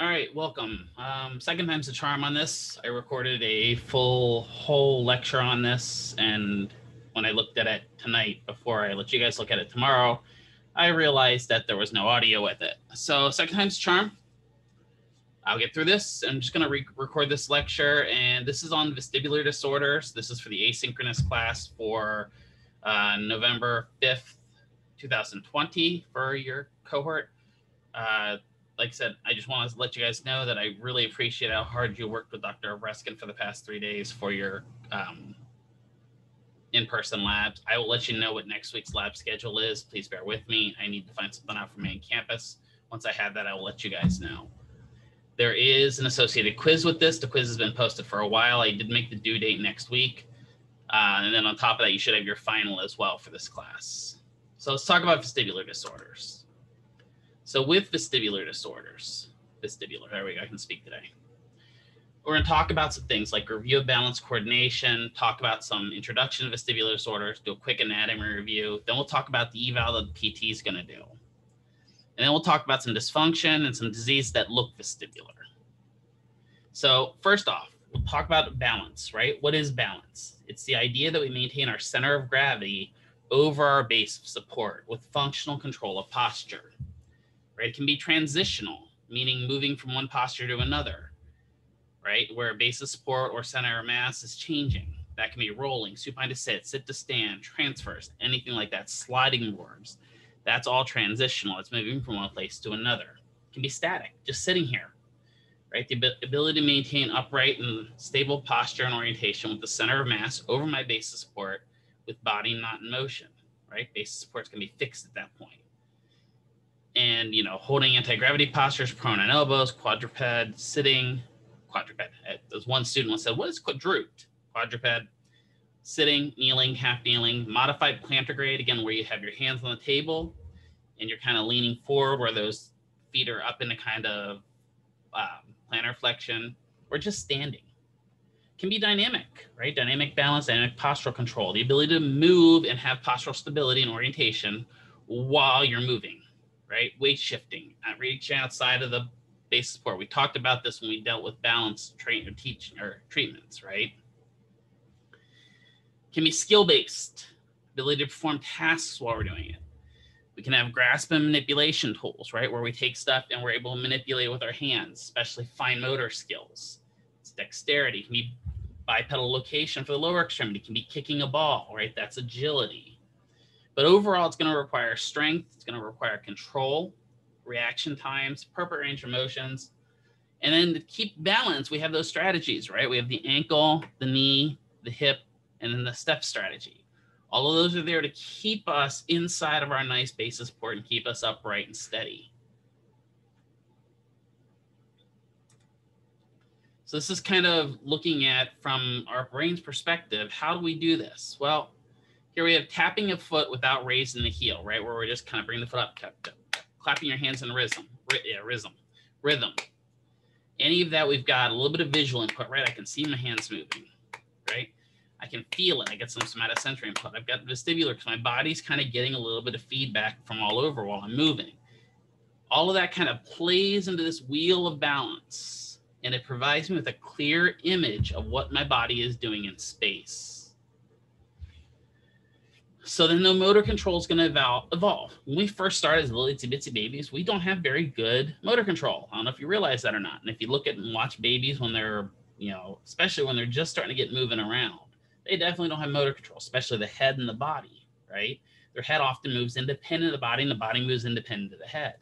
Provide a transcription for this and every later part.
All right, welcome. Um, second time's a charm on this. I recorded a full whole lecture on this, and when I looked at it tonight before I let you guys look at it tomorrow, I realized that there was no audio with it. So second time's charm. I'll get through this. I'm just going to re- record this lecture, and this is on vestibular disorders. This is for the asynchronous class for uh, November 5th, 2020 for your cohort. Uh, like I said, I just want to let you guys know that I really appreciate how hard you worked with Dr. Reskin for the past three days for your um, in-person labs. I will let you know what next week's lab schedule is. Please bear with me. I need to find something out for main campus. Once I have that, I will let you guys know. There is an associated quiz with this. The quiz has been posted for a while. I did make the due date next week. Uh, and then on top of that, you should have your final as well for this class. So let's talk about vestibular disorders. So with vestibular disorders, vestibular, there we go, I can speak today. We're to talk about some things like review of balance coordination, talk about some introduction to vestibular disorders, do a quick anatomy review. Then we'll talk about the eval that the PT is going to do. And then we'll talk about some dysfunction and some disease that look vestibular. So first off, we'll talk about balance, right? What is balance? It's the idea that we maintain our center of gravity over our base of support with functional control of posture right? It can be transitional, meaning moving from one posture to another, right? Where a base of support or center of mass is changing. That can be rolling, supine to sit, sit to stand, transfers, anything like that, sliding boards. That's all transitional. It's moving from one place to another. It can be static, just sitting here, right? The ability to maintain upright and stable posture and orientation with the center of mass over my base of support with body not in motion, right? Base of support is going to be fixed at that point and you know holding anti-gravity postures prone on elbows quadruped sitting quadruped. There's one student once said what is quadruped? Quadruped sitting kneeling half kneeling modified plantigrade again where you have your hands on the table and you're kind of leaning forward where those feet are up in a kind of um, plantar flexion or just standing. Can be dynamic right? Dynamic balance dynamic postural control the ability to move and have postural stability and orientation while you're moving right? Weight shifting, not reaching outside of the base support. We talked about this when we dealt with balance train or teaching or treatments, right? Can be skill based, ability to perform tasks while we're doing it. We can have grasp and manipulation tools, right? Where we take stuff and we're able to manipulate with our hands, especially fine motor skills. It's dexterity, it can be bipedal location for the lower extremity, it can be kicking a ball, right? That's agility but overall, it's going to require strength, it's going to require control, reaction times, appropriate range of motions. And then to keep balance, we have those strategies, right? We have the ankle, the knee, the hip, and then the step strategy. All of those are there to keep us inside of our nice base support and keep us upright and steady. So this is kind of looking at from our brain's perspective, how do we do this? Well, here we have tapping a foot without raising the heel, right? Where we're just kind of bringing the foot up, tap, tap, clapping your hands in rhythm, yeah, rhythm, rhythm. Any of that, we've got a little bit of visual input, right? I can see my hands moving, right? I can feel it. I get some somatosensory input. I've got vestibular because my body's kind of getting a little bit of feedback from all over while I'm moving. All of that kind of plays into this wheel of balance, and it provides me with a clear image of what my body is doing in space. So then the motor control is going to evolve. When we first start as little itsy bitsy babies, we don't have very good motor control. I don't know if you realize that or not. And if you look at and watch babies when they're, you know, especially when they're just starting to get moving around, they definitely don't have motor control, especially the head and the body, right? Their head often moves independent of the body and the body moves independent of the head.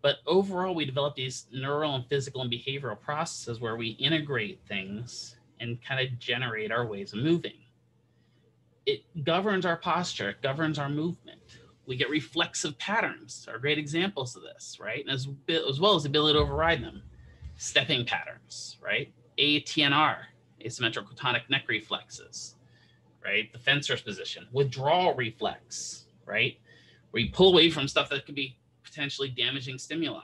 But overall, we develop these neural and physical and behavioral processes where we integrate things and kind of generate our ways of moving it governs our posture, it governs our movement. We get reflexive patterns are great examples of this, right? As, as well as the ability to override them. Stepping patterns, right? ATNR, asymmetrical tonic neck reflexes, right? The fencer's position, withdrawal reflex, right? Where you pull away from stuff that could be potentially damaging stimuli.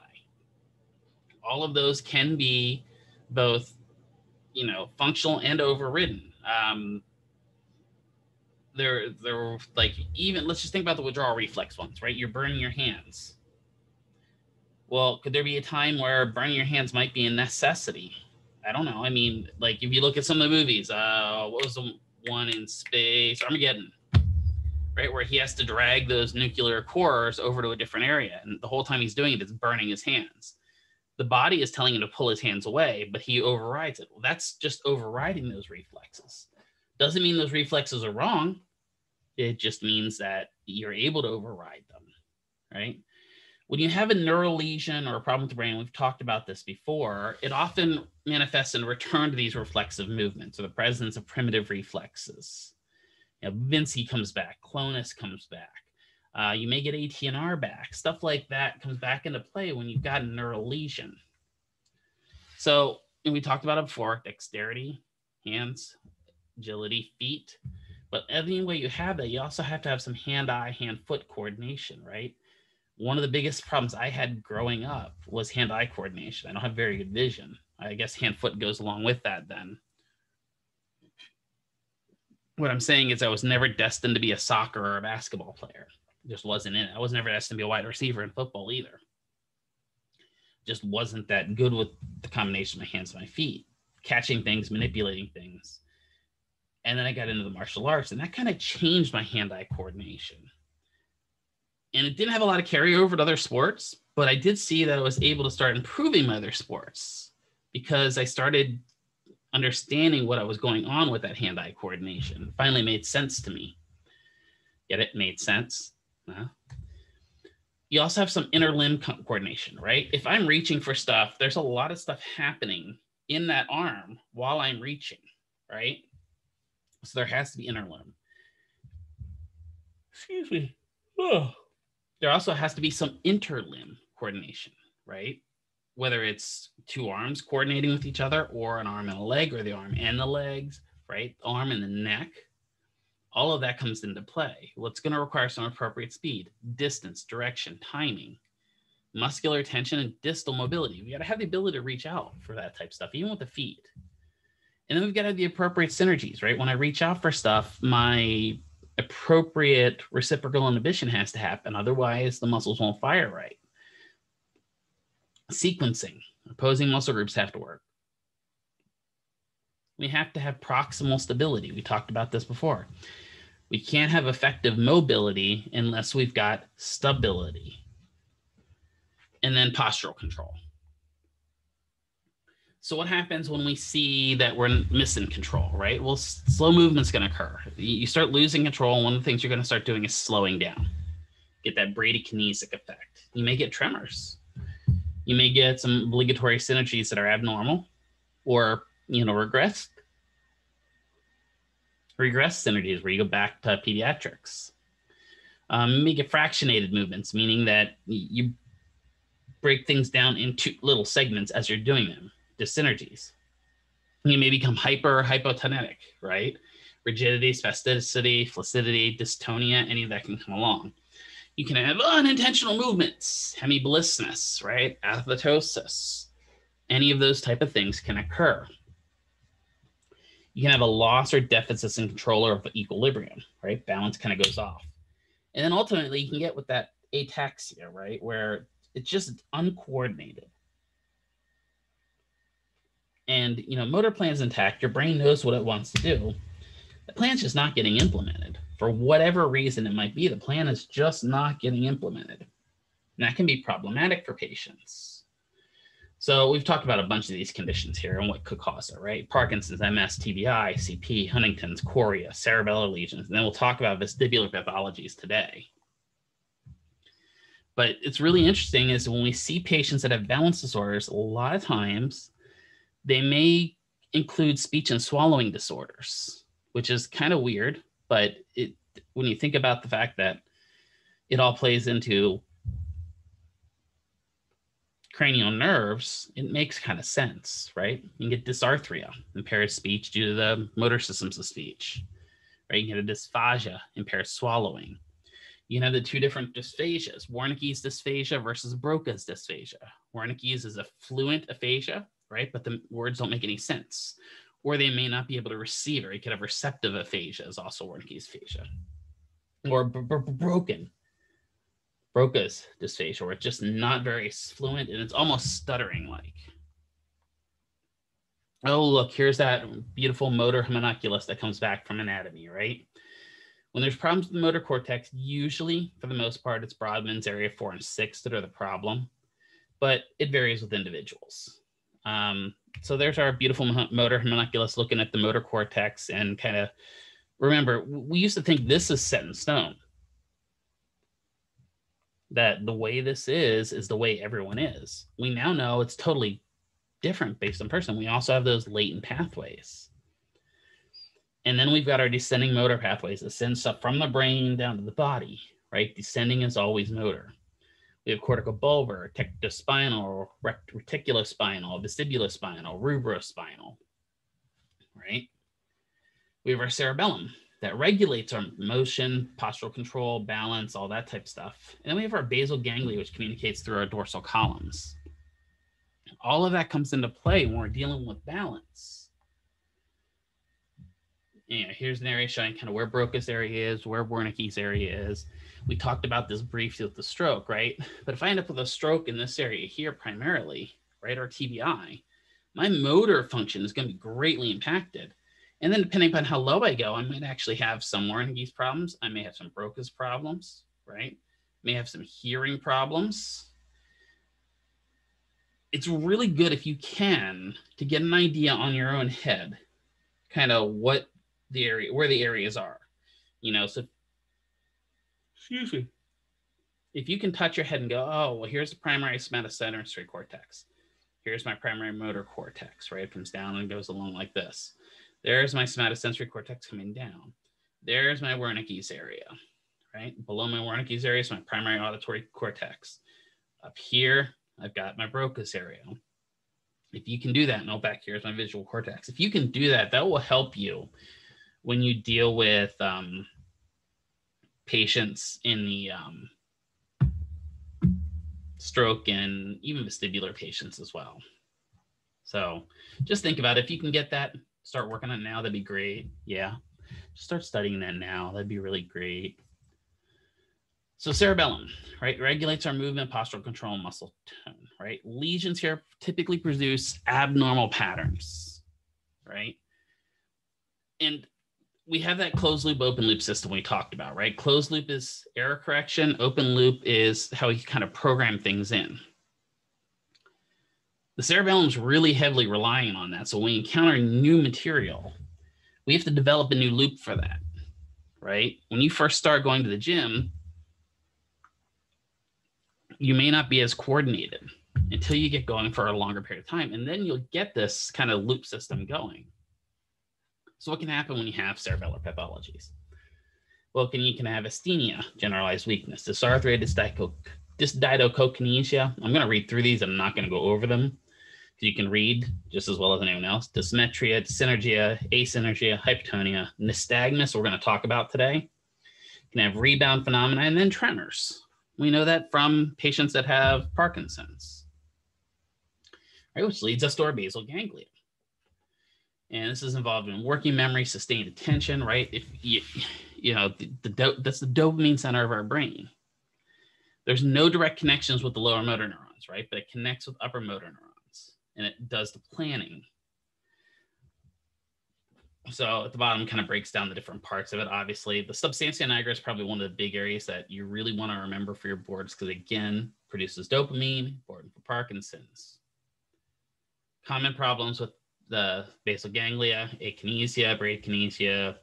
All of those can be both, you know, functional and overridden. Um, they're they're like even let's just think about the withdrawal reflex ones, right? You're burning your hands. Well, could there be a time where burning your hands might be a necessity? I don't know. I mean, like if you look at some of the movies, uh, what was the one in space? Armageddon, right? Where he has to drag those nuclear cores over to a different area. And the whole time he's doing it, it's burning his hands. The body is telling him to pull his hands away, but he overrides it. Well, that's just overriding those reflexes. Doesn't mean those reflexes are wrong. It just means that you're able to override them, right? When you have a neural lesion or a problem with the brain, we've talked about this before, it often manifests in return to these reflexive movements or the presence of primitive reflexes. You know, Babinski comes back, clonus comes back. Uh, you may get ATNR back. Stuff like that comes back into play when you've got a neural lesion. So we talked about it before, dexterity, hands, agility, feet. But any way you have that, you also have to have some hand-eye, hand-foot coordination, right? one of the biggest problems I had growing up was hand eye coordination. I don't have very good vision. I guess hand foot goes along with that then. What I'm saying is, I was never destined to be a soccer or a basketball player. Just wasn't in it. I was never destined to be a wide receiver in football either. Just wasn't that good with the combination of my hands and my feet, catching things, manipulating things. And then I got into the martial arts, and that kind of changed my hand eye coordination and it didn't have a lot of carryover to other sports, but I did see that I was able to start improving my other sports because I started understanding what I was going on with that hand-eye coordination. It finally made sense to me. Get it? Made sense. Uh-huh. You also have some inner limb co- coordination, right? If I'm reaching for stuff, there's a lot of stuff happening in that arm while I'm reaching, right? So there has to be inner limb. Excuse me. Oh there also has to be some interlimb coordination, right? Whether it's two arms coordinating with each other, or an arm and a leg, or the arm and the legs, right? The arm and the neck. All of that comes into play. What's going to require some appropriate speed, distance, direction, timing, muscular tension, and distal mobility. We got to have the ability to reach out for that type of stuff, even with the feet. And then we've got to have the appropriate synergies, right? When I reach out for stuff, my appropriate reciprocal inhibition has to happen. Otherwise, the muscles won't fire right. Sequencing, opposing muscle groups have to work. We have to have proximal stability. We talked about this before. We can't have effective mobility unless we've got stability. And then postural control. So what happens when we see that we're missing control, right? Well, slow movement's going to occur. You start losing control. One of the things you're going to start doing is slowing down. Get that bradykinesic effect. You may get tremors. You may get some obligatory synergies that are abnormal or, you know, regress. Regress synergies where you go back to pediatrics. Um, you may get fractionated movements, meaning that you break things down into little segments as you're doing them dyssynergies. You may become hyper hypotonic, right? Rigidity, spasticity, flaccidity, dystonia, any of that can come along. You can have unintentional movements, hemiballismus, right? Athetosis. Any of those type of things can occur. You can have a loss or deficits in control of equilibrium, right? Balance kind of goes off. And then ultimately you can get with that ataxia, right? Where it's just uncoordinated and you know motor plan's intact your brain knows what it wants to do. The plan's just not getting implemented. For whatever reason it might be the plan is just not getting implemented. And that can be problematic for patients. So we've talked about a bunch of these conditions here and what could cause it right? Parkinson's ms tbi cp huntington's chorea cerebellar lesions. And then we'll talk about vestibular pathologies today. But it's really interesting is when we see patients that have balance disorders a lot of times they may include speech and swallowing disorders, which is kind of weird, but it when you think about the fact that it all plays into cranial nerves, it makes kind of sense, right? You can get dysarthria, impaired speech due to the motor systems of speech, right? You can get a dysphagia, impaired swallowing. You have the two different dysphasias, Wernicke's dysphasia versus Broca's dysphasia. Wernicke's is a fluent aphasia, right? But the words don't make any sense. Or they may not be able to receive or You could have receptive aphasia is also Wernicke's aphasia. Or b- b- broken. Broca's dysphasia, where it's just not very fluent and it's almost stuttering like. Oh, look, here's that beautiful motor homunculus that comes back from anatomy, right? When there's problems with the motor cortex, usually, for the most part, it's Brodmann's area four and six that are the problem, but it varies with individuals. Um, so there's our beautiful motor homunculus looking at the motor cortex and kind of remember, we used to think this is set in stone. That the way this is, is the way everyone is. We now know it's totally different based on person. We also have those latent pathways. And then we've got our descending motor pathways that send stuff from the brain down to the body, right? Descending is always motor. We have corticobulbar, tectospinal, reticulospinal, vestibulospinal, rubrospinal, right? We have our cerebellum that regulates our motion, postural control, balance, all that type of stuff. And then we have our basal ganglia, which communicates through our dorsal columns. All of that comes into play when we're dealing with balance. Yeah, here's an area showing kind of where Broca's area is, where Wernicke's area is. We talked about this briefly with the stroke, right? But if I end up with a stroke in this area here primarily, right, or TBI, my motor function is going to be greatly impacted. And then depending upon how low I go, I might actually have some Wernicke's problems. I may have some Broca's problems, right? May have some hearing problems. It's really good if you can to get an idea on your own head, kind of what the area, where the areas are. You know, so excuse me. If you can touch your head and go, oh, well, here's the primary somatosensory cortex. Here's my primary motor cortex, right? It comes down and goes along like this there's my somatosensory cortex coming down. There's my Wernicke's area, right? Below my Wernicke's area is my primary auditory cortex. Up here, I've got my Broca's area. If you can do that, no, back here is my visual cortex. If you can do that, that will help you when you deal with um, patients in the um, stroke and even vestibular patients as well. So just think about it. If you can get that, start working on it now, that'd be great. Yeah. Just start studying that now. That'd be really great. So cerebellum, right, regulates our movement, postural control, and muscle tone, right? Lesions here typically produce abnormal patterns, right? And we have that closed loop, open loop system we talked about, right? Closed loop is error correction. Open loop is how you kind of program things in, the cerebellum is really heavily relying on that. So when we encounter new material, we have to develop a new loop for that, right? When you first start going to the gym, you may not be as coordinated until you get going for a longer period of time. And then you'll get this kind of loop system going. So what can happen when you have cerebellar pathologies? Well, can you can have asthenia, generalized weakness, dysarthritis, dysdiadochokinesia. I'm going to read through these. I'm not going to go over them you can read just as well as anyone else. Dysmetria, synergia, asynergia, hypotonia, nystagmus, we're going to talk about today. You can have rebound phenomena and then tremors. We know that from patients that have Parkinson's, right, which leads us to our basal ganglia. And this is involved in working memory, sustained attention, right? If you, you know, the, the that's the dopamine center of our brain. There's no direct connections with the lower motor neurons, right? But it connects with upper motor neurons and it does the planning. So at the bottom kind of breaks down the different parts of it. Obviously, the substantia nigra is probably one of the big areas that you really want to remember for your boards because again, produces dopamine, important for Parkinson's. Common problems with the basal ganglia, akinesia, bradykinesia,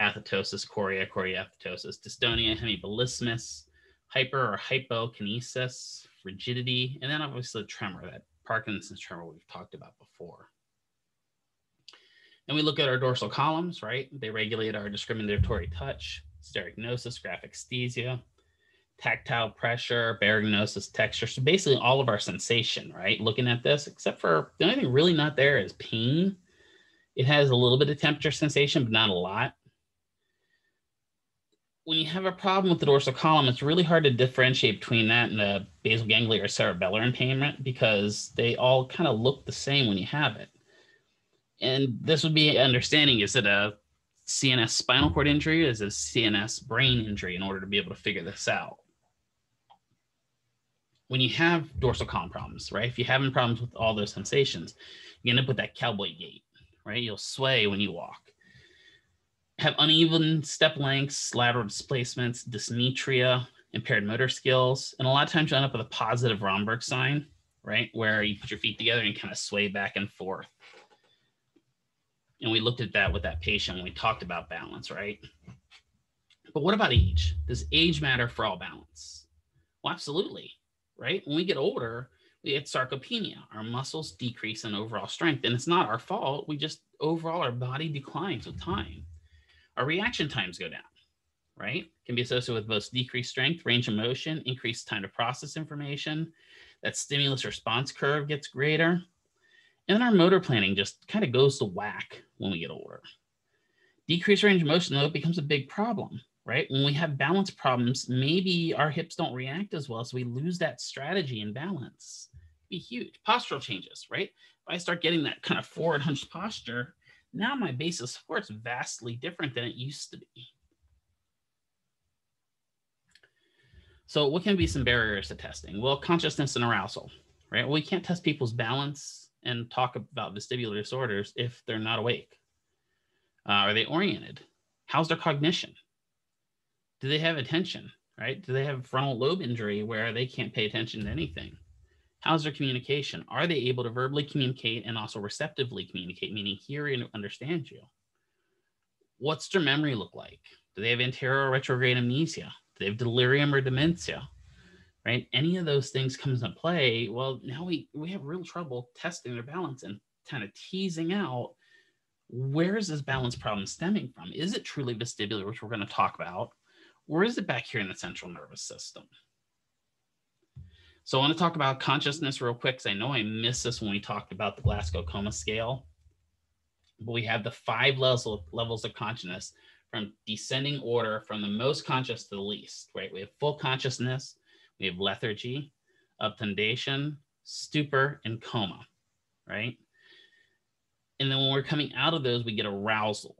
athetosis, chorea, choreoathetosis, dystonia, hemiballismus, hyper or hypokinesis, rigidity, and then obviously the tremor that Parkinson's tremor we've talked about before. And we look at our dorsal columns, right? They regulate our discriminatory touch, stereognosis, graphesthesia, tactile pressure, barognosis, texture. So basically all of our sensation, right? Looking at this, except for the only thing really not there is pain. It has a little bit of temperature sensation, but not a lot when you have a problem with the dorsal column, it's really hard to differentiate between that and the basal ganglia or cerebellar impairment because they all kind of look the same when you have it. And this would be understanding is it a CNS spinal cord injury? Is it a CNS brain injury in order to be able to figure this out? When you have dorsal column problems, right? If you're having problems with all those sensations, you end up with that cowboy gait, right? You'll sway when you walk. Have uneven step lengths, lateral displacements, dysmetria, impaired motor skills, and a lot of times you end up with a positive Romberg sign, right? Where you put your feet together and kind of sway back and forth. And we looked at that with that patient when we talked about balance, right? But what about age? Does age matter for all balance? Well, absolutely, right? When we get older, we get sarcopenia. Our muscles decrease in overall strength, and it's not our fault. We just overall our body declines with time. Our reaction times go down, right? Can be associated with both decreased strength, range of motion, increased time to process information. That stimulus response curve gets greater. And then our motor planning just kind of goes to whack when we get older. Decreased range of motion, though, becomes a big problem right? When we have balance problems, maybe our hips don't react as well. So we lose that strategy and balance. Be huge. Postural changes, right? If I start getting that kind of forward hunched posture, now my base of support is vastly different than it used to be. So what can be some barriers to testing? Well, consciousness and arousal, right? Well, we can't test people's balance and talk about vestibular disorders if they're not awake. Uh, are they oriented? How's their cognition? Do they have attention, right? Do they have frontal lobe injury where they can't pay attention to anything? How's their communication? Are they able to verbally communicate and also receptively communicate, meaning hear and understand you? What's their memory look like? Do they have anterograde retrograde amnesia? Do they have delirium or dementia? Right? Any of those things comes into play. Well, now we, we have real trouble testing their balance and kind of teasing out where is this balance problem stemming from? Is it truly vestibular, which we're going to talk about? Or is it back here in the central nervous system? So I want to talk about consciousness real quick because I know I missed this when we talked about the Glasgow Coma Scale. But we have the five levels levels of consciousness from descending order from the most conscious to the least, right? We have full consciousness, we have lethargy, obtundation, stupor, and coma, right? And then when we're coming out of those, we get arousal,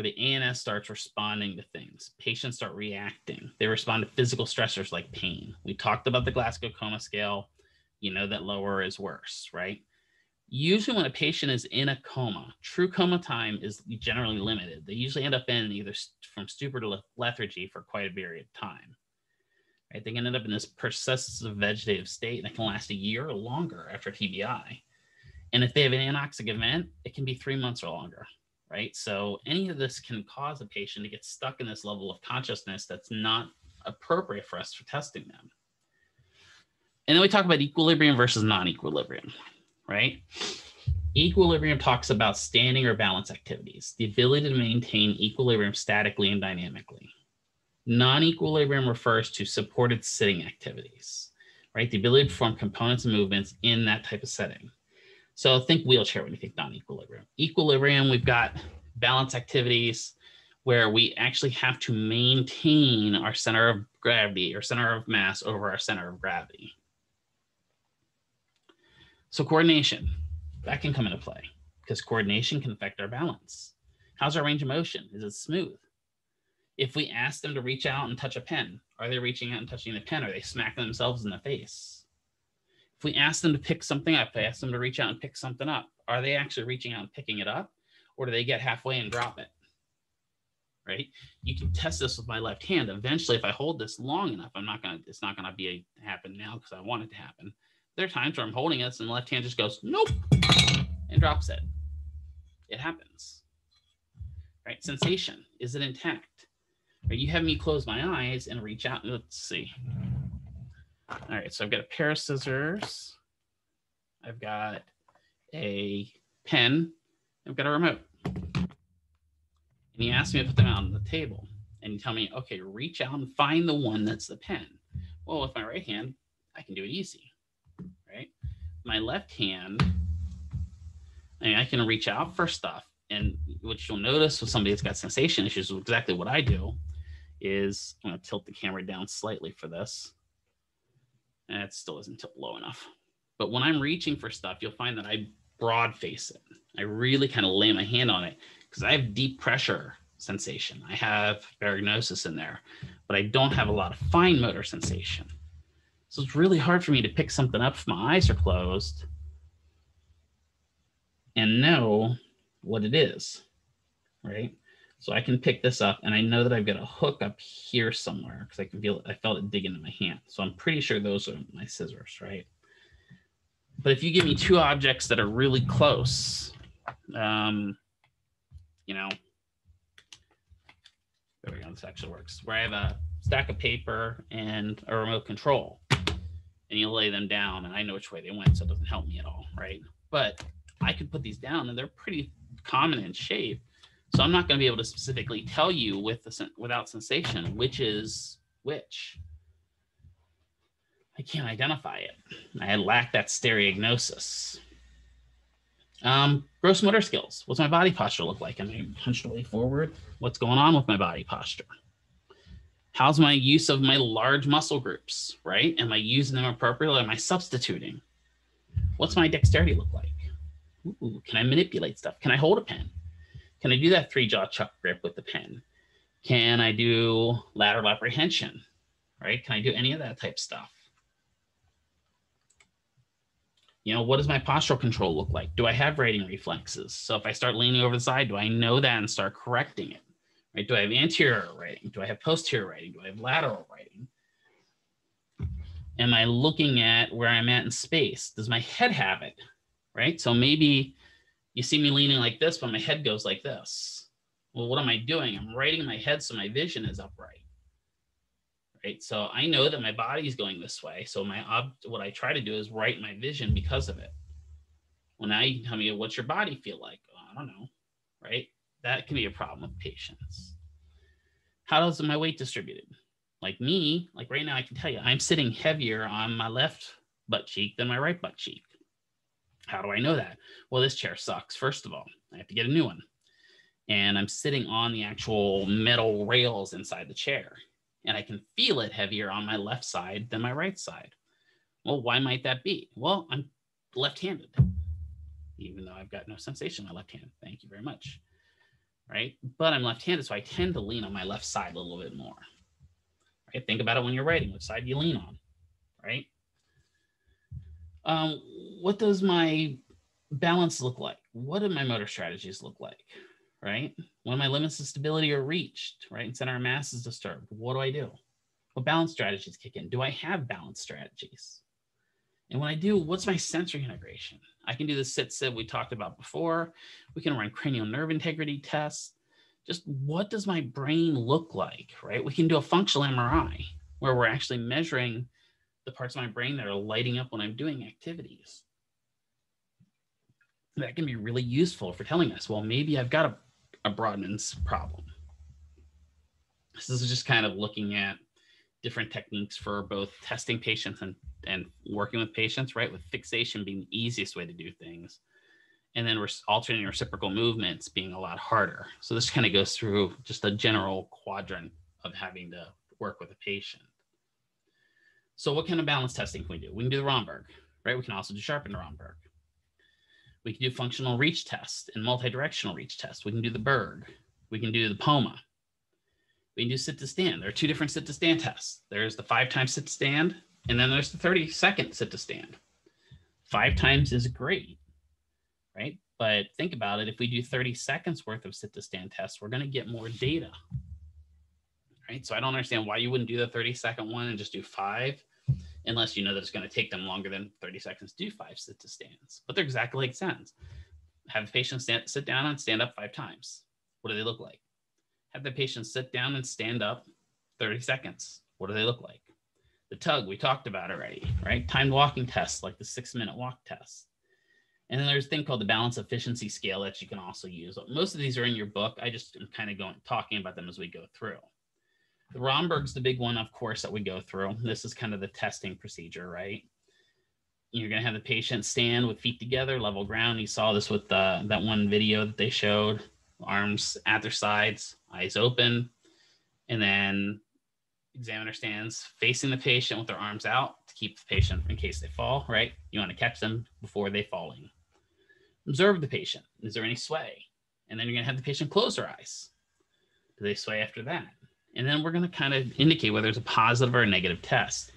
where the ANS starts responding to things. Patients start reacting. They respond to physical stressors like pain. We talked about the Glasgow coma scale. You know that lower is worse, right? Usually, when a patient is in a coma, true coma time is generally limited. They usually end up in either from stupor to lethargy for quite a period of time. Right? They can end up in this persistent vegetative state that can last a year or longer after TBI. And if they have an anoxic event, it can be three months or longer right? So any of this can cause a patient to get stuck in this level of consciousness that's not appropriate for us for testing them. And then we talk about equilibrium versus non-equilibrium, right? Equilibrium talks about standing or balance activities, the ability to maintain equilibrium statically and dynamically. Non-equilibrium refers to supported sitting activities, right? The ability to perform components and movements in that type of setting. So think wheelchair when you think non-equilibrium. Equilibrium, we've got balance activities where we actually have to maintain our center of gravity or center of mass over our center of gravity. So coordination, that can come into play because coordination can affect our balance. How's our range of motion? Is it smooth? If we ask them to reach out and touch a pen, are they reaching out and touching the pen? Are they smacking themselves in the face? If we ask them to pick something up, they ask them to reach out and pick something up, are they actually reaching out and picking it up? Or do they get halfway and drop it? Right? You can test this with my left hand. Eventually, if I hold this long enough, I'm not gonna, it's not gonna be a, happen now because I want it to happen. There are times where I'm holding this and the left hand just goes, nope, and drops it. It happens. Right? Sensation, is it intact? Right? You have me close my eyes and reach out. Let's see. All right, so I've got a pair of scissors. I've got a pen. I've got a remote. And you ask me to put them out on the table. And you tell me, okay, reach out and find the one that's the pen. Well, with my right hand, I can do it easy, right? My left hand, I, mean, I can reach out for stuff. And what you'll notice with somebody that's got sensation issues, exactly what I do is I'm going to tilt the camera down slightly for this and it still isn't low enough. But when I'm reaching for stuff, you'll find that I broad face it. I really kind of lay my hand on it because I have deep pressure sensation. I have barognosis in there, but I don't have a lot of fine motor sensation. So it's really hard for me to pick something up if my eyes are closed and know what it is, right? So I can pick this up and I know that I've got a hook up here somewhere because I can feel it. I felt it dig into my hand. So I'm pretty sure those are my scissors, right? But if you give me two objects that are really close, um, you know, there we go, this actually works, where I have a stack of paper and a remote control and you lay them down and I know which way they went, so it doesn't help me at all, right? But I could put these down and they're pretty common in shape. So I'm not going to be able to specifically tell you with the without sensation which is which. I can't identify it. I lack that stereognosis. Um, gross motor skills. What's my body posture look like? Am I hunched way forward? What's going on with my body posture? How's my use of my large muscle groups, right? Am I using them appropriately? Am I substituting? What's my dexterity look like? Ooh, can I manipulate stuff? Can I hold a pen? Can I do that three jaw chuck grip with the pen? Can I do lateral apprehension? Right? Can I do any of that type stuff? You know, what does my postural control look like? Do I have righting reflexes? So if I start leaning over the side, do I know that and start correcting it? Right? Do I have anterior righting? Do I have posterior righting? Do I have lateral righting? Am I looking at where I'm at in space? Does my head have it? Right? So maybe you see me leaning like this, but my head goes like this. Well, what am I doing? I'm righting my head so my vision is upright. Right. So I know that my body is going this way. So my ob- what I try to do is right my vision because of it. Well, now you can tell me what's your body feel like? I don't know. Right that can be a problem with patients. How is my weight distributed? Like me, like right now, I can tell you I'm sitting heavier on my left butt cheek than my right butt cheek. How do I know that? Well, this chair sucks. First of all, I have to get a new one. And I'm sitting on the actual metal rails inside the chair. And I can feel it heavier on my left side than my right side. Well, why might that be? Well, I'm left handed, even though I've got no sensation in my left hand. Thank you very much right? But I'm left-handed, so I tend to lean on my left side a little bit more. Right? Think about it when you're writing, which side do you lean on, right? Um, what does my balance look like? What do my motor strategies look like, right? When my limits of stability are reached, right, and center of mass is disturbed, what do I do? What balance strategies kick in? Do I have balance strategies? And when I do, what's my sensory integration? I can do the sit sit we talked about before. We can run cranial nerve integrity tests. Just what does my brain look like, right? We can do a functional MRI where we're actually measuring the parts of my brain that are lighting up when I'm doing activities. That can be really useful for telling us, well, maybe I've got a, a problem. This is just kind of looking at different techniques for both testing patients and, and working with patients, right? With fixation being the easiest way to do things. And then we're alternating reciprocal movements being a lot harder. So this kind of goes through just a general quadrant of having to work with a patient. So what kind of balance testing can we do? We can do the Romberg, right? We can also do sharpened Romberg. We can do functional reach test and multi-directional reach test. We can do the Berg. We can do the POMA we can do sit to stand. There are two different sit to stand tests. There's the five times sit to stand, and then there's the 30 second sit to stand. Five times is great, right? But think about it. If we do 30 seconds worth of sit to stand tests, we're going to get more data, right? So I don't understand why you wouldn't do the 30 second one and just do five, unless you know that it's going to take them longer than 30 seconds to do five sit to stands. But they're exactly like sense. Have the patient stand, sit down and stand up five times. What do they look like? have the patient sit down and stand up 30 seconds. What do they look like? The tug we talked about already, right? Timed walking test, like the six minute walk test. And then there's a thing called the balance efficiency scale that you can also use. Most of these are in your book. I just am kind of going talking about them as we go through. The Romberg's the big one, of course, that we go through. This is kind of the testing procedure, right? You're going to have the patient stand with feet together, level ground. You saw this with the, that one video that they showed arms at their sides, eyes open, and then examiner stands facing the patient with their arms out to keep the patient in case they fall, right? You want to catch them before they falling. Observe the patient. Is there any sway? And then you're going to have the patient close their eyes. Do they sway after that? And then we're going to kind of indicate whether it's a positive or a negative test.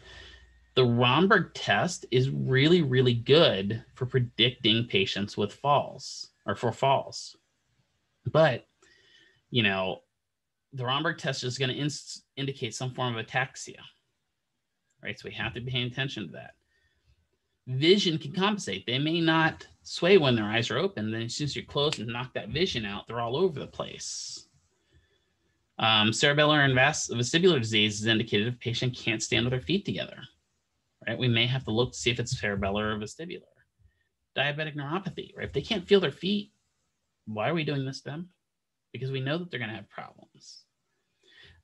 The Romberg test is really, really good for predicting patients with falls or for falls. But, you know, the Romberg test is going to in- indicate some form of ataxia, right? So we have to be paying attention to that. Vision can compensate. They may not sway when their eyes are open. Then as soon as you close and knock that vision out, they're all over the place. Um, cerebellar and vestibular disease is indicated if a patient can't stand with their feet together, right? We may have to look to see if it's cerebellar or vestibular. Diabetic neuropathy, right? If they can't feel their feet, why are we doing this to them? Because we know that they're going to have problems.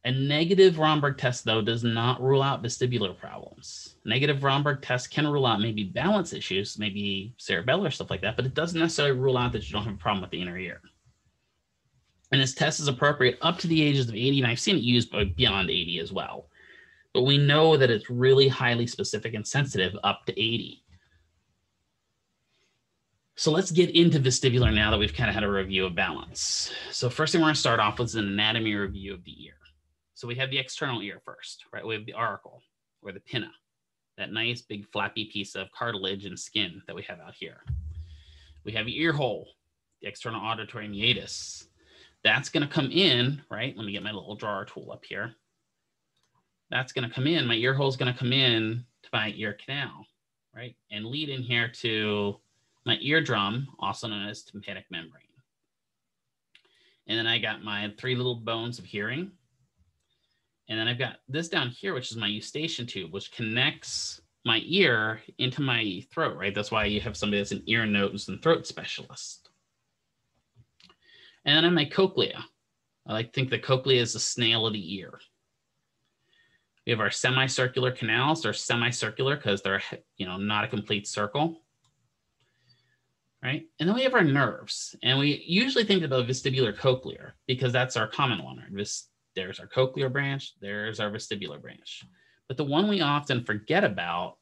A negative Romberg test, though, does not rule out vestibular problems. Negative Romberg test can rule out maybe balance issues, maybe cerebellar stuff like that, but it doesn't necessarily rule out that you don't have a problem with the inner ear. And this test is appropriate up to the ages of 80, and I've seen it used beyond 80 as well. But we know that it's really highly specific and sensitive up to 80. So let's get into vestibular now that we've kind of had a review of balance. So first thing we're going to start off with is an anatomy review of the ear. So we have the external ear first, right? We have the auricle or the pinna, that nice big flappy piece of cartilage and skin that we have out here. We have the ear hole, the external auditory meatus. That's going to come in, right? Let me get my little drawer tool up here. That's going to come in. My ear hole is going to come in to my ear canal, right? And lead in here to my eardrum, also known as tympanic membrane. And then I got my three little bones of hearing, and then I've got this down here, which is my eustachian tube, which connects my ear into my throat, right? That's why you have somebody that's an ear, nose, and throat specialist. And then I have my cochlea. I think the cochlea is the snail of the ear. We have our semicircular canals. They're semicircular because they're, you know, not a complete circle. Right. And then we have our nerves. And we usually think about vestibular cochlear because that's our common one. Right? There's our cochlear branch, there's our vestibular branch. But the one we often forget about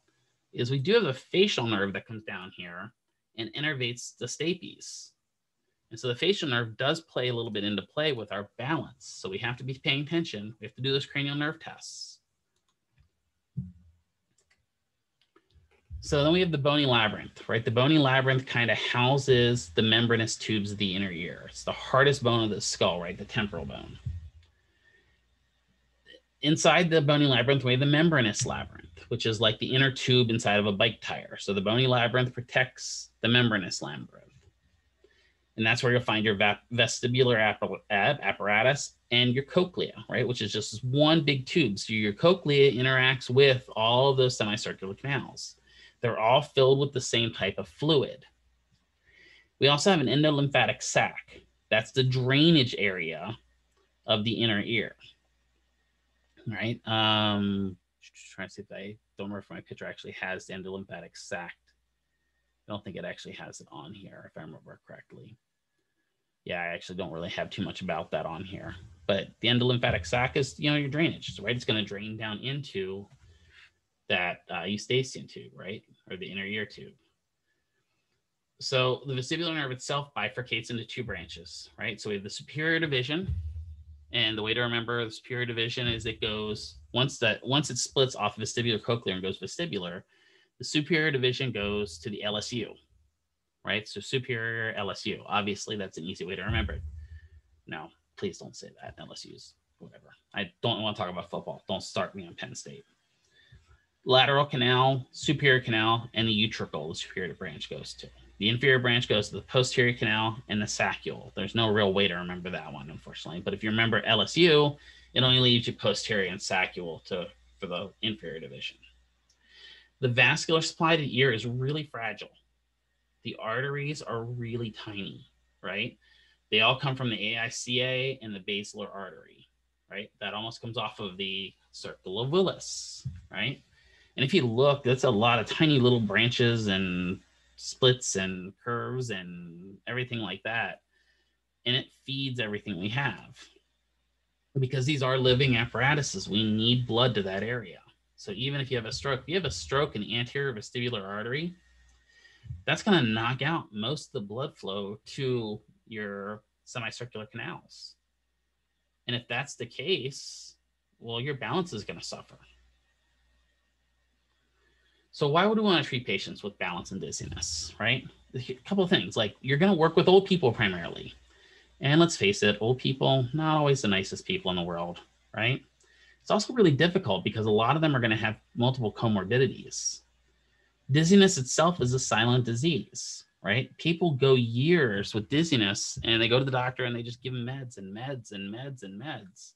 is we do have a facial nerve that comes down here and innervates the stapes. And so the facial nerve does play a little bit into play with our balance. So we have to be paying attention. We have to do those cranial nerve tests. So then we have the bony labyrinth, right? The bony labyrinth kind of houses the membranous tubes of the inner ear. It's the hardest bone of the skull, right? The temporal bone inside the bony labyrinth, we have the membranous labyrinth, which is like the inner tube inside of a bike tire. So the bony labyrinth protects the membranous labyrinth. And that's where you'll find your vestibular apparatus and your cochlea, right? Which is just one big tube. So your cochlea interacts with all of those semicircular canals. They're all filled with the same type of fluid. We also have an endolymphatic sac. That's the drainage area of the inner ear right? Um, trying to see if I don't remember if my picture actually has the endolymphatic sac. I don't think it actually has it on here, if I remember correctly. Yeah, I actually don't really have too much about that on here. But the endolymphatic sac is, you know, your drainage, right? It's going to drain down into that uh, eustachian tube, right? Or the inner ear tube. So the vestibular nerve itself bifurcates into two branches, right? So we have the superior division, and the way to remember the superior division is it goes once that once it splits off vestibular cochlear and goes vestibular, the superior division goes to the LSU, right? So superior LSU. Obviously, that's an easy way to remember it. No, please don't say that. LSU's whatever. I don't want to talk about football. Don't start me on Penn State. Lateral canal, superior canal, and the utricle, the superior branch goes to. The inferior branch goes to the posterior canal and the saccule. There's no real way to remember that one, unfortunately. But if you remember LSU, it only leaves you posterior and saccule to for the inferior division. The vascular supply to the ear is really fragile. The arteries are really tiny, right? They all come from the AICA and the basilar artery, right? That almost comes off of the circle of Willis, right? And if you look, that's a lot of tiny little branches and splits and curves and everything like that. And it feeds everything we have. Because these are living apparatuses, we need blood to that area. So even if you have a stroke, if you have a stroke in the anterior vestibular artery, that's going to knock out most of the blood flow to your semicircular canals. And if that's the case, well, your balance is going to suffer. So why would we want to treat patients with balance and dizziness, right? A couple of things, like you're going to work with old people primarily. And let's face it, old people, not always the nicest people in the world, right? It's also really difficult because a lot of them are going to have multiple comorbidities. Dizziness itself is a silent disease, right? People go years with dizziness and they go to the doctor and they just give them meds and meds and meds and meds.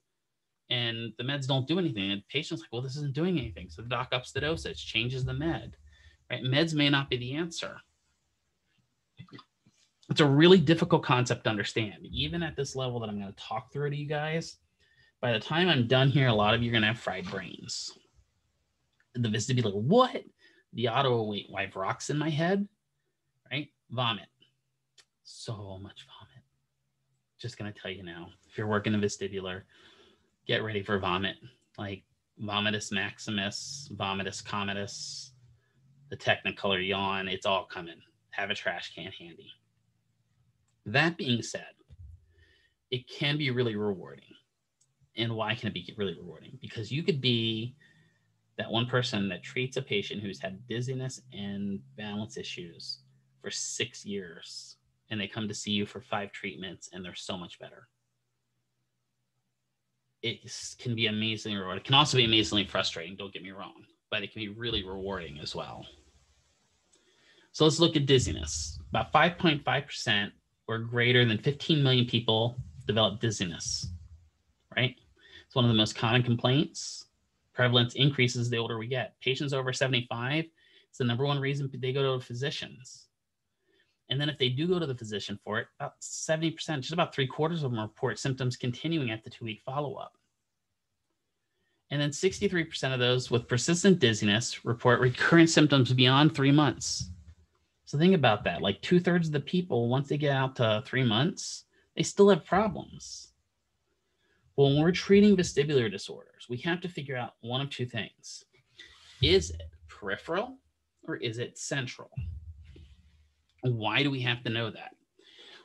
And the meds don't do anything. And patients like, well, this isn't doing anything. So the doc ups the dosage, changes the med, right? Meds may not be the answer. It's a really difficult concept to understand, even at this level that I'm going to talk through to you guys. By the time I'm done here, a lot of you are going to have fried brains. The vestibular, what? The auto wait, wipe rocks in my head, right? Vomit. So much vomit. Just to tell you now, if you're working the vestibular, get ready for vomit. Like vomitus maximus, vomitus comitus, the technicolor yawn, it's all coming. Have a trash can handy. That being said, it can be really rewarding. And why can it be really rewarding? Because you could be that one person that treats a patient who's had dizziness and balance issues for six years, and they come to see you for five treatments, and they're so much better. It can be amazingly rewarding. It can also be amazingly frustrating, don't get me wrong, but it can be really rewarding as well. So let's look at dizziness. About 5.5% or greater than 15 million people develop dizziness, right? It's one of the most common complaints. Prevalence increases the older we get. Patients over 75, it's the number one reason they go to physicians. And then if they do go to the physician for it, about 70%, just about three quarters of them report symptoms continuing at the two week follow up. And then 63% of those with persistent dizziness report recurrent symptoms beyond three months. So think about that. Like two thirds of the people, once they get out to three months, they still have problems. When we're treating vestibular disorders, we have to figure out one of two things. Is it peripheral or is it central? Why do we have to know that?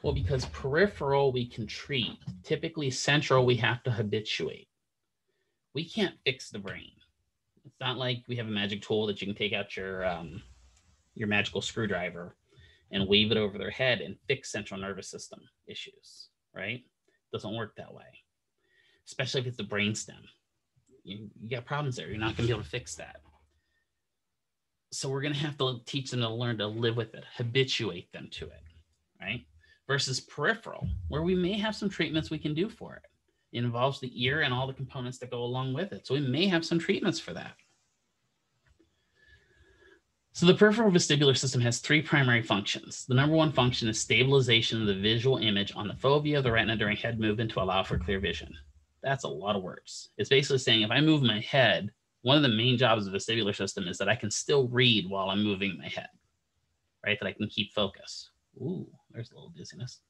Well, because peripheral we can treat. Typically, central we have to habituate. We can't fix the brain. It's not like we have a magic tool that you can take out your um, your magical screwdriver and wave it over their head and fix central nervous system issues, right? Doesn't work that way, especially if it's the brain stem. You, you got problems there. You're not going to be able to fix that. So we're going to have to teach them to learn to live with it, habituate them to it, right? Versus peripheral, where we may have some treatments we can do for it. It involves the ear and all the components that go along with it. So we may have some treatments for that. So the peripheral vestibular system has three primary functions. The number one function is stabilization of the visual image on the fovea of the retina during head movement to allow for clear vision. That's a lot of words. It's basically saying if I move my head, one of the main jobs of the vestibular system is that I can still read while I'm moving my head, right? That I can keep focus. Ooh, there's a little dizziness.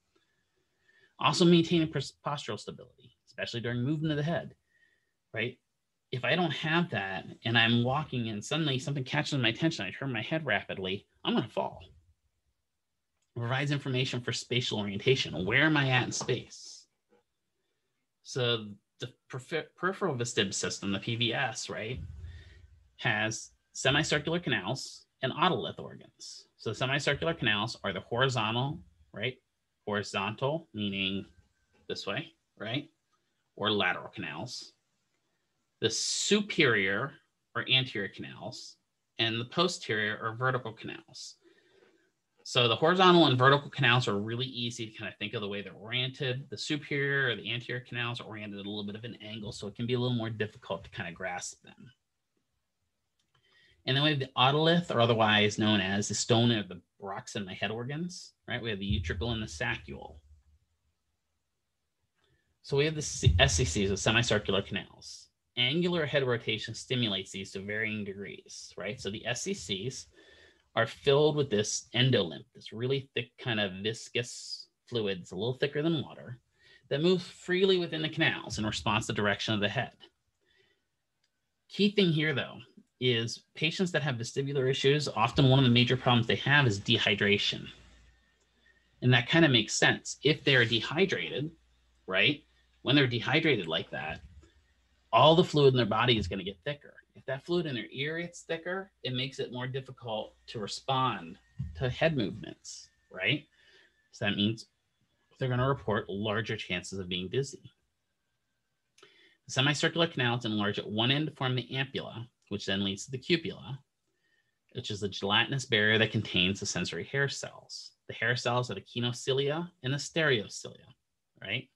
Also maintaining postural stability, especially during movement of the head, right? if I don't have that and I'm walking and suddenly something catches my attention, I turn my head rapidly, I'm to fall. It provides information for spatial orientation. Where am I at in space? So the peripheral vestib system, the PVS, right, has semicircular canals and otolith organs. So semicircular canals are the horizontal, right? Horizontal, meaning this way, right? Or lateral canals the superior or anterior canals, and the posterior or vertical canals. So the horizontal and vertical canals are really easy to kind of think of the way they're oriented. The superior or the anterior canals are oriented at a little bit of an angle, so it can be a little more difficult to kind of grasp them. And then we have the otolith, or otherwise known as the stone of the rocks in my head organs, right? We have the utricle and the saccule. So we have the SCCs, the semicircular canals angular head rotation stimulates these to varying degrees, right? So the SCCs are filled with this endolymph, this really thick kind of viscous fluid, it's a little thicker than water, that moves freely within the canals in response to the direction of the head. Key thing here, though, is patients that have vestibular issues, often one of the major problems they have is dehydration. And that kind of makes sense. If they're dehydrated, right? When they're dehydrated like that, all the fluid in their body is going to get thicker. If that fluid in their ear gets thicker, it makes it more difficult to respond to head movements, right? So that means they're going to report larger chances of being dizzy. The semicircular canal is enlarged at one end to form the ampulla, which then leads to the cupula, which is the gelatinous barrier that contains the sensory hair cells. The hair cells are the kinocilia and the stereocilia, right?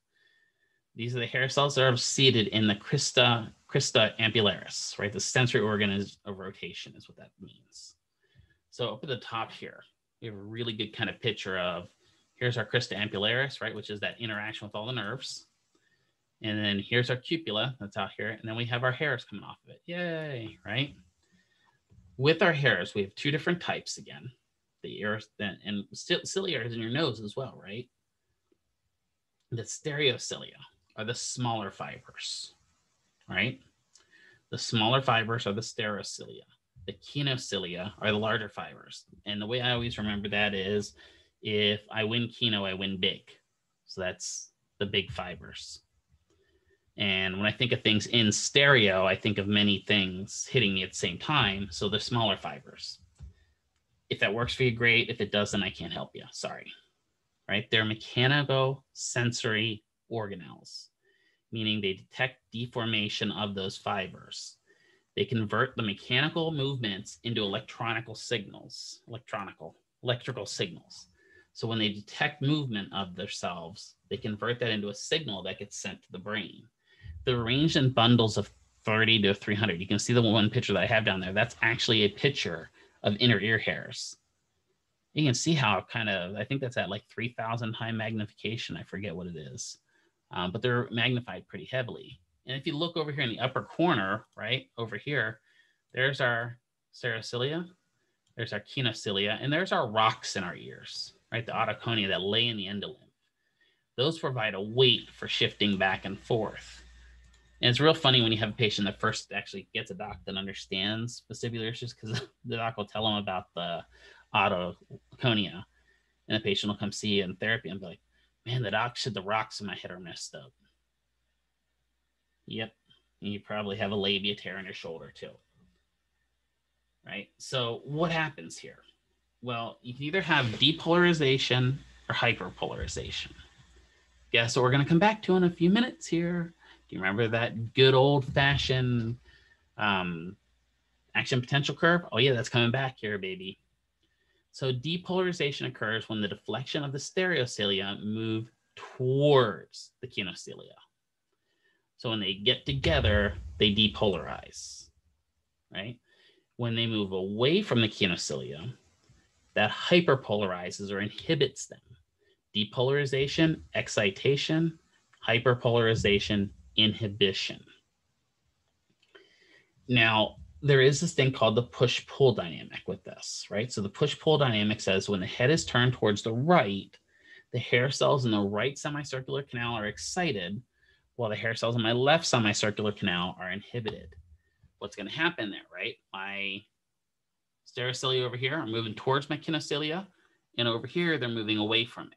These are the hair cells that are seated in the crista, crista ampullaris, right? The sensory organ is, of rotation is what that means. So up at the top here, we have a really good kind of picture of here's our crista ampullaris, right? Which is that interaction with all the nerves. And then here's our cupula that's out here. And then we have our hairs coming off of it. Yay, right? With our hairs, we have two different types again. The ears and cilia is in your nose as well, right? The stereocilia are the smaller fibers, right? The smaller fibers are the stereocilia. The kinocilia are the larger fibers. And the way I always remember that is if I win kino, I win big. So that's the big fibers. And when I think of things in stereo, I think of many things hitting me at the same time. So the smaller fibers. If that works for you, great. If it doesn't, I can't help you. Sorry. Right? They're mechanical sensory organelles, meaning they detect deformation of those fibers. They convert the mechanical movements into electronical signals, electronical, electrical signals. So when they detect movement of themselves, they convert that into a signal that gets sent to the brain. They're arranged in bundles of 30 to 300. You can see the one picture that I have down there. That's actually a picture of inner ear hairs. You can see how kind of, I think that's at like 3000 high magnification. I forget what it is, um, but they're magnified pretty heavily. And if you look over here in the upper corner, right over here, there's our stereocilia, there's our kinocilia, and there's our rocks in our ears right? The otoconia that lay in the endolymph. Those provide a weight for shifting back and forth. And it's real funny when you have a patient that first actually gets a doc that understands vestibular issues because the doc will tell them about the otoconia. And the patient will come see you in therapy and be like, man, the doc said the rocks in my head are messed up. Yep. And you probably have a labral tear in your shoulder too. Right. So what happens here? Well, you can either have depolarization or hyperpolarization. Guess what we're going to come back to in a few minutes here. Do you remember that good old fashioned um, action potential curve? Oh, yeah, that's coming back here, baby. So depolarization occurs when the deflection of the stereocilia move towards the kinocilia. So when they get together, they depolarize, right? When they move away from the kinocilia, that hyperpolarizes or inhibits them. Depolarization, excitation, hyperpolarization, inhibition. Now, there is this thing called the push pull dynamic with this, right? So the push pull dynamic says when the head is turned towards the right, the hair cells in the right semicircular canal are excited, while the hair cells in my left semicircular canal are inhibited. What's going to happen there, right? My Stereocilia over here are moving towards my kinocilia, and over here, they're moving away from it.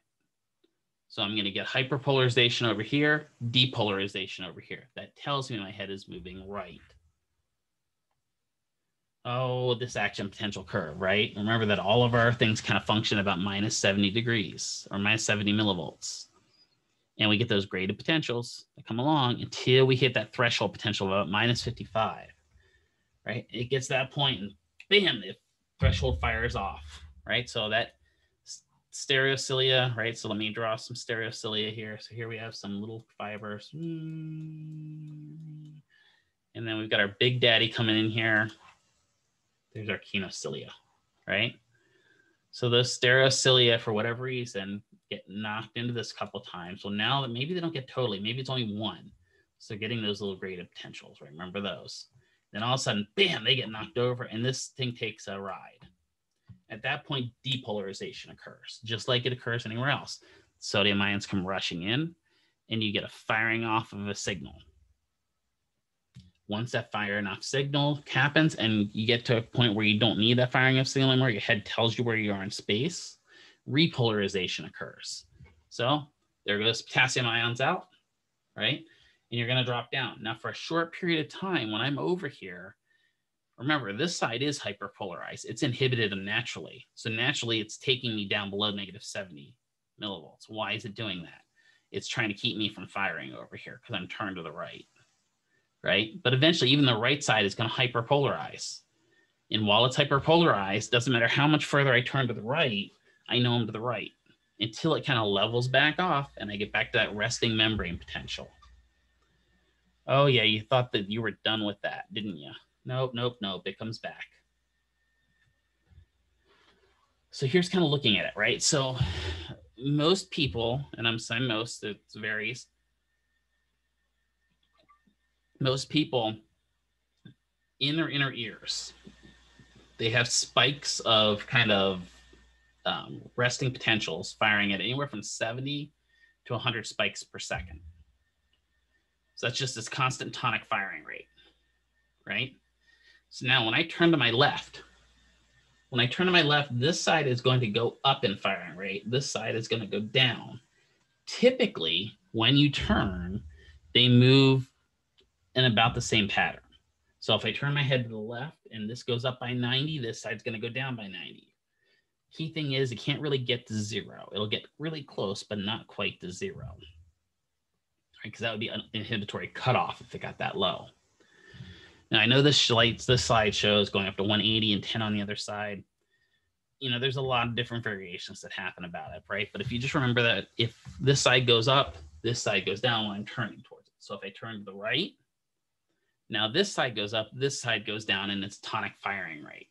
So I'm going to get hyperpolarization over here, depolarization over here. That tells me my head is moving right. Oh, this action potential curve, right? Remember that all of our things kind of function about minus 70 degrees or minus 70 millivolts. And we get those graded potentials that come along until we hit that threshold potential of about minus 55, right? It gets that point and bam, it threshold fires off, right? So that stereocilia, right? So let me draw some stereocilia here. So here we have some little fibers. And then we've got our big daddy coming in here. There's our kinocilia, right? So those stereocilia, for whatever reason, get knocked into this couple times. Well, now that maybe they don't get totally, maybe it's only one. So getting those little graded potentials, right? Remember those. Then all of a sudden, bam, they get knocked over and this thing takes a ride. At that point, depolarization occurs, just like it occurs anywhere else. Sodium ions come rushing in and you get a firing off of a signal. Once that firing off signal happens and you get to a point where you don't need that firing off signal anymore, your head tells you where you are in space, repolarization occurs. So there goes potassium ions out, right? and you're going to drop down. Now, for a short period of time, when I'm over here, Remember, this side is hyperpolarized. It's inhibited naturally. So naturally, it's taking me down below negative 70 millivolts. Why is it doing that? It's trying to keep me from firing over here because I'm turned to the right, right? But eventually, even the right side is going to hyperpolarize. And while it's hyperpolarized, doesn't matter how much further I turn to the right, I know I'm to the right until it kind of levels back off and I get back to that resting membrane potential. Oh, yeah, you thought that you were done with that, didn't you? Nope, nope, nope. It comes back. So here's kind of looking at it, right? So most people, and I'm saying most, it varies. Most people in their inner ears, they have spikes of kind of um, resting potentials firing at anywhere from 70 to 100 spikes per second. So that's just this constant tonic firing rate, right? So now when I turn to my left, when I turn to my left, this side is going to go up in firing rate. This side is going to go down. Typically, when you turn, they move in about the same pattern. So if I turn my head to the left and this goes up by 90, this side's going to go down by 90. Key thing is it can't really get to zero. It'll get really close, but not quite to zero. right? Because that would be an inhibitory cutoff if it got that low. Now I know this slide, this slide shows going up to 180 and 10 on the other side. You know, there's a lot of different variations that happen about it, right? But if you just remember that if this side goes up, this side goes down when I'm turning towards it. So if I turn to the right, now this side goes up, this side goes down, and it's tonic firing rate.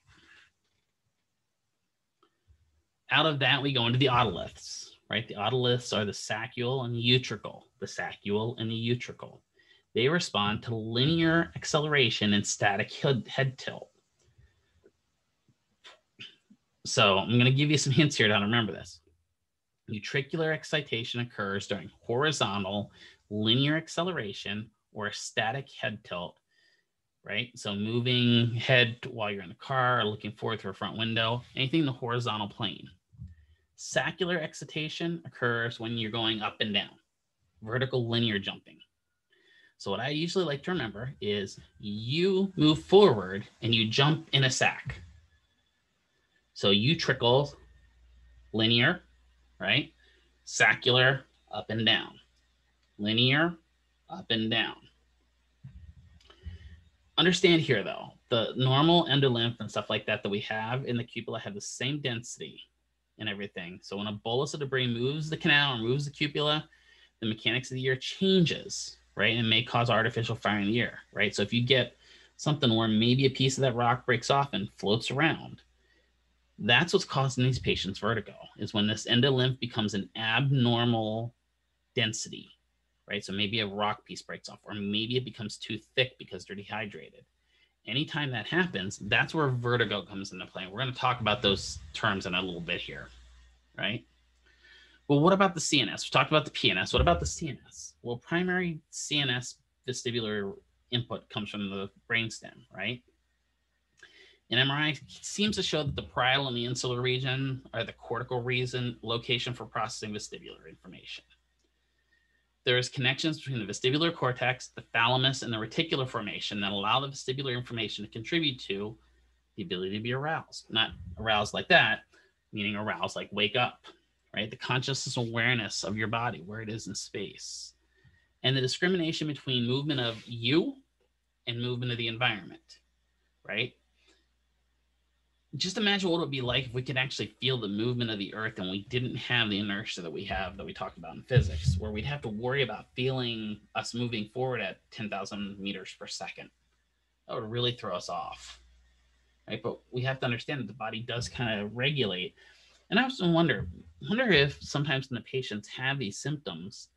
Out of that, we go into the otoliths, right? The otoliths are the saccule and the utricle, the saccule and the utricle. They respond to linear acceleration and static head, head tilt. So I'm going to give you some hints here to to remember this. Utricular excitation occurs during horizontal linear acceleration or static head tilt, right? So moving head while you're in the car or looking forward through a front window, anything in the horizontal plane. Saccular excitation occurs when you're going up and down, vertical linear jumping. So what I usually like to remember is you move forward and you jump in a sack. So utricle linear, right? Saccular up and down. Linear up and down. Understand here though, the normal endolymph and stuff like that that we have in the cupula have the same density and everything. So when a bolus of debris moves the canal or moves the cupula, the mechanics of the ear changes, right? And may cause artificial firing in the ear, right? So if you get something where maybe a piece of that rock breaks off and floats around, that's what's causing these patients vertigo is when this endolymph becomes an abnormal density, right? So maybe a rock piece breaks off, or maybe it becomes too thick because they're dehydrated anytime that happens, that's where vertigo comes into play. We're going to talk about those terms in a little bit here, right? Well, what about the CNS? We talked about the PNS. What about the CNS? Well, primary CNS vestibular input comes from the brainstem, right? An MRI seems to show that the parietal and the insular region are the cortical region location for processing vestibular information. There's connections between the vestibular cortex, the thalamus, and the reticular formation that allow the vestibular information to contribute to the ability to be aroused. Not aroused like that, meaning aroused like wake up, right? The consciousness awareness of your body, where it is in space. And the discrimination between movement of you and movement of the environment, right? Just imagine what it would be like if we could actually feel the movement of the earth and we didn't have the inertia that we have that we talked about in physics where we'd have to worry about feeling us moving forward at 10,000 meters per second. That would really throw us off right? But we have to understand that the body does kind of regulate. And i often wonder wonder if sometimes when the patients have these symptoms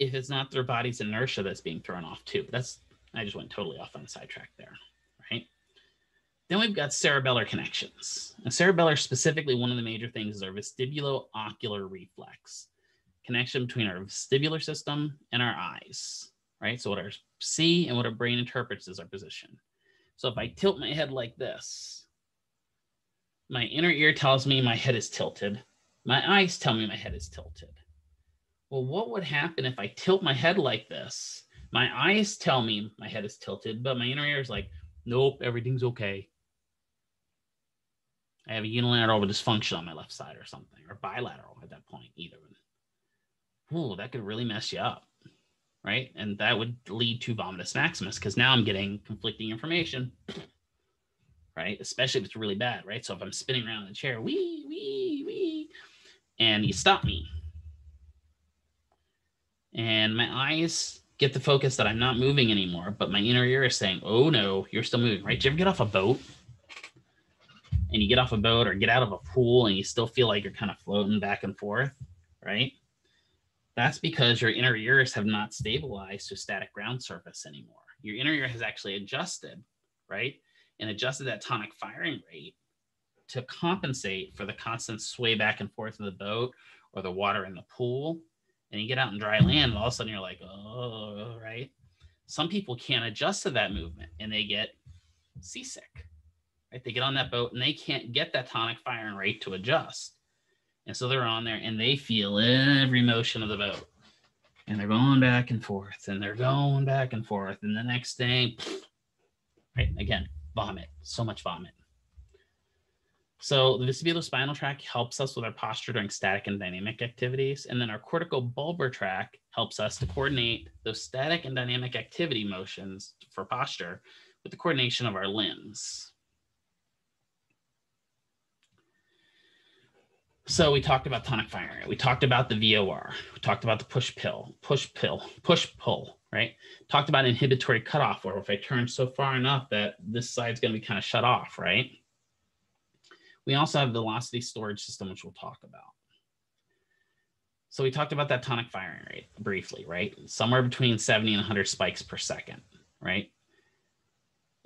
if it's not their body's inertia that's being thrown off too. That's i just went totally off on a sidetrack there then we've got cerebellar connections. And cerebellar, specifically, one of the major things is our vestibulo-ocular reflex, connection between our vestibular system and our eyes, right? So what our see and what our brain interprets is our position. So if I tilt my head like this, my inner ear tells me my head is tilted. My eyes tell me my head is tilted. Well, what would happen if I tilt my head like this? My eyes tell me my head is tilted, but my inner ear is like, Nope, everything's okay. I have a unilateral dysfunction on my left side or something, or bilateral at that point, either. Ooh, that could really mess you up, right? And that would lead to vomitus maximus because now I'm getting conflicting information, right? Especially if it's really bad, right? So if I'm spinning around in the chair, wee, wee, wee, and you stop me, and my eyes get the focus that I'm not moving anymore, but my inner ear is saying, "Oh no, you're still moving." Right? Do you ever get off a boat and you get off a boat or get out of a pool and you still feel like you're kind of floating back and forth, right? That's because your inner ears have not stabilized to static ground surface anymore. Your inner ear has actually adjusted, right? And adjusted that tonic firing rate to compensate for the constant sway back and forth of the boat or the water in the pool and you get out in dry land, and all of a sudden you're like, oh, right. Some people can't adjust to that movement and they get seasick. Right? They get on that boat and they can't get that tonic firing rate to adjust. And so they're on there and they feel every motion of the boat. And they're going back and forth and they're going back and forth. And the next thing, right? Again, vomit, so much vomit. So the vestibulospinal tract helps us with our posture during static and dynamic activities. And then our cortical bulbar tract helps us to coordinate those static and dynamic activity motions for posture with the coordination of our limbs. So we talked about tonic firing. We talked about the VOR. We talked about the push pill, push pill, push pull, right? Talked about inhibitory cutoff, where if I turn so far enough that this side's going to be kind of shut off, right? We also have velocity storage system, which we'll talk about. So we talked about that tonic firing rate briefly, right? Somewhere between 70 and 100 spikes per second, right?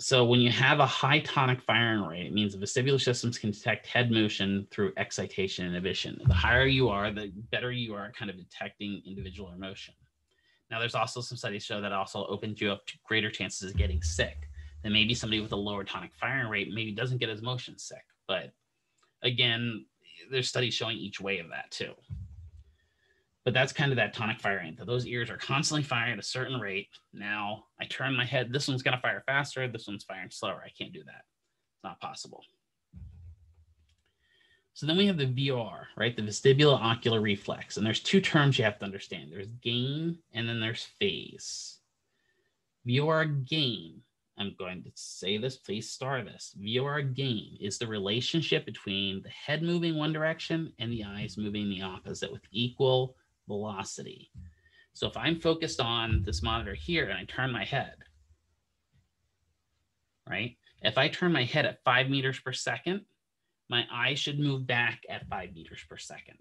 So when you have a high tonic firing rate, it means the vestibular systems can detect head motion through excitation inhibition. The higher you are, the better you are at kind of detecting individual motion. Now, there's also some studies show that also opens you up to greater chances of getting sick. Then maybe somebody with a lower tonic firing rate maybe doesn't get as motion sick, but again, there's studies showing each way of that too. But that's kind of that tonic firing. That those ears are constantly firing at a certain rate. Now I turn my head. This one's going to fire faster. This one's firing slower. I can't do that. It's not possible. So then we have the VOR, right? The vestibulo-ocular reflex. And there's two terms you have to understand. There's gain and then there's phase. VOR gain I'm going to say this, please star this. VOR gain is the relationship between the head moving one direction and the eyes moving the opposite with equal velocity. So if I'm focused on this monitor here and I turn my head, right? If I turn my head at five meters per second, my eye should move back at five meters per second.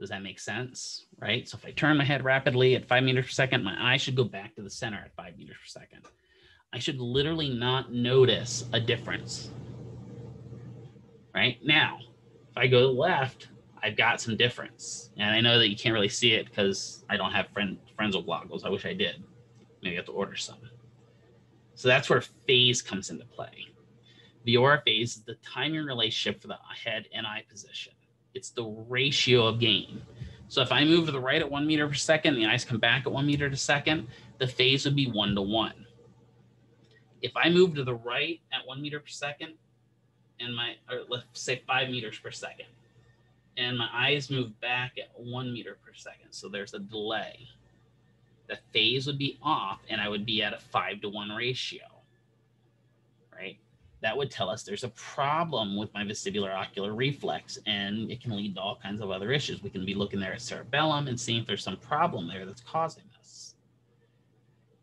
Does that make sense? Right. So if I turn my head rapidly at five meters per second, my eye should go back to the center at five meters per second. I should literally not notice a difference. Right now, if I go left, I've got some difference. And I know that you can't really see it because I don't have friend with goggles. I wish I did. Maybe I have to order some. So that's where phase comes into play. The VOR phase is the timing relationship for the head and eye position it's the ratio of gain. So if I move to the right at one meter per second, the eyes come back at one meter per second, the phase would be one to one. If I move to the right at one meter per second, and my, or let's say five meters per second, and my eyes move back at one meter per second, so there's a delay, the phase would be off and I would be at a five to one ratio, right? that would tell us there's a problem with my vestibular ocular reflex and it can lead to all kinds of other issues. We can be looking there at cerebellum and seeing if there's some problem there that's causing this.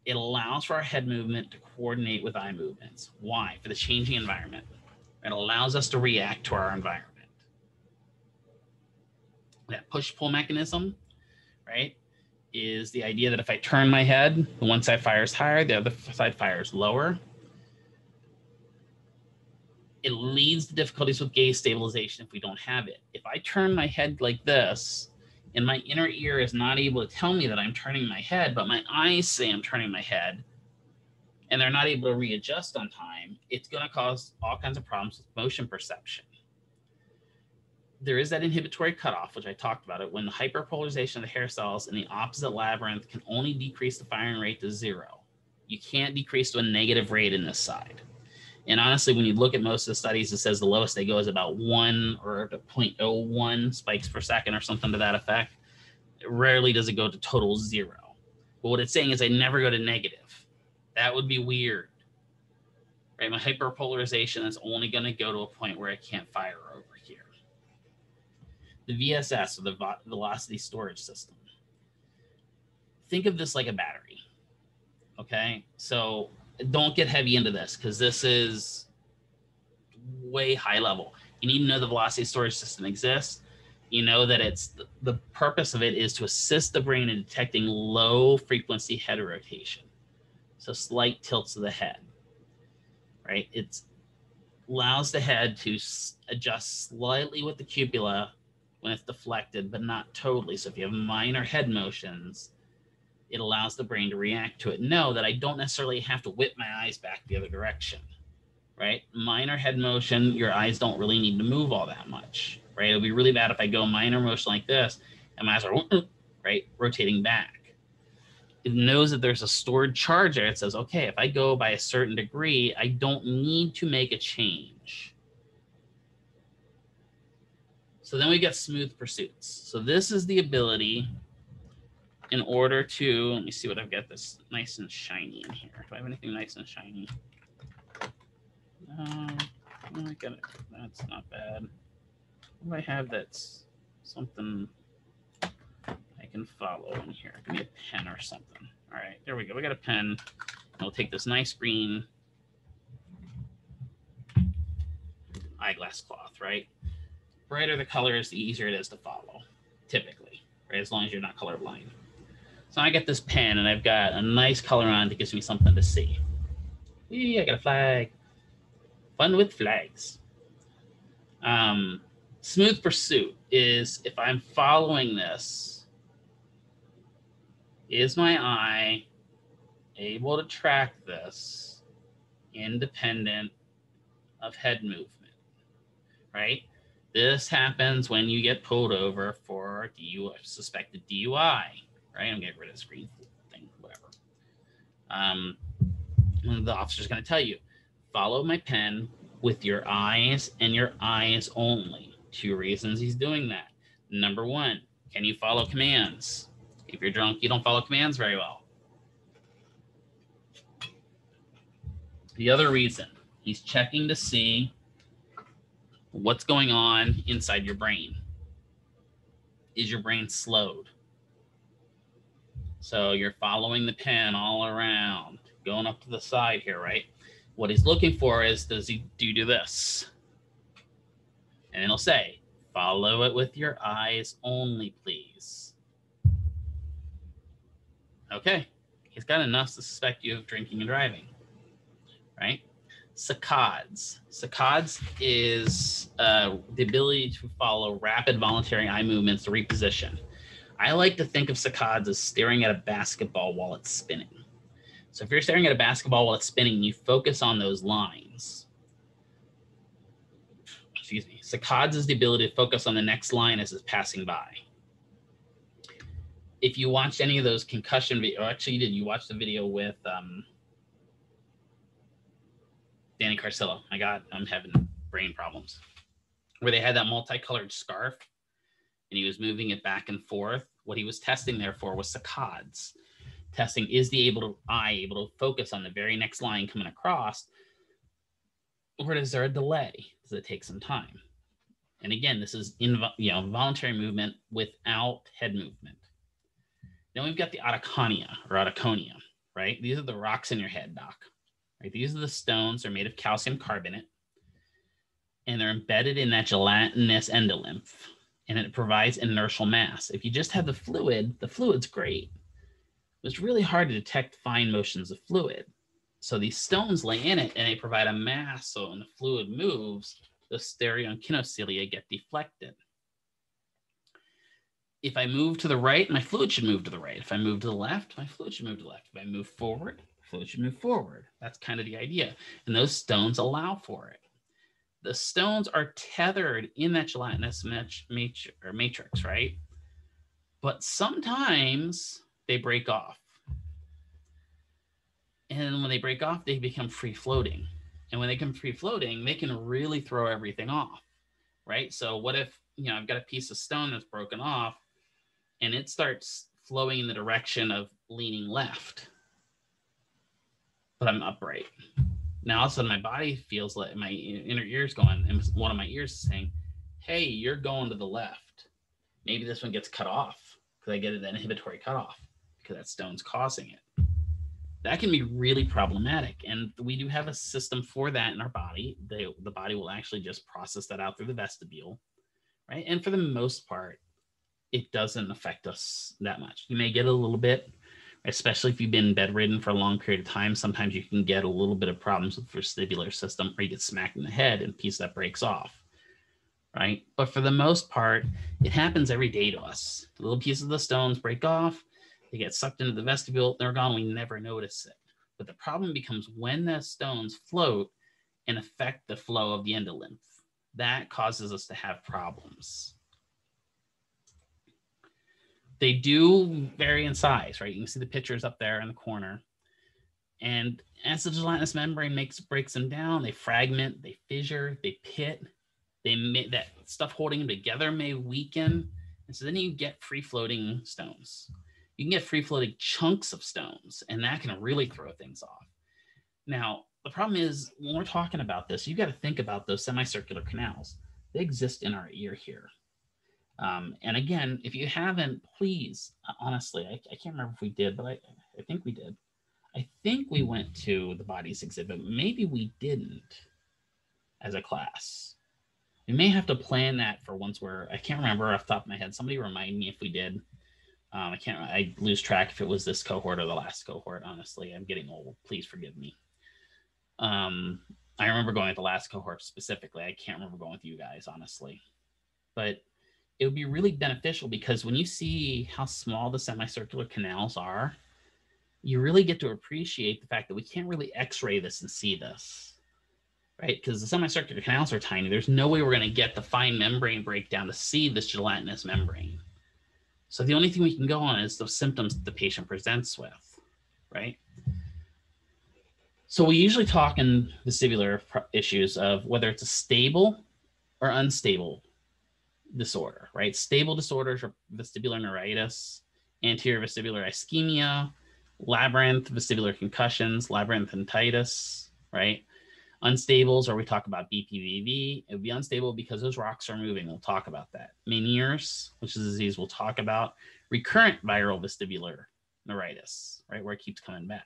It allows for our head movement to coordinate with eye movements. Why? For the changing environment. It allows us to react to our environment. That push pull mechanism, right, is the idea that if I turn my head, the one side fires higher, the other side fires lower it leads to difficulties with gaze stabilization if we don't have it. If I turn my head like this, and my inner ear is not able to tell me that I'm turning my head, but my eyes say I'm turning my head, and they're not able to readjust on time, it's going to cause all kinds of problems with motion perception. There is that inhibitory cutoff, which I talked about it, when the hyperpolarization of the hair cells in the opposite labyrinth can only decrease the firing rate to zero You can't decrease to a negative rate in this side. And honestly, when you look at most of the studies, it says the lowest they go is about one or 0.01 spikes per second or something to that effect. Rarely does it go to total zero. But what it's saying is I never go to negative. That would be weird. Right? My hyperpolarization is only going to go to a point where I can't fire over. The VSS, or the velocity storage system. Think of this like a battery. Okay. So don't get heavy into this because this is way high level. You need to know the velocity storage system exists. You know that it's the, purpose of it is to assist the brain in detecting low frequency head rotation. So slight tilts of the head, right? It allows the head to adjust slightly with the cupula when it's deflected, but not totally. So if you have minor head motions, it allows the brain to react to it. Know that I don't necessarily have to whip my eyes back the other direction, right? Minor head motion, your eyes don't really need to move all that much, right? It'll be really bad if I go minor motion like this and my eyes are, right, rotating back. It knows that there's a stored charge there. It says, okay, if I go by a certain degree, I don't need to make a change. So then we get smooth pursuits. So this is the ability in order to, let me see what I've got this nice and shiny in here. Do I have anything nice and shiny? Um, I got it. That's not bad. What do I have that's something I can follow in here? Give me a pen or something. All right, there we go. We got a pen. We'll take this nice green eyeglass cloth, right? Brighter the colors, the easier it is to follow, typically, right? As long as you're not colorblind. So I get this pen and I've got a nice color on that gives me something to see. Yeah, I got a flag. Fun with flags. Um, smooth pursuit is if I'm following this, is my eye able to track this independent of head movement? Right? This happens when you get pulled over for DUI, suspected DUI right? I'm getting rid of the screen thing, whatever. Um, the officer's going to tell you, follow my pen with your eyes and your eyes only. Two reasons he's doing that. Number one, can you follow commands? If you're drunk, you don't follow commands very well. The other reason, he's checking to see what's going on inside your brain. Is your brain slowed? So you're following the pen all around, going up to the side here, right? What he's looking for is, does he do, do this? And it'll say, follow it with your eyes only, please. Okay, he's got enough to suspect you of drinking and driving, right? Saccades. Saccades is uh, the ability to follow rapid voluntary eye movements to reposition. I like to think of saccades as staring at a basketball while it's spinning. So if you're staring at a basketball while it's spinning, you focus on those lines. Excuse me. Saccades is the ability to focus on the next line as it's passing by. If you watched any of those concussion video, actually you did, you watched the video with um, Danny Carcillo. My God, I'm having brain problems. Where they had that multicolored scarf and he was moving it back and forth what he was testing there for was saccades. Testing is the able to eye able to focus on the very next line coming across, or is there a delay? Does it take some time? And again, this is in you know voluntary movement without head movement. Then we've got the otoconia or otoconia, right? These are the rocks in your head, doc. Right? These are the stones. They're made of calcium carbonate, and they're embedded in that gelatinous endolymph and it provides inertial mass. If you just have the fluid, the fluid's great. It's really hard to detect fine motions of fluid. So these stones lay in it and they provide a mass. So when the fluid moves, the stereo and kinocilia get deflected. If I move to the right, my fluid should move to the right. If I move to the left, my fluid should move to the left. If I move forward, fluid should move forward. That's kind of the idea. And those stones allow for it the stones are tethered in that gelatinous matrix, right? But sometimes they break off. And when they break off, they become free floating. And when they become free floating, they can really throw everything off, right? So what if, you know, I've got a piece of stone that's broken off and it starts flowing in the direction of leaning left, but I'm upright. Now all of a sudden my body feels like my inner ears going, and one of my ears is saying, Hey, you're going to the left. Maybe this one gets cut off because I get an inhibitory cutoff because that stone's causing it. That can be really problematic. And we do have a system for that in our body. They, the body will actually just process that out through the vestibule, right? And for the most part, it doesn't affect us that much. You may get a little bit, especially if you've been bedridden for a long period of time. Sometimes you can get a little bit of problems with the vestibular system or you get smacked in the head and piece that breaks off right? But for the most part, it happens every day to us. The little pieces of the stones break off, they get sucked into the vestibule, they're gone, we never notice it. But the problem becomes when the stones float and affect the flow of the endolymph. That causes us to have problems. They do vary in size, right? You can see the pictures up there in the corner. And as the gelatinous membrane makes breaks them down, they fragment, they fissure, they pit, they may that stuff holding them together may weaken. And so then you get free floating stones. You can get free floating chunks of stones and that can really throw things off. Now the problem is when we're talking about this you got to think about those semicircular canals. They exist in our ear here um, and again if you haven't please honestly I, I can't remember if we did but I, I think we did i think we went to the bodies exhibit maybe we didn't as a class we may have to plan that for once we're I can't remember off the top of my head. Somebody remind me if we did. Um, I can't I lose track if it was this cohort or the last cohort, honestly. I'm getting old. Please forgive me. Um, I remember going with the last cohort specifically. I can't remember going with you guys, honestly. But it would be really beneficial because when you see how small the semicircular canals are, you really get to appreciate the fact that we can't really x-ray this and see this right? Because the semicircular canals are tiny. There's no way we're going to get the fine membrane breakdown to see this gelatinous membrane. So the only thing we can go on is the symptoms that the patient presents with, right? So we usually talk in vestibular issues of whether it's a stable or unstable disorder, right? Stable disorders are vestibular neuritis, anterior vestibular ischemia, labyrinth vestibular concussions, labyrinthitis, right? Unstables, or we talk about BPPV, it would be unstable because those rocks are moving. We'll talk about that. Meniere's, which is a disease we'll talk about. Recurrent viral vestibular neuritis, right, where it keeps coming back.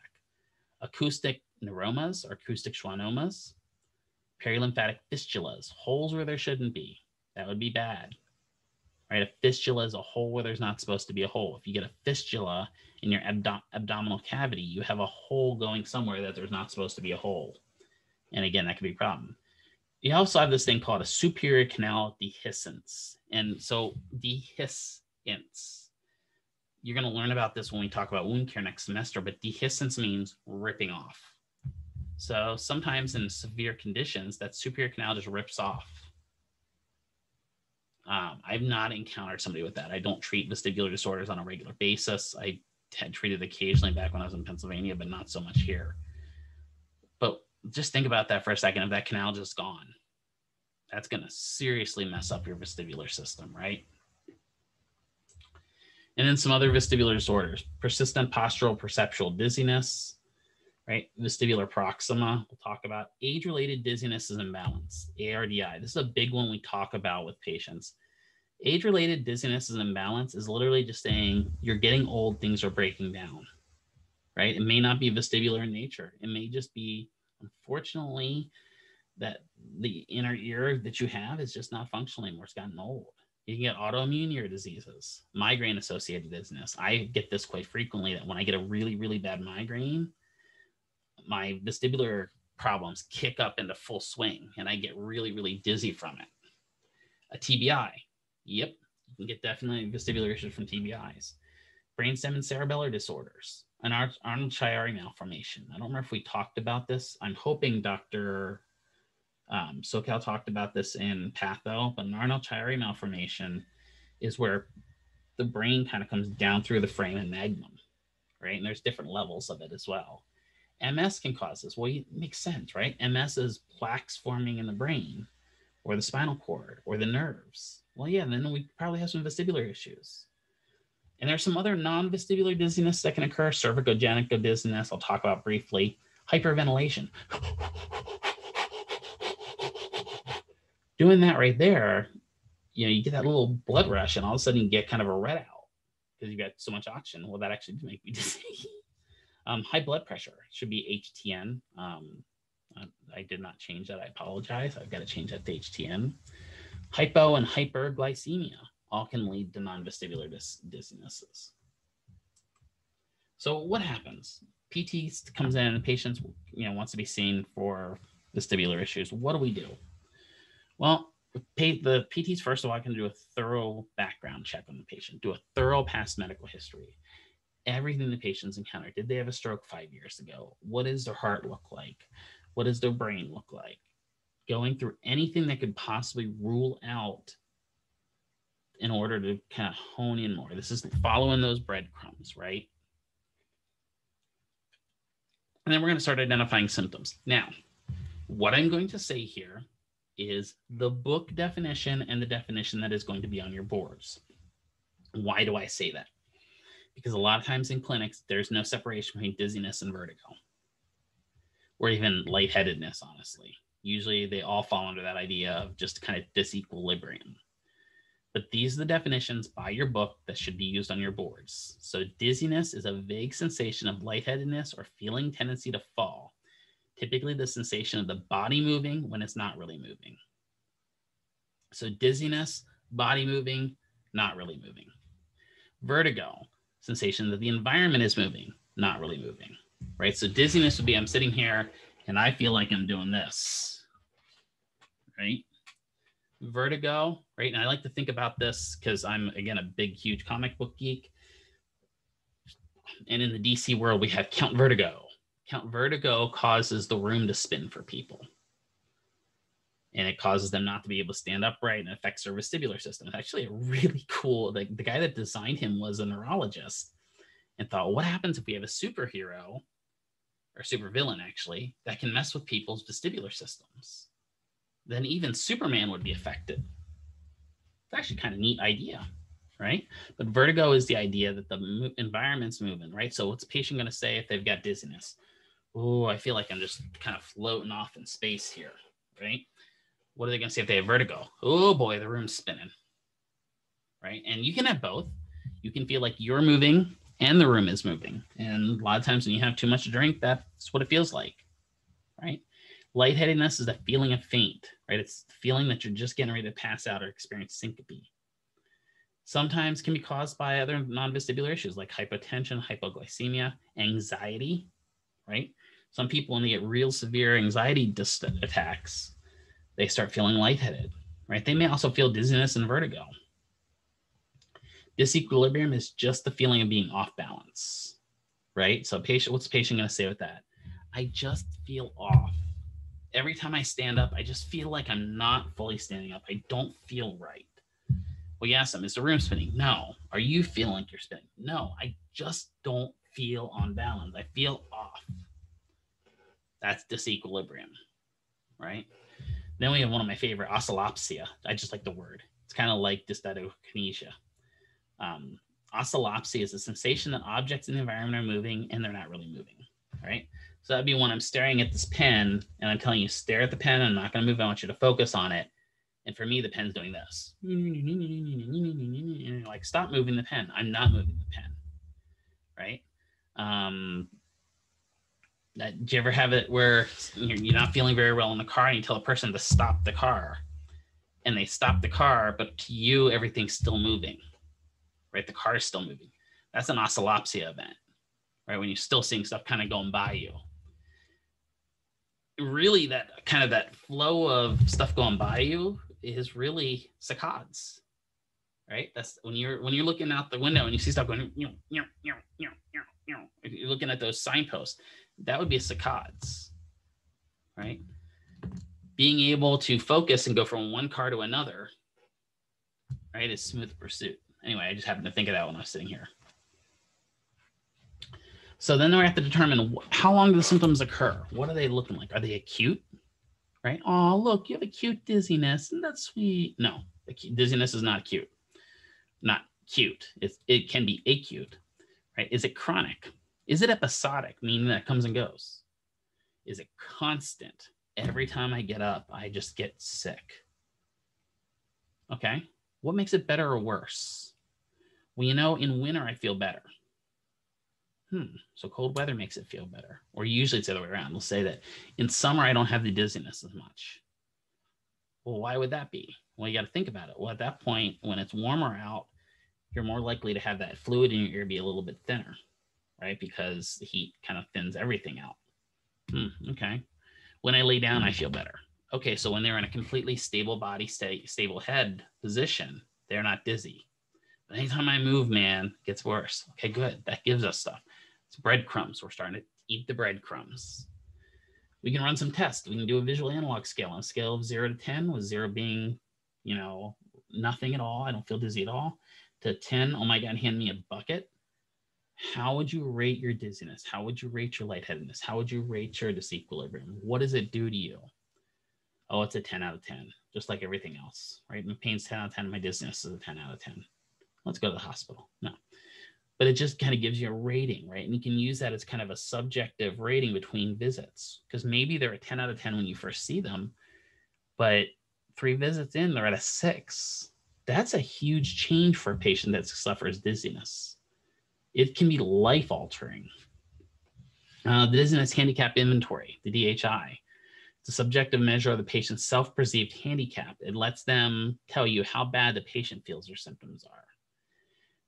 Acoustic neuromas or acoustic schwannomas. Perilymphatic fistulas, holes where there shouldn't be. That would be bad. Right? A fistula is a hole where there's not supposed to be a hole. If you get a fistula in your abdom- abdominal cavity, you have a hole going somewhere that there's not supposed to be a hole. And again, that could be a problem. You also have this thing called a superior canal dehiscence. And so dehiscence, you're going to learn about this when we talk about wound care next semester, but dehiscence means ripping off. So sometimes in severe conditions, that superior canal just rips off. Um, I've not encountered somebody with that. I don't treat vestibular disorders on a regular basis. I had treated occasionally back when I was in Pennsylvania, but not so much here. But just think about that for a second. If that canal just gone, that's going to seriously mess up your vestibular system, right? And then some other vestibular disorders, persistent postural perceptual dizziness, right? Vestibular paroxysmia, we'll talk about. Age-related dizziness is imbalance, ARDI. This is a big one we talk about with patients. Age-related dizziness is imbalance is literally just saying you're getting old, things are breaking down, right? It may not be vestibular in nature. It may just be unfortunately, that the inner ear that you have is just not functional anymore. It's gotten old. You can get autoimmune ear diseases, migraine associated dizziness. I get this quite frequently that when I get a really, really bad migraine, my vestibular problems kick up into full swing and I get really, really dizzy from it. A TBI. Yep. You can get definitely vestibular issues from TBIs. Brainstem and cerebellar disorders an Arnold Chiari malformation. I don't remember if we talked about this. I'm hoping Dr. Um, SoCal talked about this in Patho, but an Arnold Chiari malformation is where the brain kind of comes down through the foramen magnum, right? And there's different levels of it as well. MS can cause this. Well, it makes sense, right? MS is plaques forming in the brain or the spinal cord or the nerves. Well, yeah, then we probably have some vestibular issues. And there's some other non-vestibular dizziness that can occur, cervicogenic dizziness, I'll talk about briefly, hyperventilation. Doing that right there, you know, you get that little blood rush and all of a sudden you get kind of a red out because you've got so much oxygen. Well, that actually did make me dizzy. Um, high blood pressure should be HTN. Um, I, I, did not change that. I apologize. I've got to change that to HTN. Hypo and hyperglycemia all can lead to non-vestibular dis- dizzinesses. So what happens? PT comes in and the patient you know wants to be seen for vestibular issues. What do we do? Well, the PTs first of all can do a thorough background check on the patient, do a thorough past medical history, everything the patient's encounter. Did they have a stroke five years ago? What does their heart look like? What does their brain look like? Going through anything that could possibly rule out in order to kind of hone in more. This is following those breadcrumbs, right? And then we're going to start identifying symptoms. Now, what I'm going to say here is the book definition and the definition that is going to be on your boards. Why do I say that? Because a lot of times in clinics, there's no separation between dizziness and vertigo, or even lightheadedness, honestly. Usually they all fall under that idea of just kind of disequilibrium. But these are the definitions by your book that should be used on your boards. So, dizziness is a vague sensation of lightheadedness or feeling tendency to fall typically the sensation of the body moving when it's not really moving. So dizziness, body moving, not really moving. Vertigo, sensation that the environment is moving, not really moving, right? So dizziness would be I'm sitting here and I feel like I'm doing this, right? Vertigo, right? And I like to think about this because I'm, again, a big, huge comic book geek. And in the DC world, we have Count Vertigo, Count Vertigo causes the room to spin for people. And it causes them not to be able to stand upright and affects their vestibular system. It's actually a really cool, the, the guy that designed him was a neurologist and thought, what happens if we have a superhero or supervillain actually that can mess with people's vestibular systems? Then even Superman would be affected. It's actually kind of neat idea right? But vertigo is the idea that the environment's moving, right? So what's a patient going to say if they've got dizziness? oh, I feel like I'm just kind of floating off in space here, right? What are they going to say if they have vertigo? Oh boy, the room's spinning, right? And you can have both. You can feel like you're moving and the room is moving. And a lot of times when you have too much to drink, that's what it feels like, right? Lightheadedness is a feeling of faint, right? It's the feeling that you're just getting ready to pass out or experience syncope. Sometimes can be caused by other non-vestibular issues like hypotension, hypoglycemia, anxiety, right? Some people, when they get real severe anxiety attacks, they start feeling lightheaded, right? They may also feel dizziness and vertigo. Disequilibrium is just the feeling of being off balance, right? So, patient, what's the patient going to say with that? I just feel off. Every time I stand up, I just feel like I'm not fully standing up. I don't feel right. Well, you ask them, is the room spinning? No. Are you feeling like you're spinning? No, I just don't feel on balance. I feel off. That's disequilibrium, right? Then we have one of my favorite, oscillopsia. I just like the word. It's kind of like dysdiadochokinesia. Um, oscillopsia is a sensation that objects in the environment are moving and they're not really moving, right? So that'd be when I'm staring at this pen and I'm telling you, stare at the pen. I'm not going to move. I want you to focus on it. And for me, the pen's doing this. Like, stop moving the pen. I'm not moving the pen, right? Um, did you ever have it where you're, not feeling very well in the car and you tell a person to stop the car and they stop the car, but to you, everything's still moving, right? The car is still moving. That's an oscillopsia event, right? When you're still seeing stuff kind of going by you. Really, that kind of that flow of stuff going by you is really saccades, right? That's when you're when you're looking out the window and you see stuff going, you're looking at those signposts that would be a saccades, right? Being able to focus and go from one car to another, right, is smooth pursuit. Anyway, I just happened to think of that when I was sitting here. So then we have to determine how long do the symptoms occur? What are they looking like? Are they acute? Right? Oh, look, you have acute dizziness. and that's sweet? No, dizziness is not acute. Not cute. It's, it can be acute. Right? Is it chronic? Is it episodic, meaning that it comes and goes? Is it constant? Every time I get up, I just get sick. Okay. What makes it better or worse? Well, you know, in winter, I feel better. Hmm. So cold weather makes it feel better. Or usually it's the other way around. We'll say that in summer, I don't have the dizziness as much. Well, why would that be? Well, you got to think about it. Well, at that point, when it's warmer out, you're more likely to have that fluid in your ear be a little bit thinner, right? Because the heat kind of thins everything out. Hmm, okay. When I lay down, I feel better. Okay, so when they're in a completely stable body, sta- stable head position, they're not dizzy. But anytime I move, man, it gets worse. Okay, good. That gives us stuff. It's breadcrumbs. We're starting to eat the breadcrumbs. We can run some tests. We can do a visual analog scale on a scale of zero to 10, with zero being, you know, nothing at all. I don't feel dizzy at all. To 10, oh my God, hand me a bucket how would you rate your dizziness? How would you rate your lightheadedness? How would you rate your disequilibrium? What does it do to you? Oh, it's a 10 out of 10, just like everything else, right? My pain's 10 out of 10, my dizziness is a 10 out of 10. Let's go to the hospital. No. But it just kind of gives you a rating, right? And you can use that as kind of a subjective rating between visits because maybe they're a 10 out of 10 when you first see them, but three visits in, they're at a six. That's a huge change for a patient that suffers dizziness it can be life altering. Uh, the Dizziness Handicap Inventory, the DHI. It's a subjective measure of the patient's self perceived handicap. It lets them tell you how bad the patient feels their symptoms are.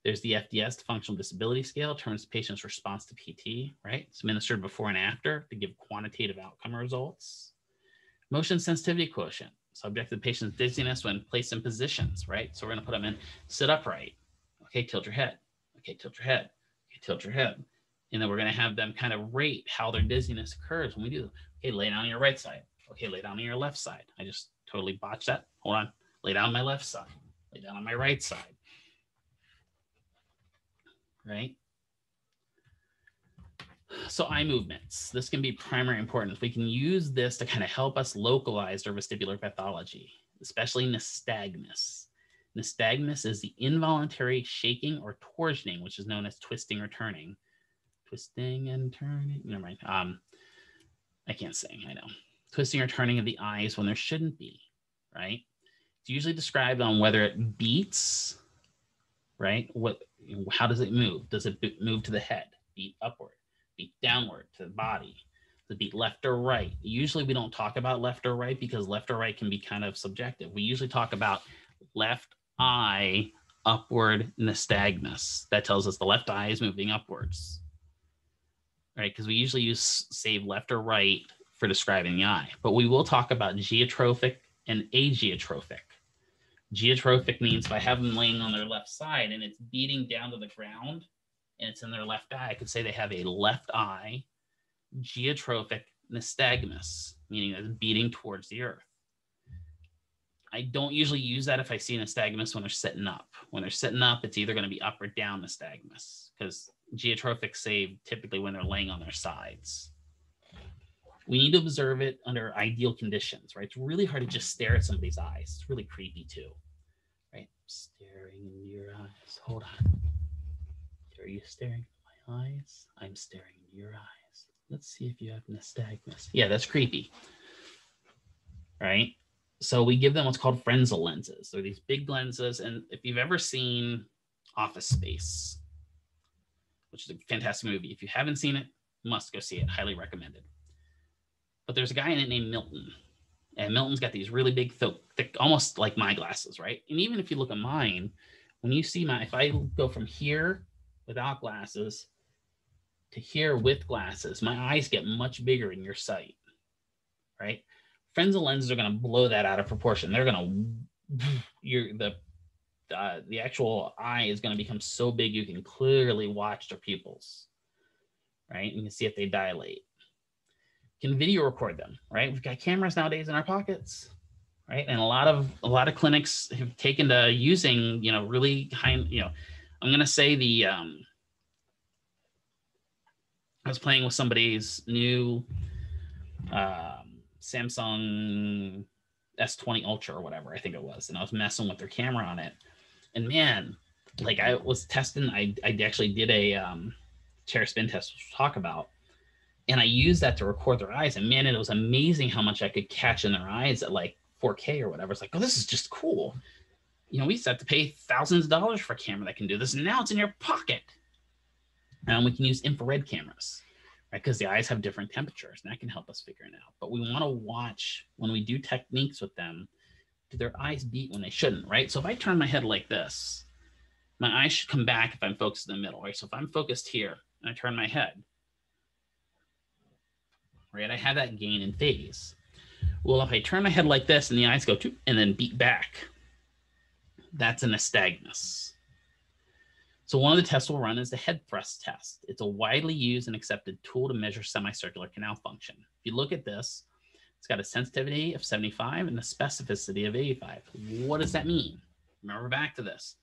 There's the FDS, the Functional Disability Scale, determines patient's response to PT, right? It's administered before and after to give quantitative outcome results. Motion sensitivity quotient, subject to the patient's dizziness when placed in positions, right? So we're going to put them in sit upright. Okay, tilt your head. Okay, tilt your head tilt your head. And then we're going to have them kind of rate how their dizziness occurs when we do. Okay, lay down on your right side. Okay, lay down on your left side. I just totally botched that. Hold on. Lay down on my left side. Lay down on my right side. Right? So eye movements. This can be primary importance. We can use this to kind of help us localize our vestibular pathology, especially nystagmus. Nystagmus is the involuntary shaking or torsioning, which is known as twisting or turning. Twisting and turning. Never mind. Um, I can't sing. I know. Twisting or turning of the eyes when there shouldn't be. Right. It's usually described on whether it beats. Right. What? How does it move? Does it move to the head? Beat upward. Beat downward to the body. The beat left or right. Usually we don't talk about left or right because left or right can be kind of subjective. We usually talk about left eye upward nystagmus. That tells us the left eye is moving upwards, right? Because we usually use save left or right for describing the eye, but we will talk about geotrophic and ageotrophic. Geotrophic means if I have them laying on their left side and it's beating down to the ground and it's in their left eye, I could say they have a left eye geotrophic nystagmus, meaning it's beating towards the earth. I don't usually use that if I see nystagmus when they're sitting up. When they're sitting up, it's either going to be up or down nystagmus because geotrophic save typically when they're laying on their sides. We need to observe it under ideal conditions, right? It's really hard to just stare at somebody's eyes. It's really creepy too, right? Staring into your eyes. Hold on. Are you staring at my eyes? I'm staring into your eyes. Let's see if you have nystagmus. Yeah, that's creepy, right? So we give them what's called Frenzel lenses. They're these big lenses, and if you've ever seen Office Space, which is a fantastic movie, if you haven't seen it, must go see it. Highly recommended. But there's a guy in it named Milton, and Milton's got these really big, thick, thick, almost like my glasses, right? And even if you look at mine, when you see my, if I go from here without glasses to here with glasses, my eyes get much bigger in your sight, right? Frenzel lenses are going to blow that out of proportion. They're going to your the uh, the actual eye is going to become so big you can clearly watch their pupils, right? And You can see if they dilate. Can video record them, right? We've got cameras nowadays in our pockets, right? And a lot of a lot of clinics have taken to using, you know, really high, you know, I'm going to say the um, I was playing with somebody's new um, Samsung S20 Ultra or whatever, I think it was, and I was messing with their camera on it. And man, like I was testing, I, I actually did a um, chair spin test, which we'll talk about. And I used that to record their eyes. And man, it was amazing how much I could catch in their eyes at like 4K or whatever. It's like, oh, this is just cool. You know, we used to have to pay thousands of dollars for a camera that can do this. And now it's in your pocket. And we can use infrared cameras, right? Because the eyes have different temperatures and that can help us figure it out. But we want to watch when we do techniques with them, do their eyes beat when they shouldn't, right? So if I turn my head like this, my eyes should come back if I'm focused in the middle, right? So if I'm focused here and I turn my head, right, I have that gain in phase. Well, if I turn my head like this and the eyes go to and then beat back, that's an nystagmus. So one of the tests we'll run is the head thrust test. It's a widely used and accepted tool to measure semicircular canal function. If you look at this, it's got a sensitivity of 75 and a specificity of 85. What does that mean? Remember back to this.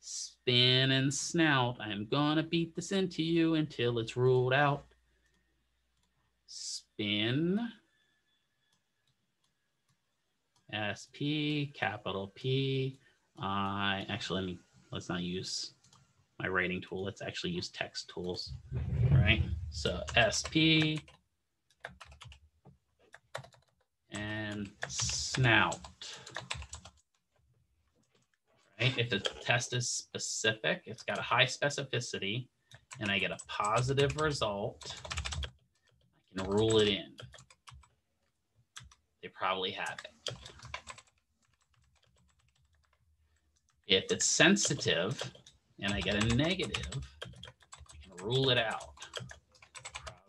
Spin and snout. I am gonna beat this into you until it's ruled out. Spin. SP, capital P. I actually let me let's not use my writing tool. Let's actually use text tools. Right. So SP and snout right? If the test is specific, it's got a high specificity, and I get a positive result, I can rule it in. They probably have it. If it's sensitive and I get a negative, I can rule it out.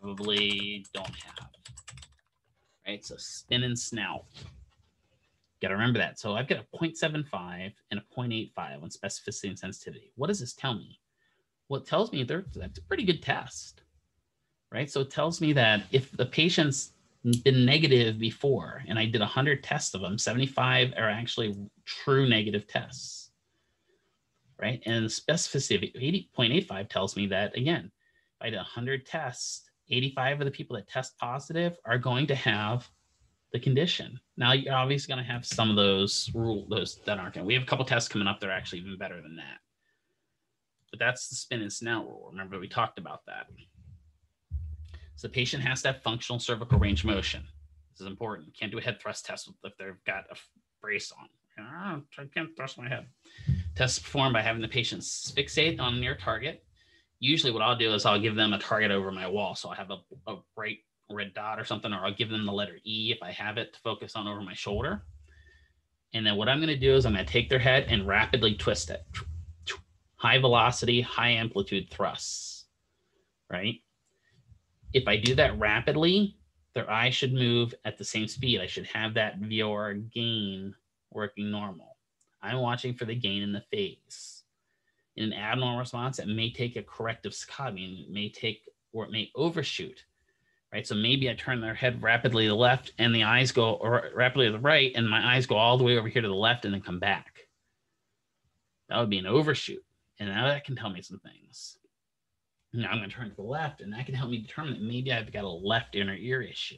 Probably don't have. Right, so spin and snout. Got to remember that. So I've got a 0.75 and a 0.85 on specificity and sensitivity. What does this tell me? Well, it tells me that's a pretty good test, right? So it tells me that if the patient's been negative before and I did 100 tests of them, 75 are actually true negative tests, right? And the specificity of 80.85 tells me that, again, I did 100 tests, 85 of the people that test positive are going to have the condition. Now you're obviously going to have some of those rule those that aren't going. We have a couple tests coming up that are actually even better than that. But that's the spin and snout rule. Remember we talked about that. So the patient has to have functional cervical range motion. This is important. Can't do a head thrust test if they've got a brace on. Ah, I can't thrust my head. Test performed by having the patient fixate on near target. Usually, what I'll do is I'll give them a target over my wall. So I have a, a bright red dot or something, or I'll give them the letter E if I have it to focus on over my shoulder. And then what I'm going to do is I'm going to take their head and rapidly twist it. High velocity, high amplitude thrusts, right? If I do that rapidly, their eye should move at the same speed. I should have that VOR gain working normal. I'm watching for the gain in the phase. In an abnormal response, it may take a corrective saccade, it may take or it may overshoot right? So maybe I turn their head rapidly to the left and the eyes go or rapidly to the right and my eyes go all the way over here to the left and then come back. That would be an overshoot. And now that can tell me some things. Now I'm going to turn to the left and that can help me determine that maybe I've got a left inner ear issue.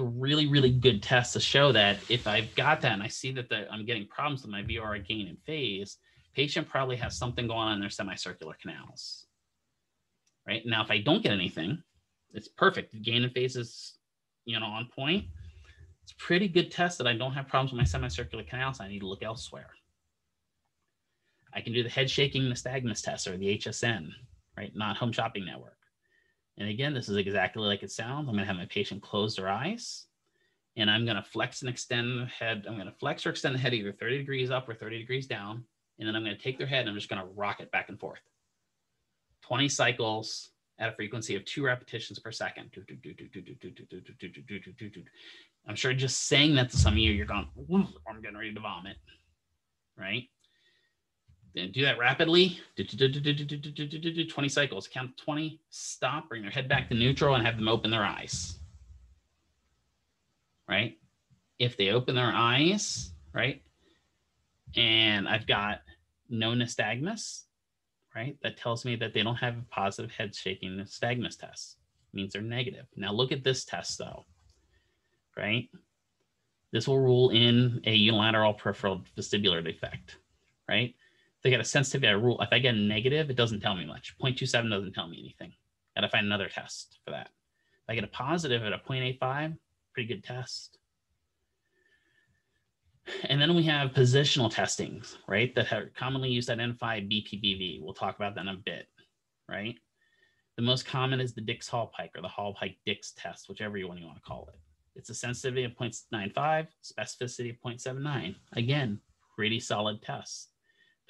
A really, really good test to show that if I've got that and I see that the, I'm getting problems with my VOR gain and phase, patient probably has something going on in their semicircular canals. Right now, if I don't get anything, it's perfect. Gain and phase is, you know, on point. It's a pretty good test that I don't have problems with my semicircular canals I need to look elsewhere. I can do the head shaking nystagmus test or the HSN, right? Not home shopping network. And again, this is exactly like it sounds. I'm going to have my patient close their eyes and I'm going to flex and extend the head. I'm going to flex or extend the head either 30 degrees up or 30 degrees down. And then I'm going to take their head and I'm just going to rock it back and forth. 20 cycles at a frequency of two repetitions per second. I'm sure just saying that to some of you, you're going, I'm getting ready to vomit, right? Then do that rapidly. 20 cycles. Count 20, stop, bring their head back to neutral, and have them open their eyes. Right? If they open their eyes, right, and I've got no nystagmus, right? That tells me that they don't have a positive head shaking nystagmus test. It means they're negative. Now look at this test though, right? This will rule in a unilateral peripheral vestibular defect, right? They get a sensitivity, rule. If I get a negative, it doesn't tell me much. 0.27 doesn't tell me anything. Gotta find another test for that. If I get a positive at a 0.85, pretty good test. And then we have positional testings, right? That are commonly used to identify BPPV. We'll talk about that in a bit, right? The most common is the Dix-Hallpike or the Hallpike-Dix test, whichever you want to call it. It's a sensitivity of 0.95, specificity of 0.79. Again, pretty solid test.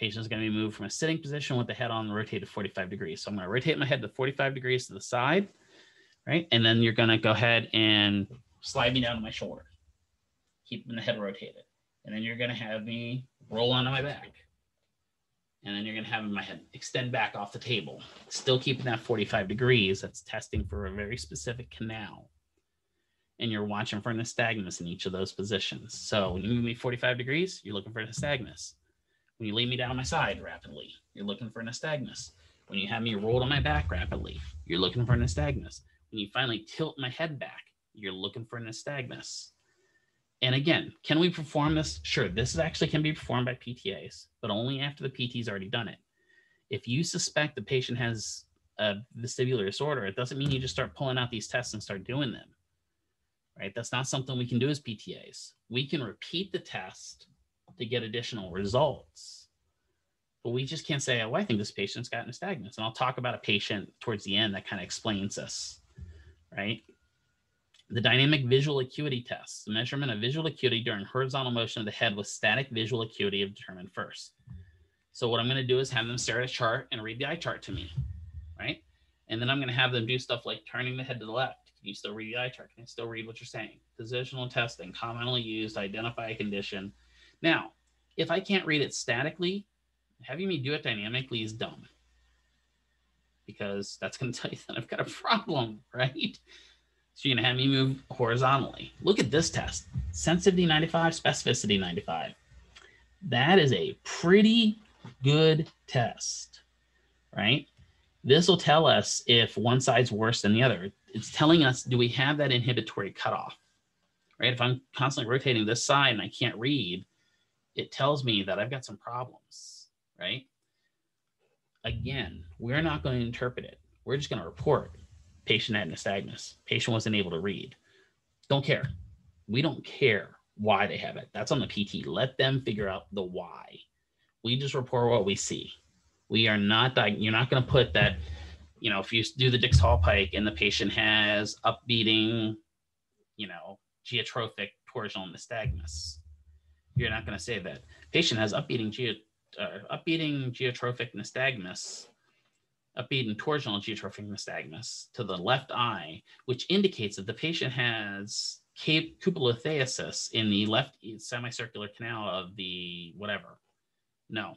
Patient is going to be moved from a sitting position with the head on rotated 45 degrees. So I'm going to rotate my head to 45 degrees to the side, right? And then you're going to go ahead and slide me down to my shoulder, keeping the head rotated. And then you're going to have me roll onto my back. And then you're going to have my head extend back off the table, still keeping that 45 degrees. That's testing for a very specific canal. And you're watching for nystagmus in each of those positions. So when you move me 45 degrees, you're looking for nystagmus. When you lay me down on my side rapidly, you're looking for nystagmus. When you have me rolled on my back rapidly, you're looking for nystagmus. When you finally tilt my head back, you're looking for nystagmus. And again, can we perform this? Sure, this actually can be performed by PTAs, but only after the PT's already done it. If you suspect the patient has a vestibular disorder, it doesn't mean you just start pulling out these tests and start doing them. Right? That's not something we can do as PTAs. We can repeat the test to get additional results. But we just can't say, oh, I think this patient's got nystagmus. And I'll talk about a patient towards the end that kind of explains this, right? The dynamic visual acuity test, the measurement of visual acuity during horizontal motion of the head with static visual acuity of determined first. So what I'm going to do is have them stare at a chart and read the eye chart to me, right? And then I'm going to have them do stuff like turning the head to the left. Can you still read the eye chart? Can you still read what you're saying? Positional testing, commonly used, to identify a condition. Now, if I can't read it statically, having me do it dynamically is dumb because that's going to tell you that I've got a problem, right? So you're gonna have me move horizontally. Look at this test. Sensitivity 95, specificity 95. That is a pretty good test, right? This will tell us if one side's worse than the other. It's telling us, do we have that inhibitory cutoff, right? If I'm constantly rotating this side and I can't read, it tells me that I've got some problems, right? Again, we're not going to interpret it. We're just going to report patient had nystagmus. Patient wasn't able to read. Don't care. We don't care why they have it. That's on the PT. Let them figure out the why. We just report what we see. We are not, you're not going to put that, you know, if you do the Dix-Hallpike and the patient has upbeating, you know, geotrophic torsional nystagmus, you're not going to say that patient has upbeating, ge- uh, upbeating geotrophic nystagmus upbeat and torsional geotrophic nystagmus to the left eye, which indicates that the patient has cupulolithiasis in the left semicircular canal of the whatever. No,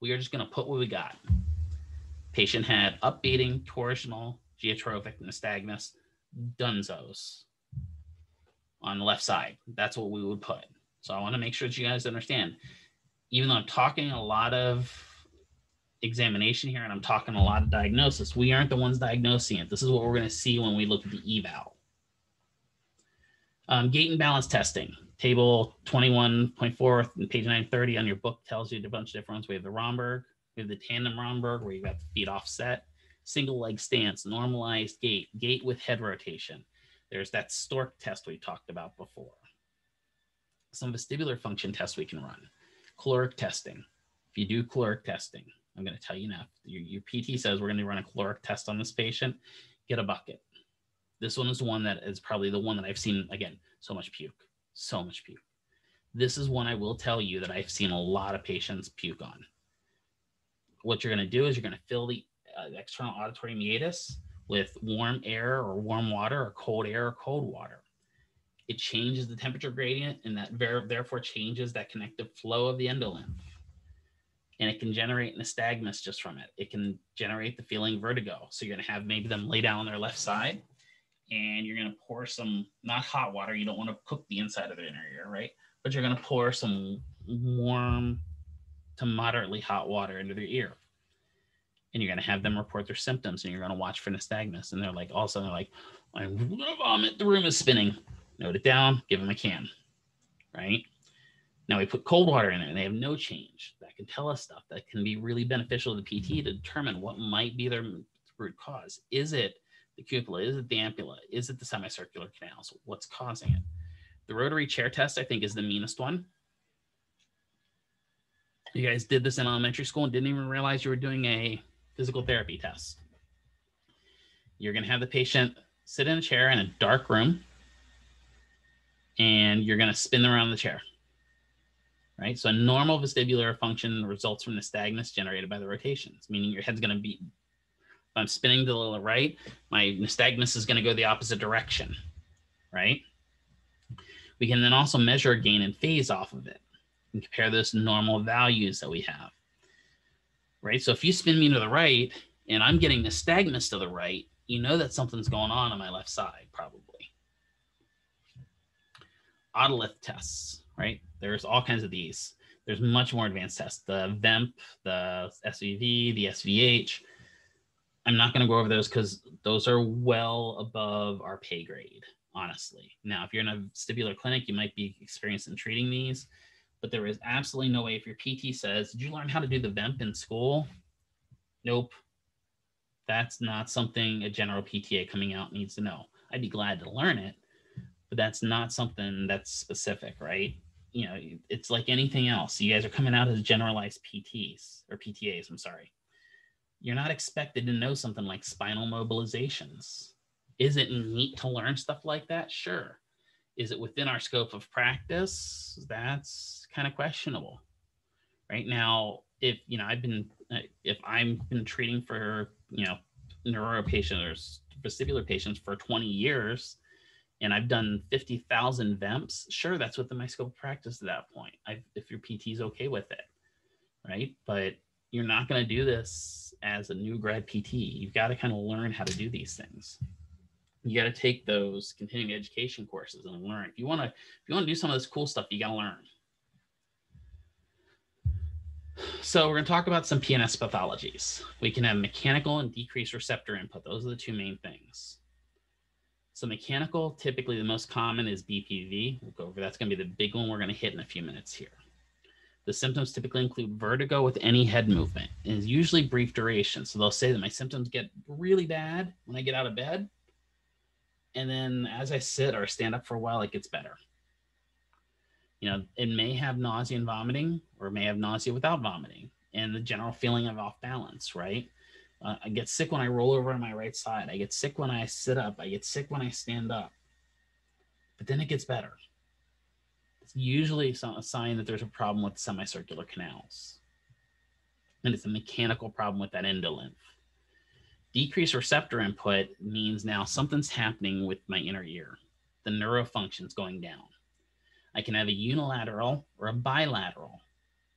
we are just going to put what we got. Patient had upbeating torsional geotrophic nystagmus, Dunzos on the left side. That's what we would put. So I want to make sure that you guys understand. Even though I'm talking a lot of examination here and I'm talking a lot of diagnosis. We aren't the ones diagnosing it. This is what we're going to see when we look at the eval. Um, gait and balance testing. Table 21.4 and page 930 on your book tells you a bunch of different ones. We have the Romberg, we have the tandem Romberg where you got the feet offset, single leg stance, normalized gait, gait with head rotation. There's that stork test we talked about before. Some vestibular function tests we can run. Caloric testing. If you do caloric testing, I'm going to tell you now. Your, your PT says we're going to run a caloric test on this patient. Get a bucket. This one is the one that is probably the one that I've seen again. So much puke, so much puke. This is one I will tell you that I've seen a lot of patients puke on. What you're going to do is you're going to fill the uh, external auditory meatus with warm air or warm water or cold air or cold water. It changes the temperature gradient and that ver- therefore changes that convective flow of the endolymph and it can generate nystagmus just from it. It can generate the feeling vertigo. So you're going to have maybe them lay down on their left side and you're going to pour some, not hot water, you don't want to cook the inside of their inner ear, right? But you're going to pour some warm to moderately hot water into their ear. and you're going to have them report their symptoms and you're going to watch for nystagmus. And they're like, all of a sudden, they're like, I'm going to vomit. The room is spinning. Note it down, give them a can, right? Now we put cold water in it and they have no change. That can tell us stuff that can be really beneficial to the PT to determine what might be their root cause. Is it the cupula? Is it the ampulla? Is it the semicircular canals? What's causing it? The rotary chair test, I think, is the meanest one. You guys did this in elementary school and didn't even realize you were doing a physical therapy test. You're going to have the patient sit in a chair in a dark room and you're going to spin around the chair. Right. So a normal vestibular function results from the nystagmus generated by the rotations, meaning your head's going to be, if I'm spinning to the right, my nystagmus is going to go the opposite direction. Right. We can then also measure gain and phase off of it and compare those normal values that we have. Right. So if you spin me to the right and I'm getting nystagmus to the right, you know that something's going on on my left side, probably. Otolith tests, right? There's all kinds of these. There's much more advanced tests. The VEMP, the SVV, the SVH. I'm not going to go over those because those are well above our pay grade, honestly. Now, if you're in a vestibular clinic, you might be experienced in treating these, but there is absolutely no way if your PT says, Did you learn how to do the VEMP in school? Nope. That's not something a general PTA coming out needs to know. I'd be glad to learn it, but that's not something that's specific, right? You know, it's like anything else. You guys are coming out as generalized PTs or PTAs, I'm sorry. You're not expected to know something like spinal mobilizations. Is it neat to learn stuff like that? Sure. Is it within our scope of practice? That's kind of questionable. Right now, if you know, I've been uh, if I've been treating for you know neuro patients or vestibular patients for 20 years, and I've done 50,000 VEMPs, sure, that's within my scope of practice at that point. I, if your PT is okay with it, right? But you're not going to do this as a new grad PT. You've got to kind of learn how to do these things. You got to take those continuing education courses and learn. If you want to, if you want to do some of this cool stuff, you got to learn. So we're going to talk about some PNS pathologies. We can have mechanical and decreased receptor input. Those are the two main things. So mechanical, typically the most common is BPV. We'll go over that's going to be the big one we're going to hit in a few minutes here. The symptoms typically include vertigo with any head movement and is usually brief duration. So they'll say that my symptoms get really bad when I get out of bed. And then as I sit or stand up for a while, it gets better you know, it may have nausea and vomiting, or may have nausea without vomiting, and the general feeling of off balance, right? Uh, I get sick when I roll over on my right side. I get sick when I sit up. I get sick when I stand up. But then it gets better. It's usually a sign that there's a problem with semicircular canals. And it's a mechanical problem with that endolymph. Decreased receptor input means now something's happening with my inner ear. The neurofunction's going down. I can have a unilateral or a bilateral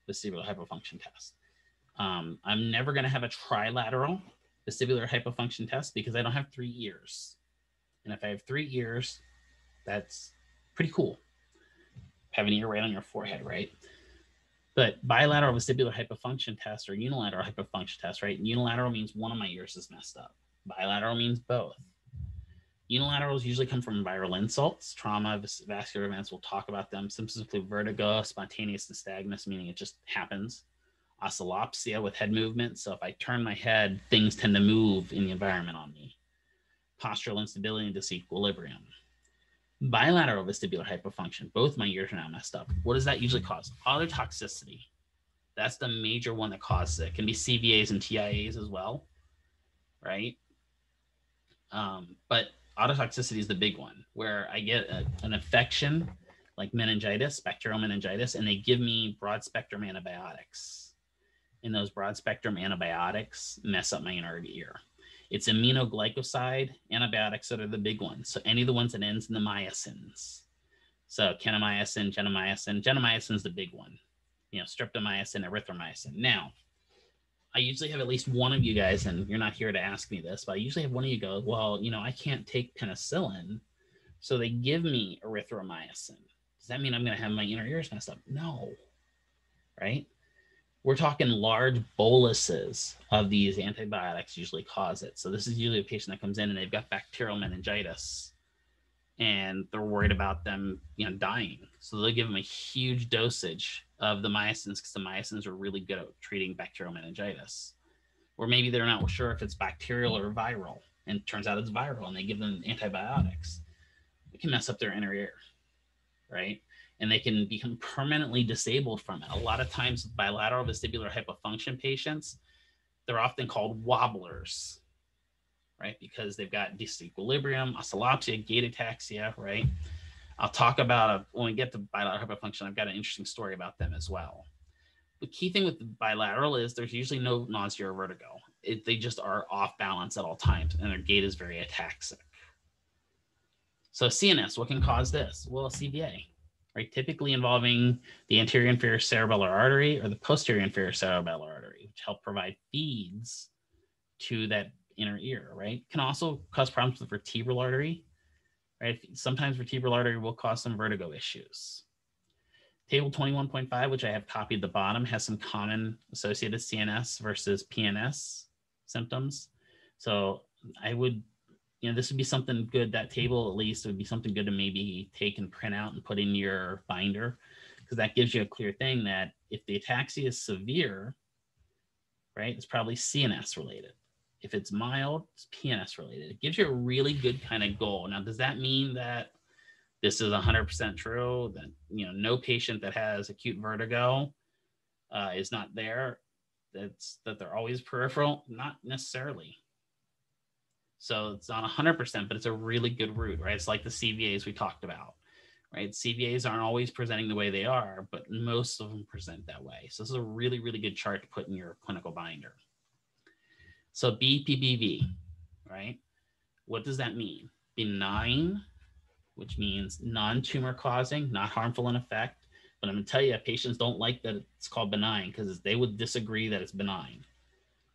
vestibular hypofunction test. Um, I'm never going to have a trilateral vestibular hypofunction test because I don't have three ears. And if I have three ears, that's pretty cool. Have an ear right on your forehead, right? But bilateral vestibular hypofunction test or unilateral hypofunction test, right? Unilateral means one of my ears is messed up. Bilateral means both. Unilaterals usually come from viral insults, trauma, vascular events. We'll talk about them. Symptoms include vertigo, spontaneous nystagmus, meaning it just happens. Oscillopsia with head movement. So if I turn my head, things tend to move in the environment on me. Postural instability and disequilibrium. Bilateral vestibular hypofunction. Both my ears are now messed up. What does that usually cause? Ototoxicity. That's the major one that causes it. it can be CVAs and TIAs as well, right? Um, but ototoxicity is the big one where I get a, an infection like meningitis, bacterial meningitis, and they give me broad spectrum antibiotics. And those broad spectrum antibiotics mess up my inner ear. It's aminoglycoside antibiotics that are the big ones. So any of the ones that ends in the mycins. So kanamycin, gentamicin, gentamicin is the big one. You know, streptomycin, erythromycin. Now, I usually have at least one of you guys, and you're not here to ask me this, but I usually have one of you go, well, you know, I can't take penicillin. So they give me erythromycin. Does that mean I'm going to have my inner ears messed up? No. Right. We're talking large boluses of these antibiotics usually cause it. So this is usually a patient that comes in and they've got bacterial meningitis and they're worried about them, you know, dying. So they'll give them a huge dosage of the mycins because the mycins are really good at treating bacterial meningitis. Or maybe they're not sure if it's bacterial or viral, and turns out it's viral, and they give them antibiotics. It can mess up their inner ear, right? And they can become permanently disabled from it. A lot of times, bilateral vestibular hypofunction patients, they're often called wobblers right? Because they've got disequilibrium, oscillopsia, gait ataxia, right? I'll talk about a, when we get to bilateral hypofunction. I've got an interesting story about them as well. The key thing with the bilateral is there's usually no nausea or vertigo. It, they just are off balance at all times, and their gait is very ataxic. So CNS, what can cause this? Well, CVA, right? Typically involving the anterior inferior cerebellar artery or the posterior inferior cerebellar artery, which help provide feeds to that inner ear, right? Can also cause problems with the vertebral artery, right? Sometimes vertebral artery will cause some vertigo issues. Table 21.5, which I have copied the bottom, has some common associated CNS versus PNS symptoms. So I would, you know, this would be something good, that table at least would be something good to maybe take and print out and put in your binder, because that gives you a clear thing that if the ataxia is severe, right, it's probably CNS related. If it's mild, it's PNS related. It gives you a really good kind of goal. Now, does that mean that this is 100% true? That you know, no patient that has acute vertigo uh, is not there. That's that they're always peripheral. Not necessarily. So it's not 100%, but it's a really good route, right? It's like the CVAs we talked about, right? CVAs aren't always presenting the way they are, but most of them present that way. So this is a really, really good chart to put in your clinical binder. So BPPV, right? What does that mean? Benign, which means non-tumor causing, not harmful in effect. But I'm gonna tell you, patients don't like that it's called benign because they would disagree that it's benign.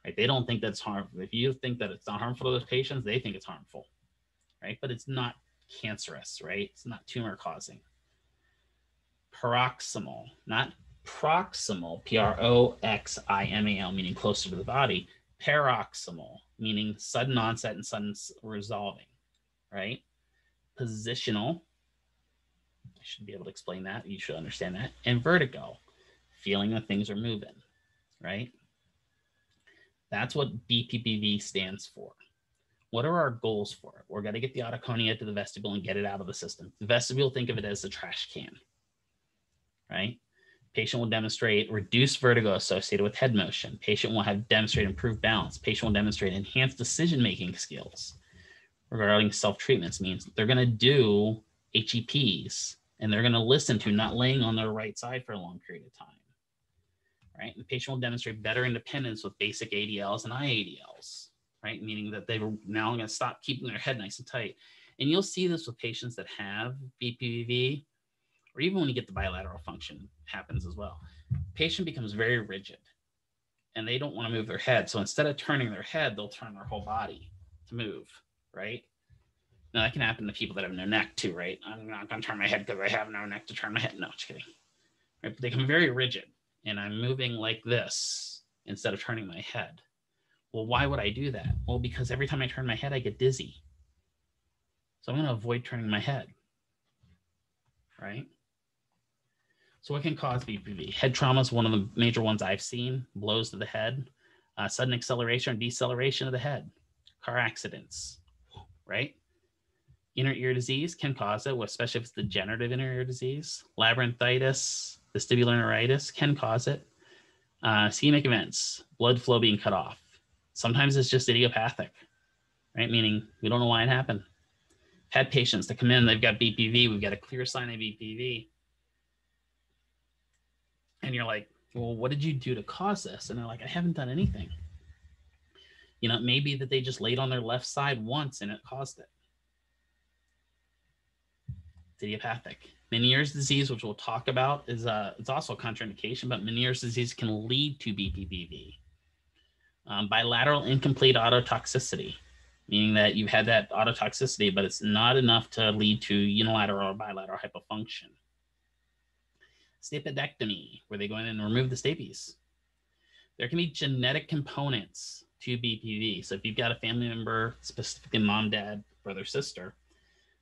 Right? They don't think that's harmful. If you think that it's not harmful to those patients, they think it's harmful. Right? But it's not cancerous, right? It's not tumor causing. Paroxysmal, not proximal, P R O X I M A L, meaning closer to the body paroxysmal, meaning sudden onset and sudden resolving, right? Positional, I should be able to explain that. You should understand that. And vertigo, feeling that things are moving, right? That's what BPPV stands for. What are our goals for it? We're going to get the otoconia to the vestibule and get it out of the system. The vestibule, think of it as the trash can, right? Patient will demonstrate reduced vertigo associated with head motion. Patient will have demonstrate improved balance. Patient will demonstrate enhanced decision-making skills regarding self-treatments means they're going to do HEPs and they're going to listen to not laying on their right side for a long period of time. Right. The patient will demonstrate better independence with basic ADLs and IADLs, right? Meaning that they are now going to stop keeping their head nice and tight. And you'll see this with patients that have BPPV or even when you get the bilateral function happens as well. Patient becomes very rigid and they don't want to move their head. So instead of turning their head, they'll turn their whole body to move, right? Now that can happen to people that have no neck too, right? I'm not going to turn my head because I have no neck to turn my head. No, just kidding. Right? But they become very rigid and I'm moving like this instead of turning my head. Well, why would I do that? Well, because every time I turn my head, I get dizzy. So I'm going to avoid turning my head, right? So what can cause BPV? Head trauma is one of the major ones I've seen. Blows to the head, uh, sudden acceleration or deceleration of the head, car accidents, right? Inner ear disease can cause it, especially if it's degenerative inner ear disease. Labyrinthitis, vestibular neuritis can cause it. Uh, ischemic events, blood flow being cut off. Sometimes it's just idiopathic, right? Meaning we don't know why it happened. Had patients that come in, they've got BPV, we've got a clear sign of BPV and you're like, well, what did you do to cause this? And they're like, I haven't done anything. You know, maybe that they just laid on their left side once and it caused it. It's idiopathic. Meniere's disease, which we'll talk about, is uh, it's also a contraindication, but Meniere's disease can lead to BPPV. Um, bilateral incomplete ototoxicity, meaning that you've had that ototoxicity, but it's not enough to lead to unilateral or bilateral hypofunction stapedectomy, where they go in and remove the stapes. There can be genetic components to BPV. So if you've got a family member, specifically mom, dad, brother, sister,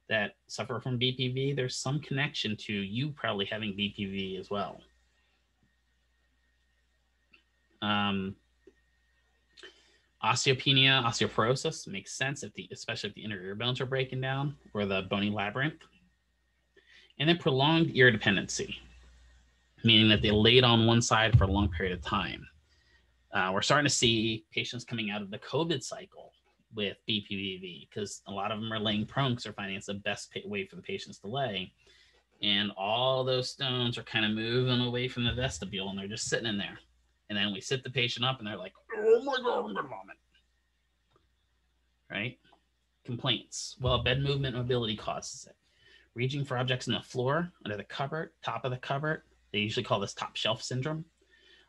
that suffer from BPV, there's some connection to you probably having BPV as well. Um, osteopenia, osteoporosis makes sense if the, especially if the inner ear bones are breaking down or the bony labyrinth. And then prolonged ear dependency, meaning that they laid on one side for a long period of time. Uh, we're starting to see patients coming out of the COVID cycle with BPPV because a lot of them are laying because they're finding it's the best way for the patients to lay. And all those stones are kind of moving away from the vestibule and they're just sitting in there. And then we sit the patient up and they're like, oh my God, I'm vomit. Right? Complaints. Well, bed movement mobility causes it. Reaching for objects in the floor, under the cupboard, top of the cupboard. They usually call this top shelf syndrome.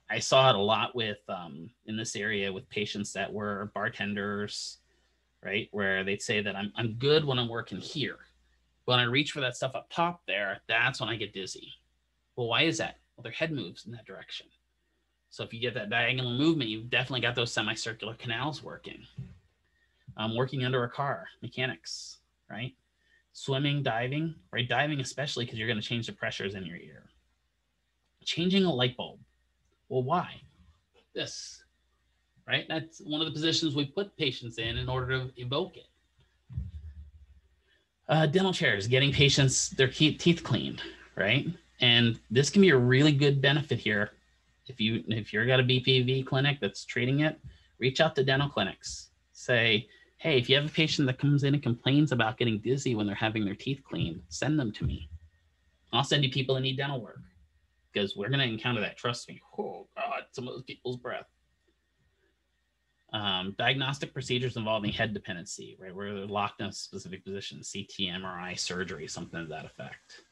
I saw it a lot with um, in this area with patients that were bartenders, right? Where they'd say that I'm I'm good when I'm working here. When I reach for that stuff up top there, that's when I get dizzy. Well, why is that? Well, their head moves in that direction. So if you get that diagonal movement, you've definitely got those semicircular canals working. Um, working under a car, mechanics, right? Swimming, diving, right? Diving, especially because you're going to change the pressures in your ear. Changing a light bulb. Well, why? This, right? That's one of the positions we put patients in in order to evoke it. Uh, dental chairs, getting patients their teeth cleaned, right? And this can be a really good benefit here if you if you're got a BPV clinic that's treating it, reach out to dental clinics. Say, hey, if you have a patient that comes in and complains about getting dizzy when they're having their teeth cleaned, send them to me. I'll send you people that need dental work because we're going to encounter that. Trust me. Oh God, some of those people's breath. Um, diagnostic procedures involving head dependency, right? Where they're locked in a specific position, CT, MRI, surgery, something to that effect.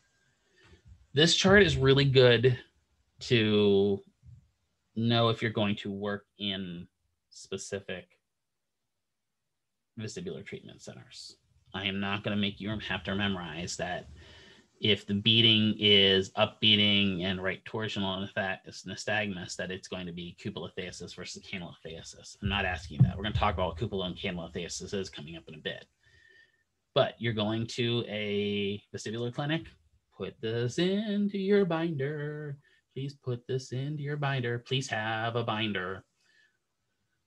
This chart is really good to know if you're going to work in specific vestibular treatment centers. I am not going to make you have to memorize that if the beating is upbeating and right torsional that is nystagmus, that it's going to be cupulolithiasis versus canalolithiasis. I'm not asking that. We're going to talk about cupula and canalolithiasis is coming up in a bit. But you're going to a vestibular clinic, put this into your binder please put this into your binder. Please have a binder.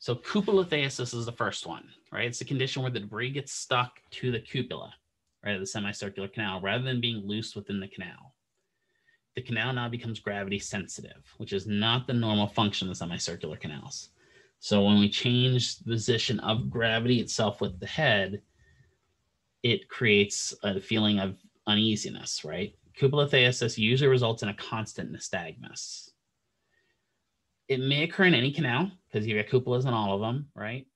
So cupulolithiasis is the first one, right? It's a condition where the debris gets stuck to the cupula, right, the semicircular canal, rather than being loose within the canal. The canal now becomes gravity sensitive, which is not the normal function of the semicircular canals. So when we change the position of gravity itself with the head, it creates a feeling of uneasiness, right? Cupulolithiasis usually results in a constant nystagmus. It may occur in any canal because you have cupulas in all of them, right?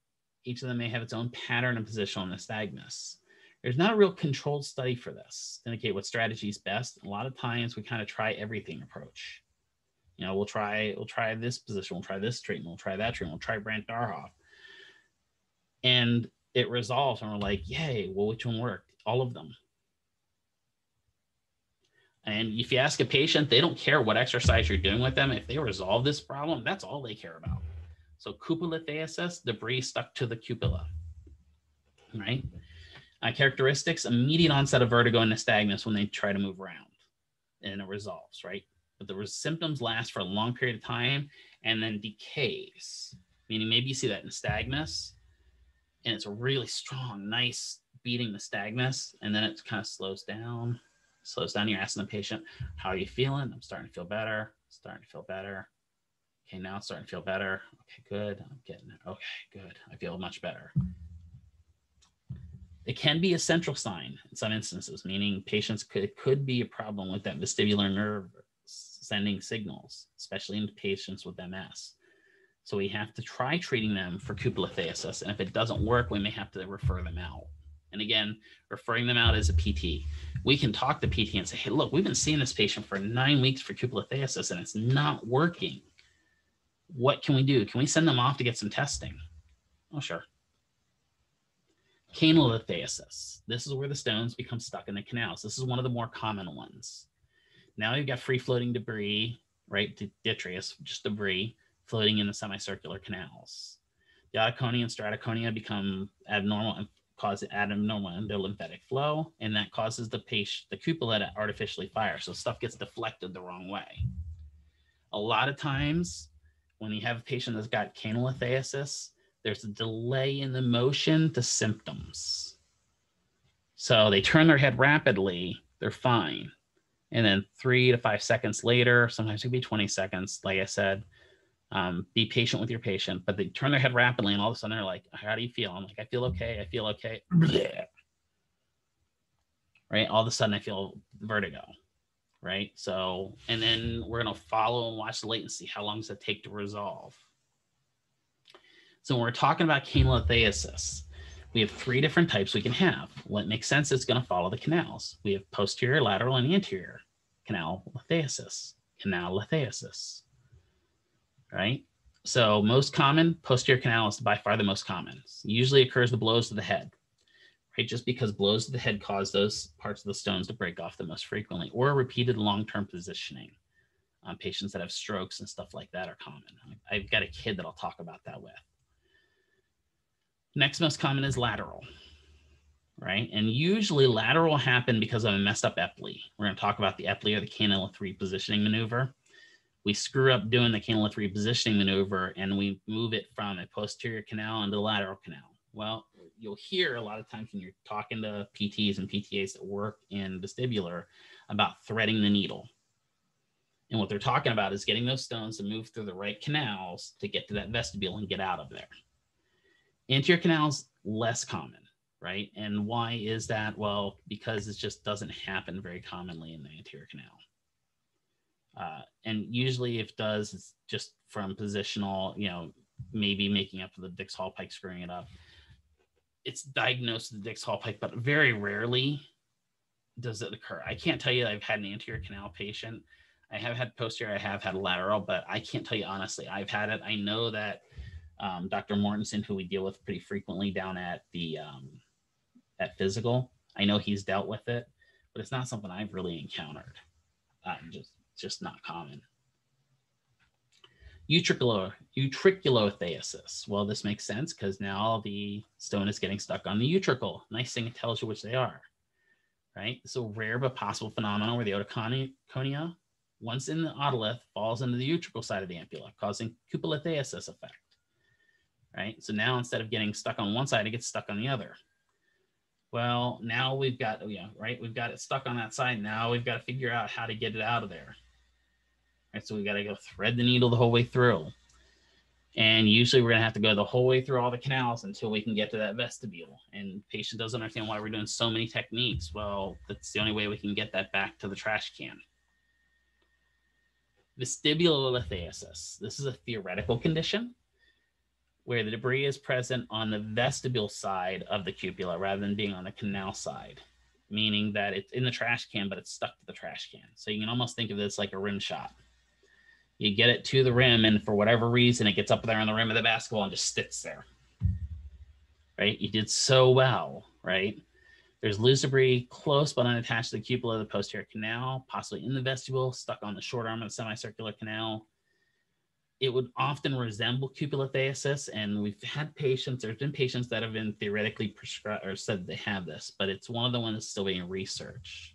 Each of them may have its own pattern and positional nystagmus. There's not a real controlled study for this to indicate what strategy is best. A lot of times we kind of try everything approach. You know, we'll try we'll try this position, we'll try this treatment, we'll try that treatment, we'll try Brandt Daroff. And it resolves and we're like, yay, well, which one worked? All of them. And if you ask a patient, they don't care what exercise you're doing with them. If they resolve this problem, that's all they care about. So cupulolithiasis, debris stuck to the cupula, right? Uh, characteristics, immediate onset of vertigo and nystagmus when they try to move around and it resolves, right? But the symptoms last for a long period of time and then decays, meaning maybe you see that nystagmus and it's a really strong, nice beating nystagmus, and then it kind of slows down slows down. You're asking the patient, How are you feeling? I'm starting to feel better. Starting to feel better. Okay, now it's starting to feel better. Okay, good. I'm getting it. Okay, good. I feel much better. It can be a central sign in some instances, meaning patients could could be a problem with that vestibular nerve sending signals, especially in patients with MS. So we have to try treating them for cupulolithiasis, and if it doesn't work, we may have to refer them out. And again, referring them out as a PT. We can talk to PT and say, hey, look, we've been seeing this patient for nine weeks for cupulolithiasis and it's not working. What can we do? Can we send them off to get some testing? Oh, sure. Canalolithiasis. This is where the stones become stuck in the canals. This is one of the more common ones. Now you've got free floating debris, right? Detritus, just debris floating in the semicircular canals. The otoconia and statoconia become abnormal and cause abnormal endolymphatic flow, and that causes the patient, the cupula to artificially fire. So stuff gets deflected the wrong way. A lot of times, when you have a patient that's got canalithiasis, there's a delay in the motion to symptoms. So they turn their head rapidly, they're fine. And then three to five seconds later, sometimes it could be 20 seconds, like I said, um, be patient with your patient, but they turn their head rapidly and all of a sudden they're like, How do you feel? I'm like, I feel okay. I feel okay. right. All of a sudden I feel vertigo. Right. So, and then we're going to follow and watch the latency. How long does it take to resolve? So, when we're talking about canalithiasis, we have three different types we can have. What makes sense is going to follow the canals. We have posterior, lateral, and anterior canal lithiasis, canal lithiasis right? So most common, posterior canal is by far the most common. Usually occurs the blows to the head, right? Just because blows to the head cause those parts of the stones to break off the most frequently, or repeated long-term positioning. Um, patients that have strokes and stuff like that are common. I've got a kid that I'll talk about that with. Next most common is lateral, right? And usually lateral happen because of a messed up epley. We're going to talk about the epley or the canalith repositioning maneuver we screw up doing the canalith repositioning maneuver and we move it from a posterior canal into the lateral canal. Well, you'll hear a lot of times when you're talking to PTs and PTAs that work in vestibular about threading the needle. And what they're talking about is getting those stones to move through the right canals to get to that vestibule and get out of there. Anterior canals, less common, right? And why is that? Well, because it just doesn't happen very commonly in the anterior canal. Uh, and usually, if it does, it's just from positional, you know, maybe making up for the Dix Hallpike screwing it up. It's diagnosed with the Dix Hallpike, but very rarely does it occur. I can't tell you I've had an anterior canal patient. I have had posterior, I have had lateral, but I can't tell you honestly. I've had it. I know that um, Dr. Mortensen, who we deal with pretty frequently down at the um, at physical, I know he's dealt with it, but it's not something I've really encountered. Uh, just just not common. Utriculo, utriculolithiasis. Well, this makes sense because now the stone is getting stuck on the utricle. Nice thing it tells you which they are, right? So rare but possible phenomenon where the otoconia, once in the otolith, falls into the utricle side of the ampulla, causing cupulolithiasis effect, right? So now instead of getting stuck on one side, it gets stuck on the other. Well, now we've got, oh yeah, right? We've got it stuck on that side. Now we've got to figure out how to get it out of there. Right, so we got to go thread the needle the whole way through. And usually we're going to have to go the whole way through all the canals until we can get to that vestibule. And patient doesn't understand why we're doing so many techniques. Well, that's the only way we can get that back to the trash can. Vestibulolithiasis. This is a theoretical condition where the debris is present on the vestibule side of the cupula rather than being on the canal side, meaning that it's in the trash can, but it's stuck to the trash can. So you can almost think of this like a rim shot you get it to the rim, and for whatever reason, it gets up there on the rim of the basketball and just sits there. Right? You did so well, right? There's loose debris close but unattached to the cupula of the posterior canal, possibly in the vestibule, stuck on the short arm of the semicircular canal. It would often resemble cupulolithiasis, and we've had patients, there's been patients that have been theoretically prescribed or said they have this, but it's one of the ones that's still being researched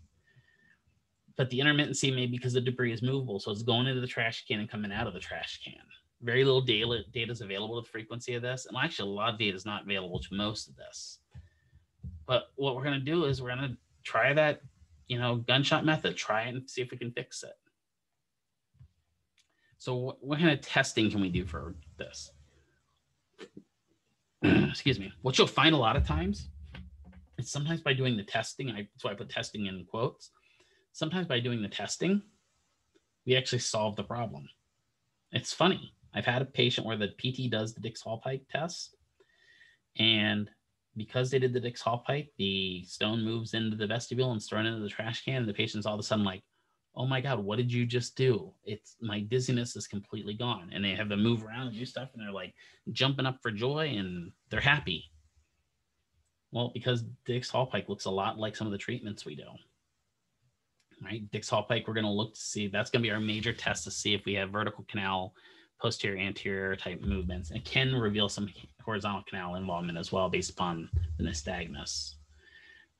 but the intermittency may be because the debris is movable. So it's going into the trash can and coming out of the trash can. Very little data, data is available to the frequency of this. And actually, a lot of data is not available to most of this. But what we're going to do is we're going to try that, you know, gunshot method, try and see if we can fix it. So what, what kind of testing can we do for this? Excuse me. What you'll find a lot of times is sometimes by doing the testing, I, that's why I put testing in quotes sometimes by doing the testing, we actually solve the problem. It's funny. I've had a patient where the PT does the Dix Hallpike test, and because they did the Dix Hallpike, the stone moves into the vestibule and is thrown into the trash can. And the patient's all of a sudden like, "Oh my God, what did you just do? It's my dizziness is completely gone." And they have to move around and do stuff, and they're like jumping up for joy, and they're happy. Well, because Dix Hallpike looks a lot like some of the treatments we do right? Dix Hallpike, we're going to look to see that's going to be our major test to see if we have vertical canal posterior anterior type movements. It can reveal some horizontal canal involvement as well based upon the nystagmus.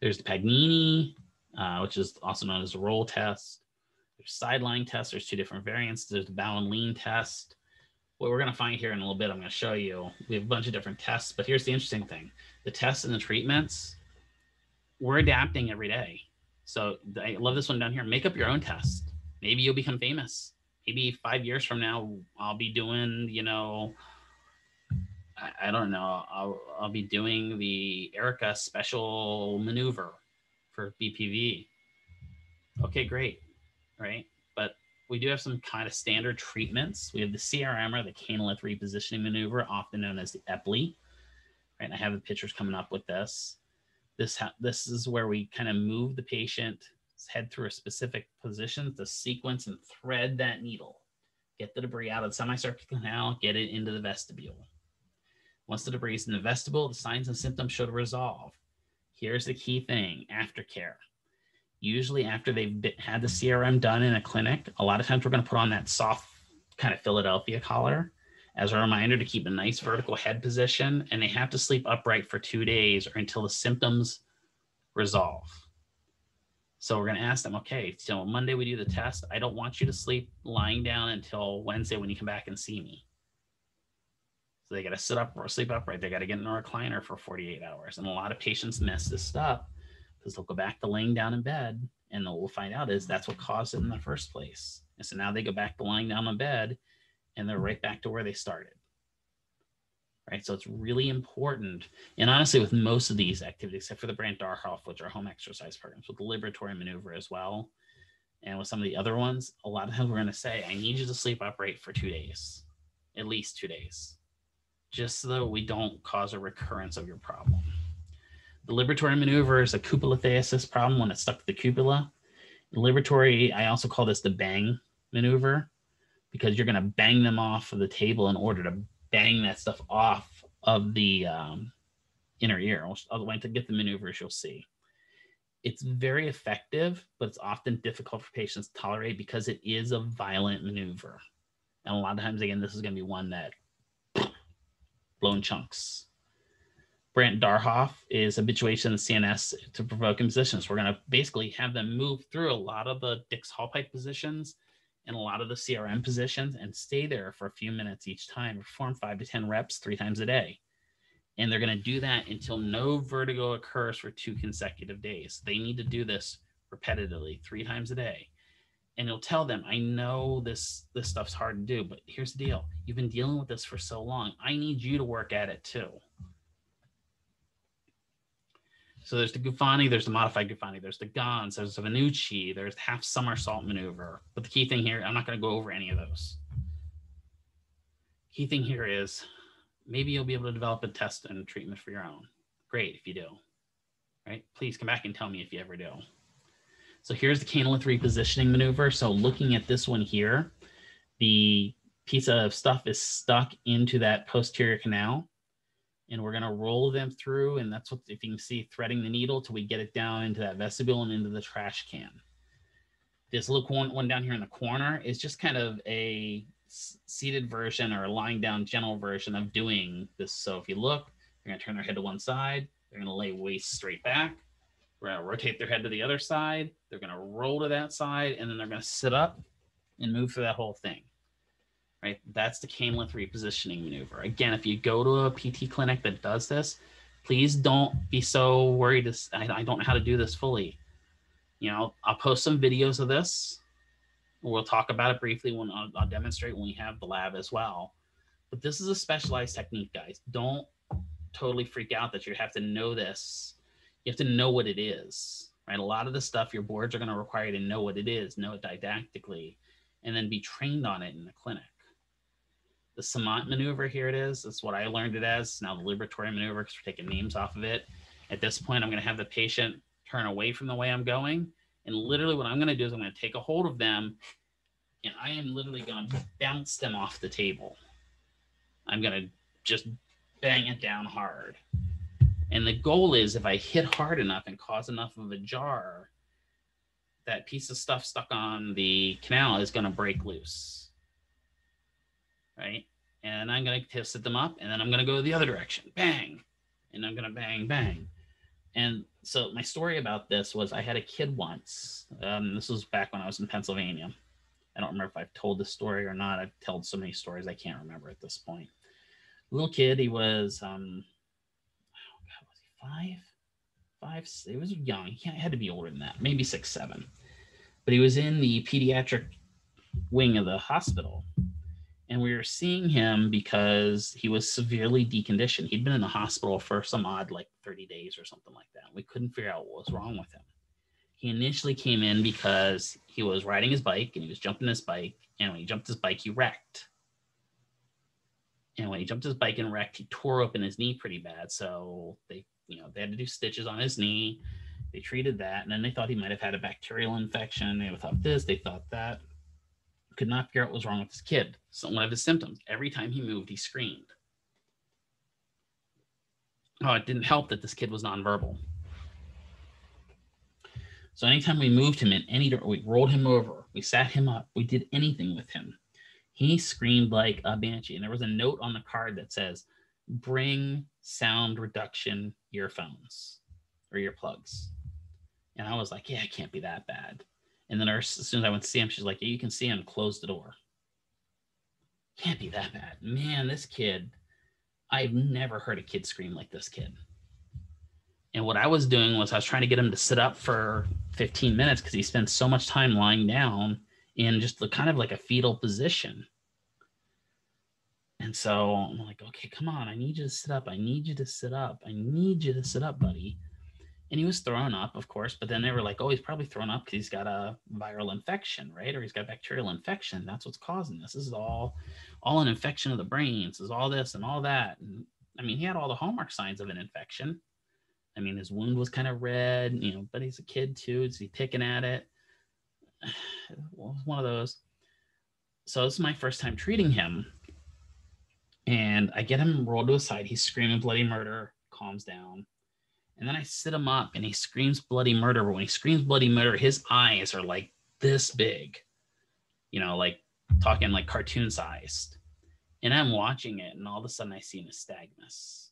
There's the Pagnini, uh, which is also known as the roll test. There's side-lying test. There's two different variants. There's the bow and lean test. What we're going to find here in a little bit, I'm going to show you. We have a bunch of different tests, but here's the interesting thing. The tests and the treatments, we're adapting every day. So I love this one down here. Make up your own test. Maybe you'll become famous. Maybe five years from now, I'll be doing, you know, I, I don't know. I'll, I'll be doing the Erica special maneuver for BPV. Okay, great. Right. But we do have some kind of standard treatments. We have the CRM or the canalith repositioning maneuver, often known as the Epley. Right. And I have the pictures coming up with this. This, ha- this is where we kind of move the patient head through a specific position to sequence and thread that needle. Get the debris out of the semicircular canal, get it into the vestibule. Once the debris is in the vestibule, the signs and symptoms should resolve. Here's the key thing aftercare. Usually, after they've been, had the CRM done in a clinic, a lot of times we're going to put on that soft kind of Philadelphia collar as a reminder to keep a nice vertical head position. And they have to sleep upright for two days or until the symptoms resolve. So we're going to ask them, okay, so Monday we do the test. I don't want you to sleep lying down until Wednesday when you come back and see me. So they got to sit up or sleep upright. They got to get in a recliner for 48 hours. And a lot of patients mess this up because they'll go back to laying down in bed and what we'll find out is that's what caused it in the first place. And so now they go back to lying down in bed and they're right back to where they started. Right. So it's really important. And honestly, with most of these activities, except for the Brandt Daroff, which are home exercise programs, with the liberatory maneuver as well, and with some of the other ones, a lot of times we're going to say, I need you to sleep upright for two days, at least two days just so we don't cause a recurrence of your problem. The liberatory maneuver is a cupulolithiasis problem when it's stuck to the cupula. The liberatory, I also call this the bang maneuver because you're going to bang them off of the table in order to bang that stuff off of the um, inner ear. I'll, I'll to get the maneuvers you'll see. It's very effective, but it's often difficult for patients to tolerate because it is a violent maneuver. And a lot of times, again, this is going to be one that blown chunks. Brandt Daroff is habituation in CNS to provoking positions. We're going to basically have them move through a lot of the Dix Hallpike positions and a lot of the CRM positions and stay there for a few minutes each time. Perform five to 10 reps three times a day. And they're going to do that until no vertigo occurs for two consecutive days. They need to do this repetitively three times a day and you'll tell them i know this this stuff's hard to do but here's the deal you've been dealing with this for so long i need you to work at it too so there's the Gufoni, there's the modified Gufoni, there's the Gans, there's the Vannucchi, there's the half somersault maneuver. But the key thing here, I'm not going to go over any of those. Key thing here is maybe you'll be able to develop a test and treatment for your own. Great if you do. Right? Please come back and tell me if you ever do. So here's the canalith repositioning maneuver. So looking at this one here, the piece of stuff is stuck into that posterior canal and we're going to roll them through and that's what if you can see threading the needle till we get it down into that vestibule and into the trash can this little one, one down here in the corner is just kind of a seated version or a lying down gentle version of doing this so if you look they're going to turn their head to one side they're going to lay waist straight back we're going to rotate their head to the other side. They're going to roll to that side, and then they're going to sit up and move through that whole thing. Right? That's the canalith repositioning maneuver. Again, if you go to a PT clinic that does this, please don't be so worried. This, I, I don't know how to do this fully. You know, I'll post some videos of this. We'll talk about it briefly when I'll, I'll demonstrate when we have the lab as well. But this is a specialized technique, guys. Don't totally freak out that you have to know this you have to know what it is, right? A lot of the stuff your boards are going to require you to know what it is, know it didactically, and then be trained on it in the clinic. The Semont maneuver, here it is. That's what I learned it as. Now the liberatory maneuver, because we're taking names off of it. At this point, I'm going to have the patient turn away from the way I'm going. And literally what I'm going to do is I'm going to take a hold of them and I am literally going to bounce them off the table. I'm going to just bang it down hard. And the goal is if I hit hard enough and cause enough of a jar, that piece of stuff stuck on the canal is going to break loose. Right? And I'm gonna t- sit them up, and then I'm gonna go the other direction, bang, and I'm gonna bang, bang. And so my story about this was I had a kid once. Um, this was back when I was in Pennsylvania. I don't remember if I've told this story or not. I've told so many stories I can't remember at this point. Little kid, he was um, oh God, was he five? Five? He was young. He had to be older than that, maybe six, seven. But he was in the pediatric wing of the hospital. And we were seeing him because he was severely deconditioned. He'd been in the hospital for some odd like 30 days or something like that. We couldn't figure out what was wrong with him. He initially came in because he was riding his bike and he was jumping his bike. And when he jumped his bike, he wrecked. And when he jumped his bike and wrecked, he tore open his knee pretty bad. So they, you know, they had to do stitches on his knee. They treated that, and then they thought he might have had a bacterial infection. They thought this, they thought that. Could not figure out what was wrong with this kid. So one of his symptoms, every time he moved, he screamed. Oh, it didn't help that this kid was nonverbal. So anytime we moved him in any, we rolled him over, we sat him up, we did anything with him, he screamed like a banshee. And there was a note on the card that says, "Bring sound reduction earphones or earplugs." And I was like, "Yeah, it can't be that bad." And the nurse, as soon as I went to see him, she's like, "Yeah, you can see him. Close the door." Can't be that bad, man. This kid, I've never heard a kid scream like this kid. And what I was doing was I was trying to get him to sit up for 15 minutes because he spends so much time lying down in just the kind of like a fetal position. And so I'm like, okay, come on, I need you to sit up. I need you to sit up. I need you to sit up, buddy. And he was thrown up, of course, but then they were like, oh, he's probably thrown up because he's got a viral infection, right? Or he's got bacterial infection. That's what's causing this. This is all all an infection of the brain. This is all this and all that. And I mean, he had all the hallmark signs of an infection. I mean, his wound was kind of red, you know, but he's a kid too. Is he picking at it? Well, one of those. So this is my first time treating him. And I get him rolled to a side. He's screaming bloody murder, calms down. And then I sit him up and he screams bloody murder. But when he screams bloody murder, his eyes are like this big, you know, like talking like cartoon sized. And I'm watching it, and all of a sudden I see nystagmus.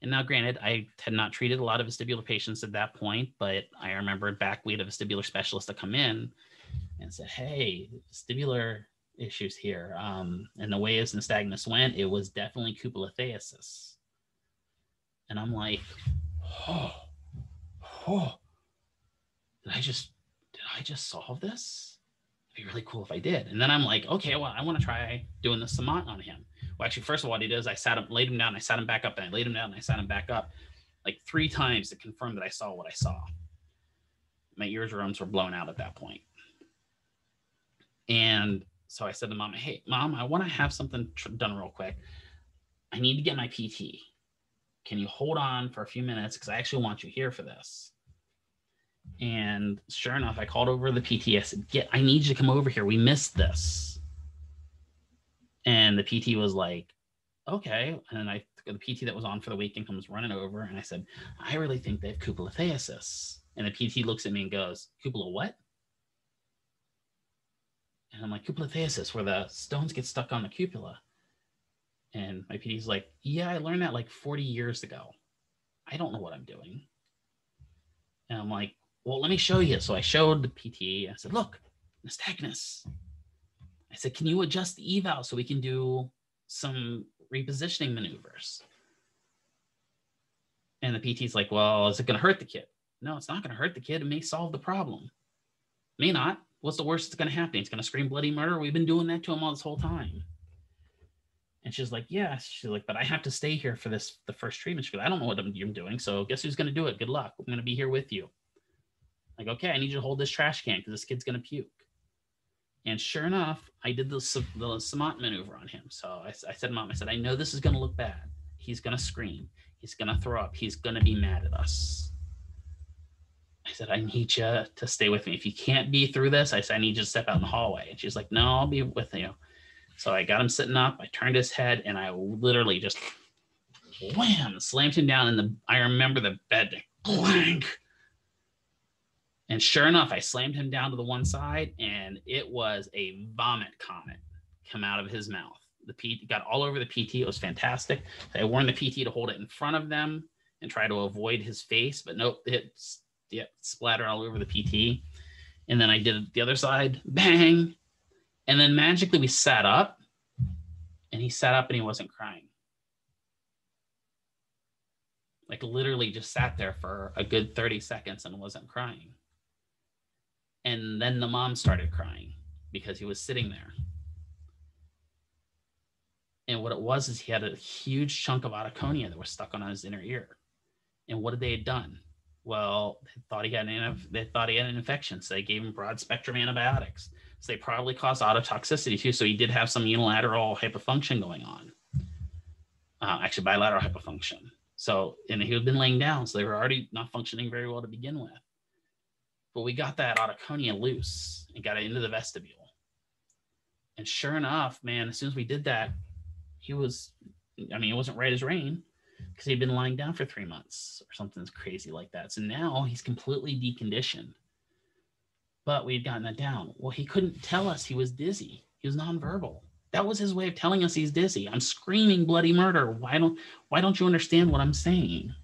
And now, granted, I had not treated a lot of vestibular patients at that point, but I remember back we had a vestibular specialist to come in and said, "Hey, vestibular issues here." Um, and the way his nystagmus went, it was definitely cupulolithiasis. And I'm like, "Oh, oh, did I just did I just solve this? It'd be really cool if I did." And then I'm like, "Okay, well, I want to try doing the Semont on him." Well, actually, first of all, what he did is I sat him, laid him down, I sat him back up, and I laid him down, and I sat him back up, like three times to confirm that I saw what I saw. My eardrums were blown out at that point. And so I said to mom, "Hey, mom, I want to have something tr- done real quick. I need to get my PT. Can you hold on for a few minutes because I actually want you here for this." And sure enough, I called over the PT. I said, "Get, I need you to come over here. We missed this." And the PT was like, okay. And I the PT that was on for the weekend comes running over and I said, I really think they have cupulolithiasis. And the PT looks at me and goes, Cupula what? And I'm like, cupulolithiasis, where the stones get stuck on the cupula. And my PT's like, yeah, I learned that like 40 years ago. I don't know what I'm doing. And I'm like, well, let me show you. So I showed the PT. I said, look, nystagmus. I said, can you adjust the eval so we can do some repositioning maneuvers? And the PT's like, well, is it going to hurt the kid? No, it's not going to hurt the kid. It may solve the problem. May not. What's the worst that's going to happen? It's going to scream bloody murder. We've been doing that to him all this whole time. And she's like, yeah. She's like, but I have to stay here for this, the first treatment. She goes, I don't know what I'm doing. So guess who's going to do it? Good luck. I'm going to be here with you. Like, okay, I need you to hold this trash can because this kid's going to puke. And sure enough, I did the, the Semont maneuver on him. So I, I said, Mom, I said, I know this is going to look bad. He's going to scream. He's going to throw up. He's going to be mad at us. I said, I need you to stay with me. If you can't be through this, I said, I need you to step out in the hallway. And she's like, No, I'll be with you. So I got him sitting up. I turned his head and I literally just wham, slammed him down in the. I remember the bed, clank and sure enough, I slammed him down to the one side and it was a vomit comet come out of his mouth. The P got all over the PT. It was fantastic. I warned the PT to hold it in front of them and try to avoid his face, but nope, it yeah, splattered all over the PT. And then I did the other side, bang. And then magically we sat up and he sat up and he wasn't crying. Like literally just sat there for a good 30 seconds and wasn't crying. And then the mom started crying because he was sitting there. And what it was is he had a huge chunk of otoconia that was stuck on his inner ear. And what had they done? Well, they thought he had an they thought he had an infection, so they gave him broad spectrum antibiotics. So they probably caused ototoxicity too. So he did have some unilateral hypofunction going on. Uh, actually, bilateral hypofunction. So and he had been laying down, so they were already not functioning very well to begin with. But we got that otoconia loose and got it into the vestibule. And sure enough, man, as soon as we did that, he was, I mean, it wasn't right as rain because he'd been lying down for three months or something crazy like that. So now he's completely deconditioned. But we had gotten that down. Well, he couldn't tell us he was dizzy. He was nonverbal. That was his way of telling us he's dizzy. I'm screaming bloody murder. Why don't why don't you understand what I'm saying?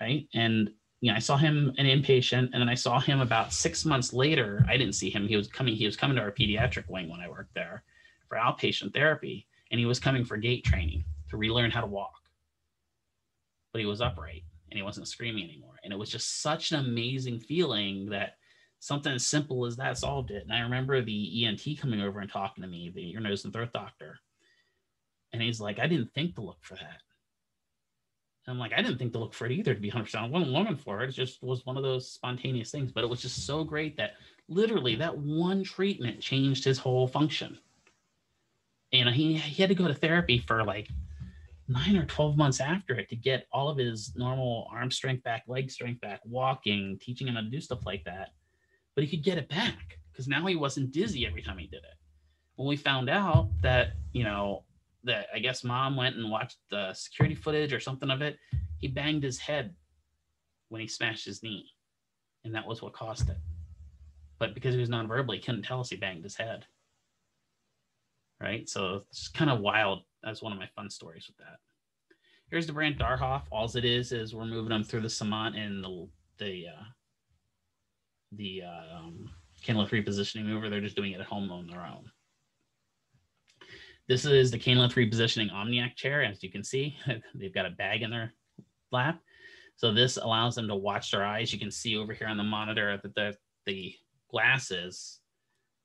Right. And you know, I saw him an inpatient, and then I saw him about six months later. I didn't see him. He was coming. He was coming to our pediatric wing when I worked there for outpatient therapy, and he was coming for gait training to relearn how to walk. But he was upright and he wasn't screaming anymore. And it was just such an amazing feeling that something as simple as that solved it. And I remember the ENT coming over and talking to me, the ear, nose, and throat doctor. And he's like, I didn't think to look for that. And I'm like, I didn't think to look for it either, to be 100%. I wasn't looking for it. It just was one of those spontaneous things. But it was just so great that literally that one treatment changed his whole function. And he, he had to go to therapy for like nine or 12 months after it to get all of his normal arm strength back, leg strength back, walking, teaching him how to do stuff like that. But he could get it back because now he wasn't dizzy every time he did it. When we found out that, you know, that I guess mom went and watched the security footage or something of it. He banged his head when he smashed his knee, and that was what caused it. But because he was nonverbal, he couldn't tell us he banged his head. Right, so it's kind of wild. That's one of my fun stories with that. Here's the Brandt Daroff. All it is is we're moving them through the Semont and the the uh, the uh, um, repositioning mover. They're just doing it at home on their own. This is the Cannula 3 positioning Omniax chair. As you can see, they've got a bag in their lap. So this allows them to watch their eyes. You can see over here on the monitor that the, the glasses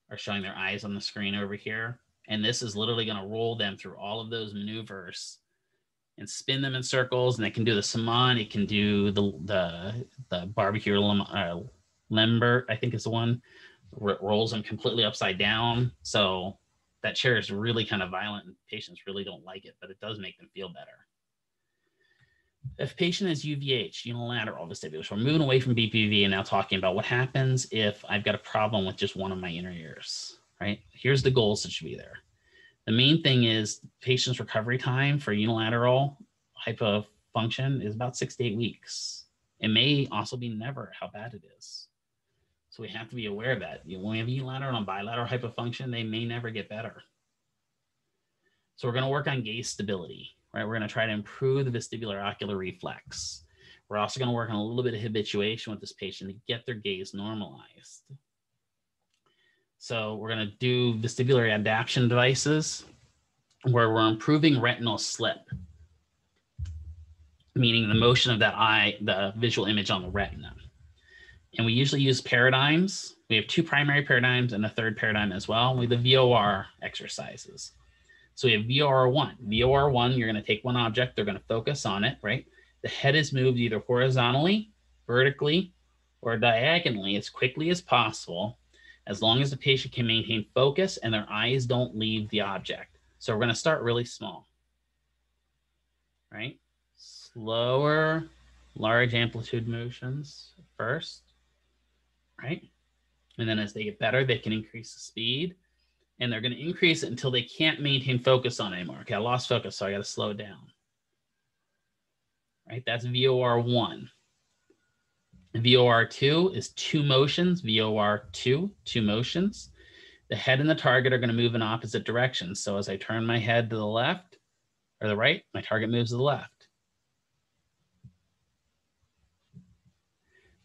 are showing their eyes on the screen over here. And this is literally going to roll them through all of those maneuvers and spin them in circles. And they can do the Semont. It can do the the, the barbecue uh, Lempert, I think is the one. R- rolls them completely upside down. So that chair is really kind of violent and patients really don't like it, but it does make them feel better. If patient has UVH, unilateral vestibular, so we're moving away from BPV and now talking about what happens if I've got a problem with just one of my inner ears, right? Here's the goals that should be there. The main thing is patient's recovery time for unilateral hypofunction is about six to eight weeks. It may also be never how bad it is. So we have to be aware of that. You know, when we have unilateral and bilateral hypofunction, they may never get better. So we're going to work on gaze stability, right? We're going to try to improve the vestibular ocular reflex. We're also going to work on a little bit of habituation with this patient to get their gaze normalized. So we're going to do vestibular adaptation devices where we're improving retinal slip, meaning the motion of that eye, the visual image on the retina and we usually use paradigms. We have two primary paradigms and a third paradigm as well with the VOR exercises. So we have VOR1. VOR1, you're going to take one object, they're going to focus on it, right? The head is moved either horizontally, vertically, or diagonally as quickly as possible, as long as the patient can maintain focus and their eyes don't leave the object. So we're going to start really small, right? Slower, large amplitude motions first right? And then as they get better, they can increase the speed and they're going to increase it until they can't maintain focus on anymore. Okay, I lost focus, so I got to slow it down. Right, that's VOR1. VOR2 is two motions, VOR2, two motions. The head and the target are going to move in opposite directions. So as I turn my head to the left or the right, my target moves to the left.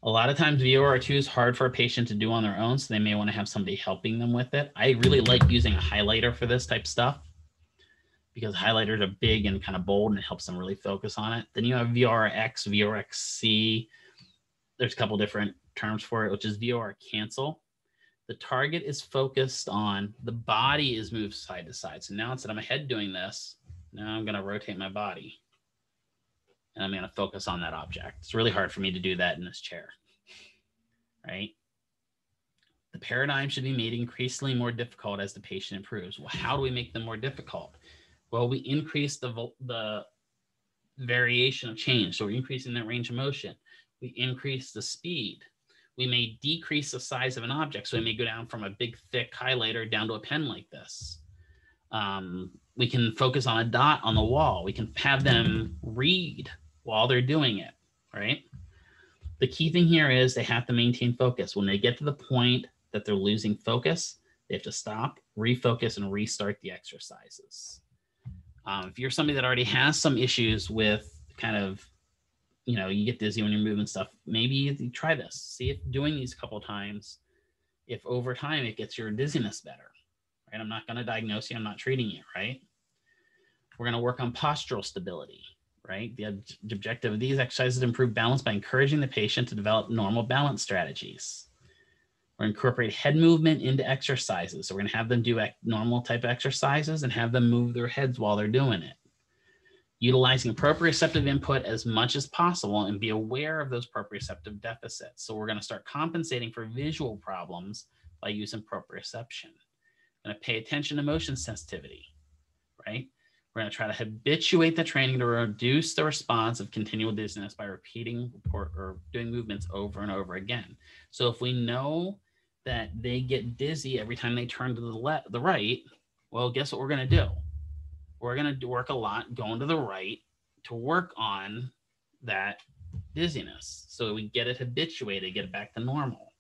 A lot of times VOR2 is hard for a patient to do on their own, so they may want to have somebody helping them with it. I really like using a highlighter for this type stuff because highlighters are big and kind of bold and it helps them really focus on it. Then you have VORX, VORXC. There's a couple different terms for it, which is VOR cancel. The target is focused on the body is moved side to side. So now instead of my head doing this, now I'm going to rotate my body and I'm going to focus on that object. It's really hard for me to do that in this chair, right? The paradigm should be made increasingly more difficult as the patient improves. Well, how do we make them more difficult? Well, we increase the, the variation of change. So we're increasing the range of motion. We increase the speed. We may decrease the size of an object. So we may go down from a big, thick highlighter down to a pen like this. Um, we can focus on a dot on the wall. We can have them read while they're doing it, right? The key thing here is they have to maintain focus. When they get to the point that they're losing focus, they have to stop, refocus, and restart the exercises. Um, if you're somebody that already has some issues with kind of, you know, you get dizzy when you're moving stuff, maybe you try this. See if doing these a couple times, if over time it gets your dizziness better, right? I'm not going to diagnose you. I'm not treating you, right? We're going to work on postural stability right? The ob- objective of these exercises is to improve balance by encouraging the patient to develop normal balance strategies. We're incorporate head movement into exercises. So we're going to have them do normal type exercises and have them move their heads while they're doing it. Utilizing proprioceptive input as much as possible and be aware of those proprioceptive deficits. So we're going to start compensating for visual problems by using proprioception. To pay attention to motion sensitivity, right? We're going to try to habituate the training to reduce the response of continual dizziness by repeating or, or doing movements over and over again. So if we know that they get dizzy every time they turn to the left, the right, well, guess what we're going to do? We're going to work a lot going to the right to work on that dizziness. So we get it habituated, get it back to normal.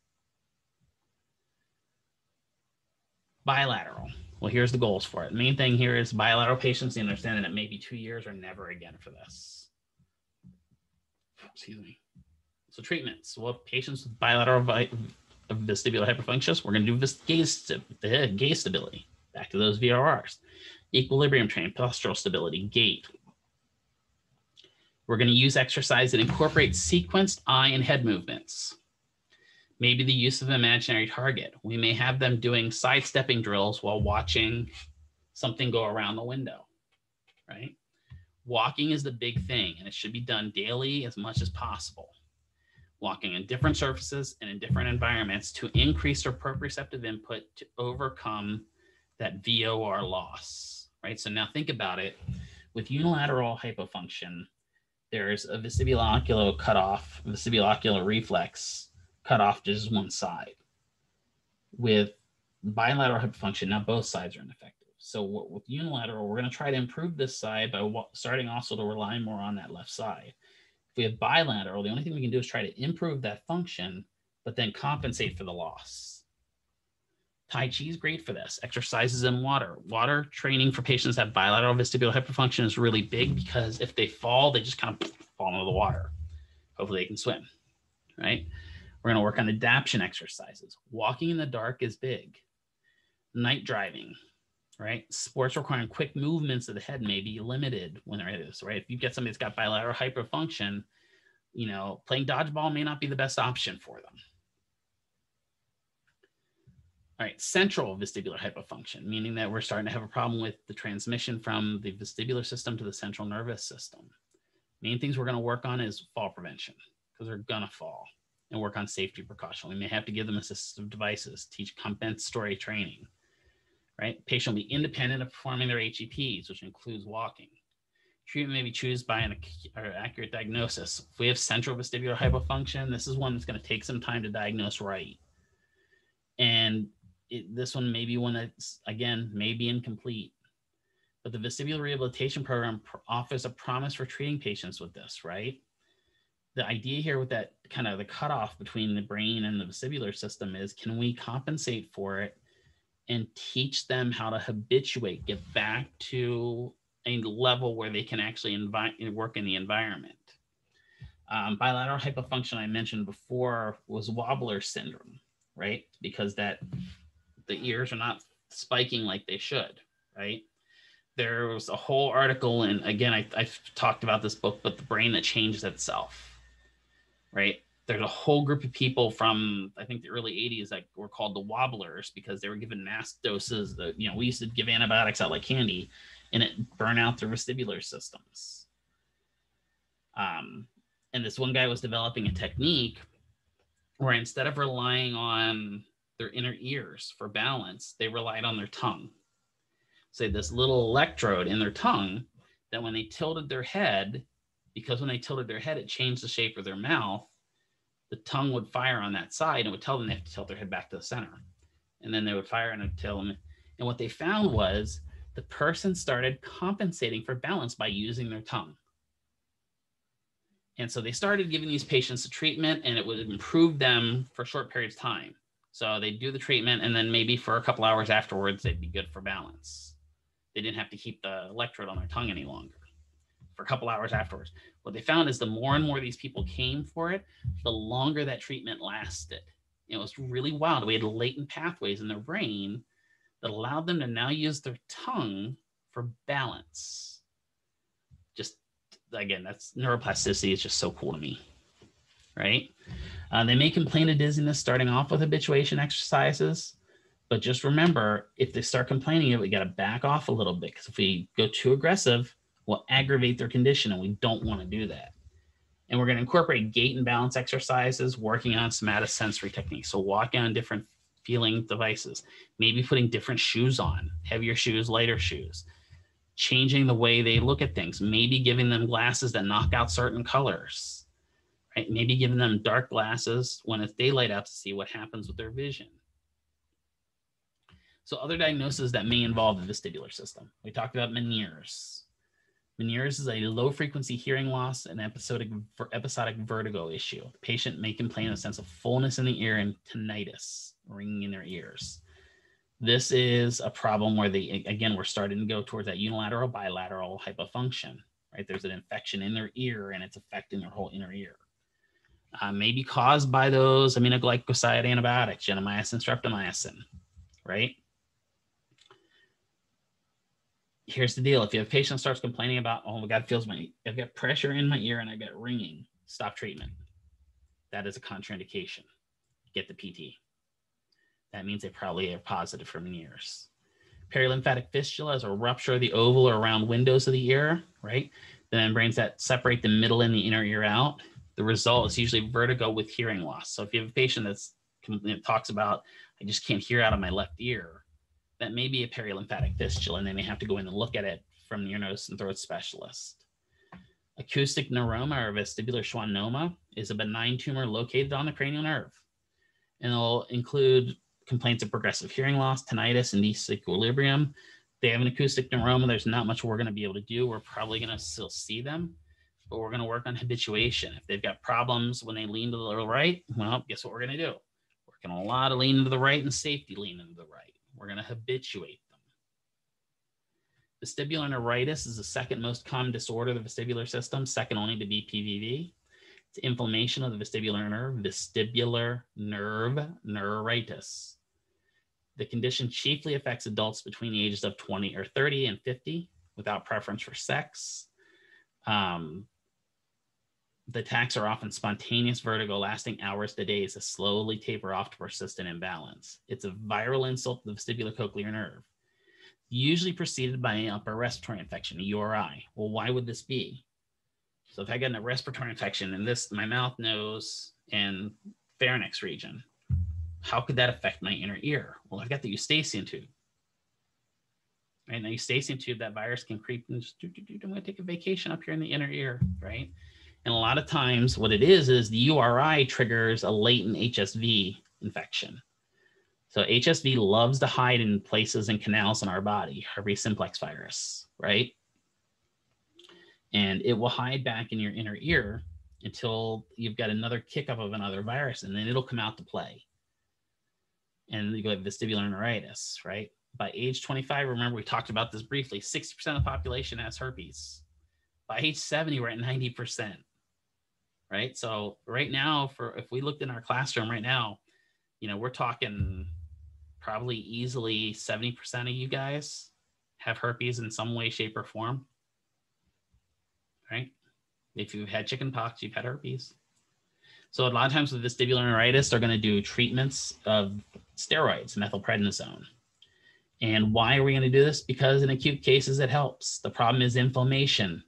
Bilateral. Well, here's the goals for it. The main thing here is bilateral patients The understanding that maybe two years or never again for this. Excuse me. So treatments. Well, patients with bilateral vi- vestibular hyperfunction, we're going to do this gaze, eh, gaze stability. Back to those VRRs. Equilibrium training, postural stability, gait. We're going to use exercise that incorporates sequenced eye and head movements maybe the use of imaginary target. We may have them doing sidestepping drills while watching something go around the window, right? Walking is the big thing, and it should be done daily as much as possible. Walking in different surfaces and in different environments to increase their proprioceptive input to overcome that VOR loss, right? So now think about it. With unilateral hypofunction, there's a vestibulocular cutoff, vestibulocular reflex cut off just one side. With bilateral hypofunction, now both sides are ineffective. So with unilateral, we're going to try to improve this side by starting also to rely more on that left side. If we have bilateral, the only thing we can do is try to improve that function, but then compensate for the loss. Tai Chi is great for this. Exercises in water. Water training for patients that have bilateral vestibular hyperfunction is really big because if they fall, they just kind of fall into the water. Hopefully they can swim, right? We're going to work on adaptation exercises. Walking in the dark is big. Night driving, right? Sports requiring quick movements of the head may be limited when there is, right? If you get somebody that's got bilateral hyperfunction, you know, playing dodgeball may not be the best option for them. All right, central vestibular hypofunction, meaning that we're starting to have a problem with the transmission from the vestibular system to the central nervous system. Main things we're going to work on is fall prevention because they're going to fall and work on safety precaution. We may have to give them assistive devices, teach compensatory training, right? Patient will be independent of performing their HEPs, which includes walking. Treatment may be chosen by an accurate diagnosis. If we have central vestibular hypofunction, this is one that's going to take some time to diagnose right. And it, this one may be one that's, again, may be incomplete. But the vestibular rehabilitation program offers a promise for treating patients with this, right? The idea here with that kind of the cutoff between the brain and the vestibular system is can we compensate for it and teach them how to habituate, get back to a level where they can actually invite, work in the environment. Um, bilateral hypofunction I mentioned before was wobbler syndrome, right? Because that the ears are not spiking like they should, right? There was a whole article, and again, I, I've talked about this book, but the brain that changes itself, right? There's a whole group of people from I think the early 80s that were called the wobblers because they were given mass doses. That you know, we used to give antibiotics out like candy, and it burn out their vestibular systems. Um, and this one guy was developing a technique where instead of relying on their inner ears for balance, they relied on their tongue. Say this little electrode in their tongue that when they tilted their head, because when they tilted their head, it changed the shape of their mouth, the tongue would fire on that side and it would tell them they have to tilt their head back to the center. And then they would fire and would tell them. And what they found was the person started compensating for balance by using their tongue. And so they started giving these patients a treatment and it would improve them for short periods of time. So they'd do the treatment and then maybe for a couple hours afterwards, they'd be good for balance. They didn't have to keep the electrode on their tongue any longer for a couple hours afterwards. What they found is the more and more these people came for it, the longer that treatment lasted. It was really wild. We had latent pathways in their brain that allowed them to now use their tongue for balance. Just again, that's neuroplasticity is just so cool to me. Right? Uh, they may complain of dizziness starting off with habituation exercises, but just remember if they start complaining we got to back off a little bit because if we go too aggressive, we'll aggravate their condition and we don't want to do that. And we're going to incorporate gait and balance exercises, working on somatosensory techniques. So walking on different feeling devices, maybe putting different shoes on, heavier shoes, lighter shoes, changing the way they look at things, maybe giving them glasses that knock out certain colors, right? Maybe giving them dark glasses when it's daylight out to see what happens with their vision. So other diagnoses that may involve the vestibular system. We talked about Meniere's. Meniere's is a low frequency hearing loss and episodic episodic vertigo issue. The patient may complain of a sense of fullness in the ear and tinnitus, ringing in their ears. This is a problem where they again we're starting to go towards that unilateral bilateral hypofunction. Right, there's an infection in their ear and it's affecting their whole inner ear. Uh, may be caused by those aminoglycoside antibiotics, gentamicin, streptomycin, right? Here's the deal. If you have a patient starts complaining about oh my god feels my i've got pressure in my ear and i've got ringing stop treatment. That is a contraindication. Get the pt that means they probably are positive for Meniere's. Perilymphatic fistula is a rupture of the oval or round windows of the ear right? The membranes that separate the middle and the inner ear out. The result is usually vertigo with hearing loss. So if you have a patient that's talks about i just can't hear out of my left ear that may be a perilymphatic fistula, and they may have to go in and look at it from the ear, nose, and throat specialist. Acoustic neuroma or vestibular schwannoma is a benign tumor located on the cranial nerve, and it'll include complaints of progressive hearing loss, tinnitus, and disequilibrium. They have an acoustic neuroma. There's not much we're going to be able to do. We're probably going to still see them, but we're going to work on habituation. If they've got problems when they lean to the right, well, guess what we're going to do? Working a lot of lean to the right and safety lean to the right. We're going to habituate them. Vestibular neuritis is the second most common disorder of the vestibular system, second only to BPPV. It's inflammation of the vestibular nerve, vestibular nerve neuritis. The condition chiefly affects adults between the ages of 20 or 30 and 50 without preference for sex. Um, the attacks are often spontaneous vertigo lasting hours to days to slowly taper off to persistent imbalance. It's a viral insult to the vestibulocochlear nerve, usually preceded by an upper respiratory infection, a URI. Well, why would this be? So if I get a respiratory infection in this, my mouth, nose, and pharynx region, how could that affect my inner ear? Well, I've got the eustachian tube. Right now, eustachian tube, that virus can creep and just do, do, do, I'm going to take a vacation up here in the inner ear, right? And a lot of times, what it is is the URI triggers a latent HSV infection. So HSV loves to hide in places and canals in our body, herpes simplex virus, right? And it will hide back in your inner ear until you've got another kick up of another virus, and then it'll come out to play. and you go vestibular neuritis, right? By age 25, remember we talked about this briefly, 60% of the population has herpes. By age 70, we're at 90%. Right. So right now, for if we looked in our classroom right now, you know, we're talking probably easily 70% of you guys have herpes in some way, shape, or form. Right? If you've had chicken pox, you've had herpes. So a lot of times with vestibular neuritis, they're going to do treatments of steroids, methylprednisone. And why are we going to do this? Because in acute cases, it helps. The problem is inflammation.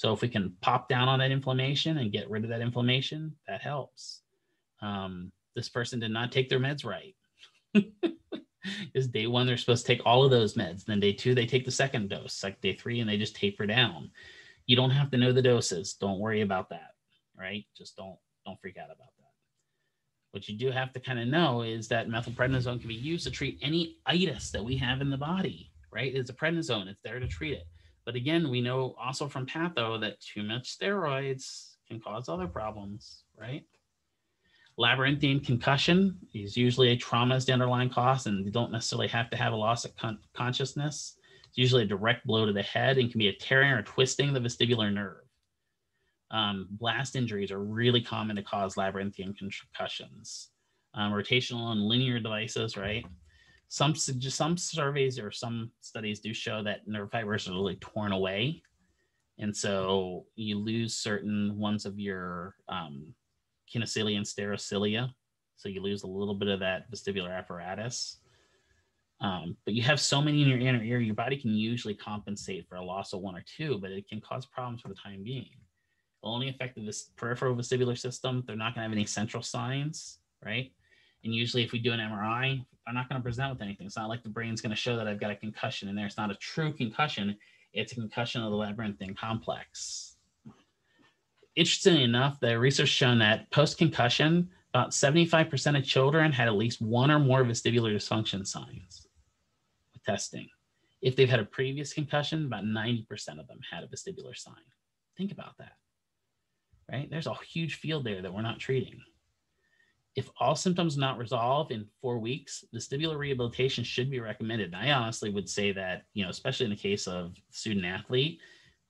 So if we can pop down on that inflammation and get rid of that inflammation, that helps. Um, this person did not take their meds right. is day one they're supposed to take all of those meds. Then day two they take the second dose, like day three, and they just taper down. You don't have to know the doses. Don't worry about that. Right? Just don't don't freak out about that. What you do have to kind of know is that methylprednisone can be used to treat any itis that we have in the body, right? It's a prednisone, it's there to treat it. But again, we know also from patho that too much steroids can cause other problems, right? Labyrinthine concussion is usually a trauma as the underlying cause, and you don't necessarily have to have a loss of con- consciousness. It's usually a direct blow to the head and can be a tearing or twisting of the vestibular nerve. Um, blast injuries are really common to cause labyrinthine concussions. Um, rotational and linear devices, right? Some some surveys or some studies do show that nerve fibers are really torn away, and so you lose certain ones of your um, kinocilia and stereocilia. So you lose a little bit of that vestibular apparatus. Um, but you have so many in your inner ear, your body can usually compensate for a loss of one or two, but it can cause problems for the time being only affect the peripheral vestibular system. They're not going to have any central signs, right? And usually, if we do an MRI, I'm not going to present with anything. It's not like the brain's going to show that I've got a concussion in there. It's not a true concussion. It's a concussion of the labyrinthine complex. Interestingly enough, the research shown that post concussion, about 75% of children had at least one or more vestibular dysfunction signs with testing. If they've had a previous concussion, about 90% of them had a vestibular sign. Think about that right? There's a huge field there that we're not treating. If all symptoms not resolved in four weeks, vestibular rehabilitation should be recommended. And I honestly would say that, you know, especially in the case of student athlete,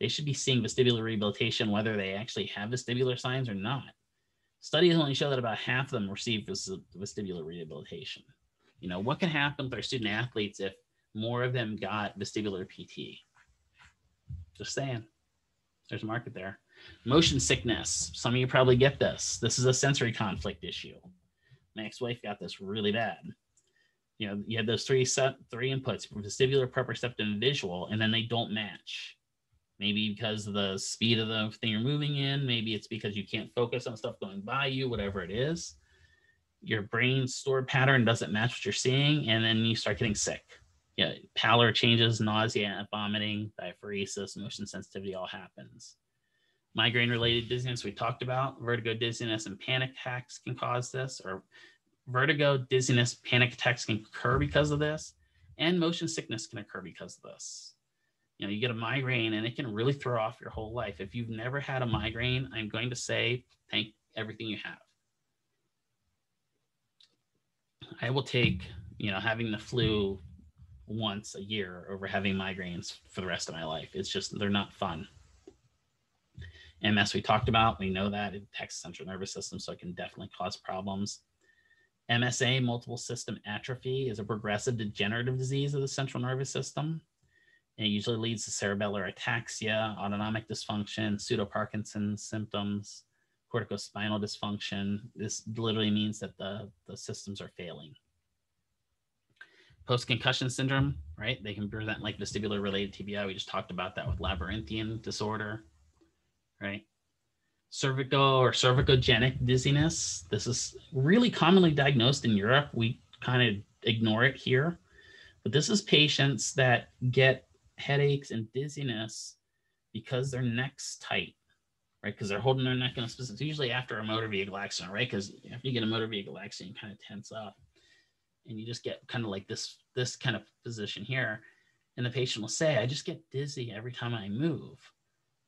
they should be seeing vestibular rehabilitation whether they actually have vestibular signs or not. Studies only show that about half of them receive vestibular rehabilitation. You know, what can happen with our student athletes if more of them got vestibular PT? Just saying, there's a market there. Motion sickness. Some of you probably get this. This is a sensory conflict issue. My ex-wife got this really bad. You know, you had those three set three inputs: vestibular, proprioceptive, and visual, and then they don't match. Maybe because of the speed of the thing you're moving in. Maybe it's because you can't focus on stuff going by you. Whatever it is, your brain stored pattern doesn't match what you're seeing, and then you start getting sick. Yeah, pallor changes, nausea, vomiting, diaphoresis, motion sensitivity all happens. Migraine related dizziness we talked about, vertigo, dizziness, and panic attacks can cause this, or vertigo, dizziness, panic attacks can occur because of this, and motion sickness can occur because of this. You know, you get a migraine and it can really throw off your whole life. If you've never had a migraine, I'm going to say thank everything you have. I will take, you know, having the flu once a year over having migraines for the rest of my life. It's just, they're not fun. MS we talked about, we know that it attacks the central nervous system, so it can definitely cause problems. MSA, multiple system atrophy, is a progressive degenerative disease of the central nervous system. And it usually leads to cerebellar ataxia, autonomic dysfunction, pseudoparkinson's symptoms, corticospinal dysfunction. This literally means that the, the systems are failing. Post concussion syndrome, right? They can present like vestibular related TBI. We just talked about that with labyrinthian disorder right? Cervical or cervicogenic dizziness. This is really commonly diagnosed in Europe. We kind of ignore it here. But this is patients that get headaches and dizziness because their neck's tight, right? Because they're holding their neck in a specific, usually after a motor vehicle accident, right? Because after you get a motor vehicle accident, you kind of tense up and you just get kind of like this, this kind of position here. And the patient will say, I just get dizzy every time I move.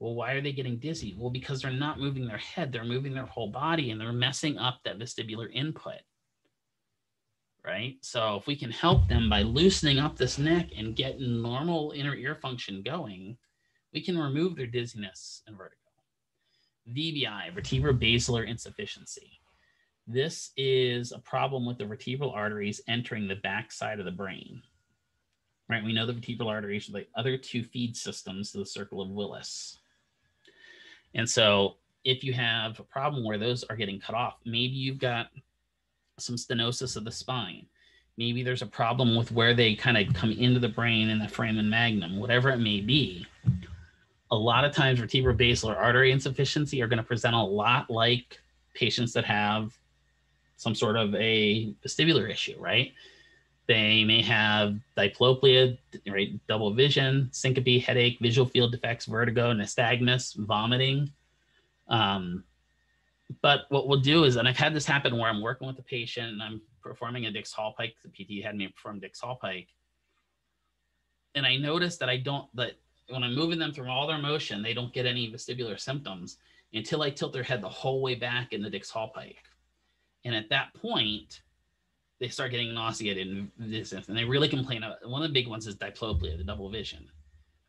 Well, why are they getting dizzy? Well, because they're not moving their head, they're moving their whole body and they're messing up that vestibular input. right? So if we can help them by loosening up this neck and getting normal inner ear function going, we can remove their dizziness and vertigo. VBI, vertebrobasilar insufficiency. This is a problem with the vertebral arteries entering the back side of the brain. Right, we know the vertebral arteries are the other two feed systems to the circle of Willis. And so if you have a problem where those are getting cut off, maybe you've got some stenosis of the spine. Maybe there's a problem with where they kind of come into the brain in the foramen magnum, whatever it may be. A lot of times, vertebral vertebrobasilar artery insufficiency are going to present a lot like patients that have some sort of a vestibular issue, right? They may have diplopia, right? Double vision, syncope, headache, visual field defects, vertigo, nystagmus, vomiting. Um, but what we'll do is, and I've had this happen where I'm working with a patient and I'm performing a Dix-Hallpike. The PT had me perform Dix-Hallpike, and I noticed that I don't that when I'm moving them through all their motion, they don't get any vestibular symptoms until I tilt their head the whole way back in the Dix-Hallpike. And at that point, they start getting nauseated and this, and they really complain about one of the big ones is diplopia, the double vision.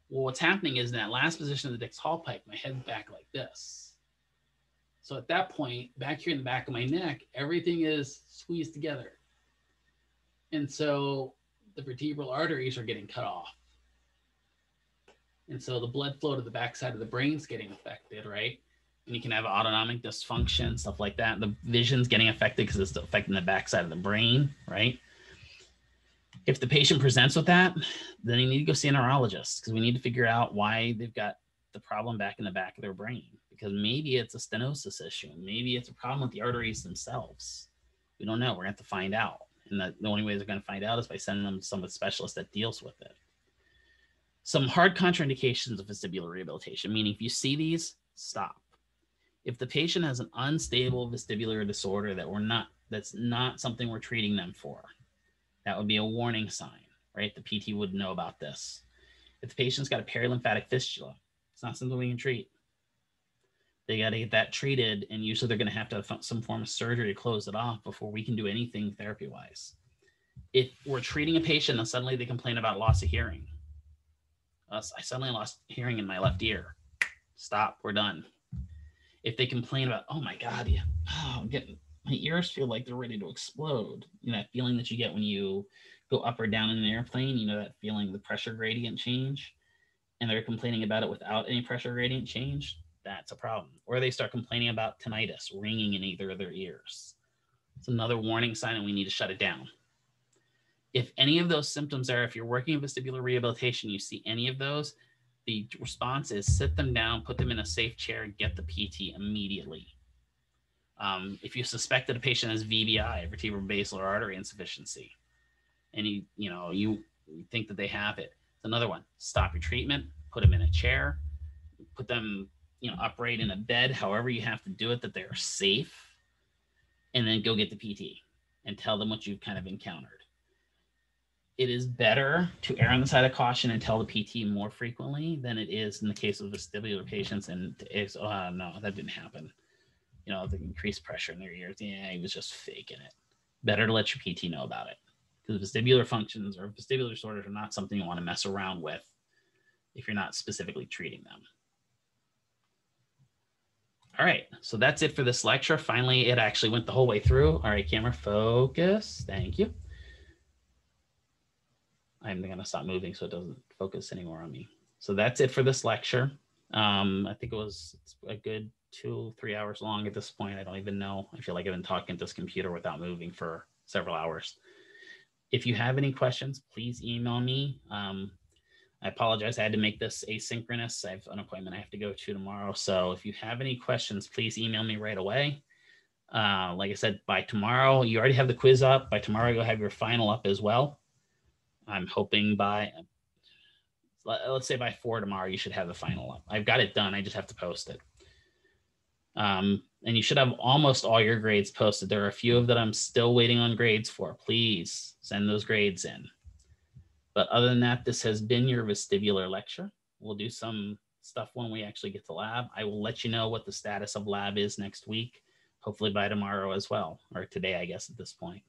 Well, what's happening is in that last position of the Dix-Hallpike, my head's back like this so at that point, back here in the back of my neck, everything is squeezed together. And so the vertebral arteries are getting cut off. And so the blood flow to the backside of the brain is getting affected, right? And you can have autonomic dysfunction, stuff like that. The vision's getting affected because it's affecting the backside of the brain, right? If the patient presents with that, then you need to go see a neurologist because we need to figure out why they've got the problem back in the back of their brain because maybe it's a stenosis issue. Maybe it's a problem with the arteries themselves. We don't know. We're to have to find out. And the, the only way they're going to find out is by sending them to some specialist that deals with it. Some hard contraindications of vestibular rehabilitation, meaning if you see these, stop. If the patient has an unstable vestibular disorder that we're not, that's not something we're treating them for, that would be a warning sign, right? The PT would know about this. If the patient's got a perilymphatic fistula, it's not something we can treat they got to get that treated and usually they're going to have to have some form of surgery to close it off before we can do anything therapy wise if we're treating a patient and suddenly they complain about loss of hearing i suddenly lost hearing in my left ear stop we're done if they complain about oh my god yeah oh, i'm getting my ears feel like they're ready to explode you know that feeling that you get when you go up or down in an airplane you know that feeling the pressure gradient change and they're complaining about it without any pressure gradient change that's a problem. Or they start complaining about tinnitus, ringing in either of their ears. It's another warning sign and we need to shut it down. If any of those symptoms are, if you're working in vestibular rehabilitation, you see any of those, the response is sit them down, put them in a safe chair, and get the PT immediately. Um, if you suspect that a patient has VBI, vertebral basilar artery insufficiency, and you you know you, you think that they have it, it's another one. Stop your treatment, put them in a chair, put them you know upright in a bed however you have to do it that they're safe and then go get the pt and tell them what you've kind of encountered it is better to err on the side of caution and tell the pt more frequently than it is in the case of vestibular patients and it's oh no that didn't happen you know the increased pressure in their ears yeah he was just faking it better to let your pt know about it because vestibular functions or vestibular disorders are not something you want to mess around with if you're not specifically treating them all right, so that's it for this lecture. Finally, it actually went the whole way through. All right, camera focus. Thank you. I'm gonna stop moving so it doesn't focus anymore on me. So that's it for this lecture. Um, I think it was a good two, three hours long at this point. I don't even know. I feel like I've been talking to this computer without moving for several hours. If you have any questions, please email me. Um, I apologize. I had to make this asynchronous. I have an appointment I have to go to tomorrow. So if you have any questions, please email me right away. Uh, like I said, by tomorrow, you already have the quiz up. By tomorrow, you'll have your final up as well. I'm hoping by, let's say by four tomorrow, you should have the final up. I've got it done. I just have to post it. Um, and you should have almost all your grades posted. There are a few of that I'm still waiting on grades for. Please send those grades in. But other than that, this has been your vestibular lecture. We'll do some stuff when we actually get to lab. I will let you know what the status of lab is next week, hopefully by tomorrow as well, or today, I guess, at this point.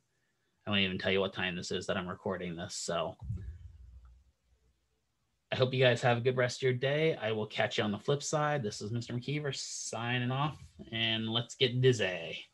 I won't even tell you what time this is that I'm recording this. So I hope you guys have a good rest of your day. I will catch you on the flip side. This is Mr. McKeever signing off, and let's get dizzy.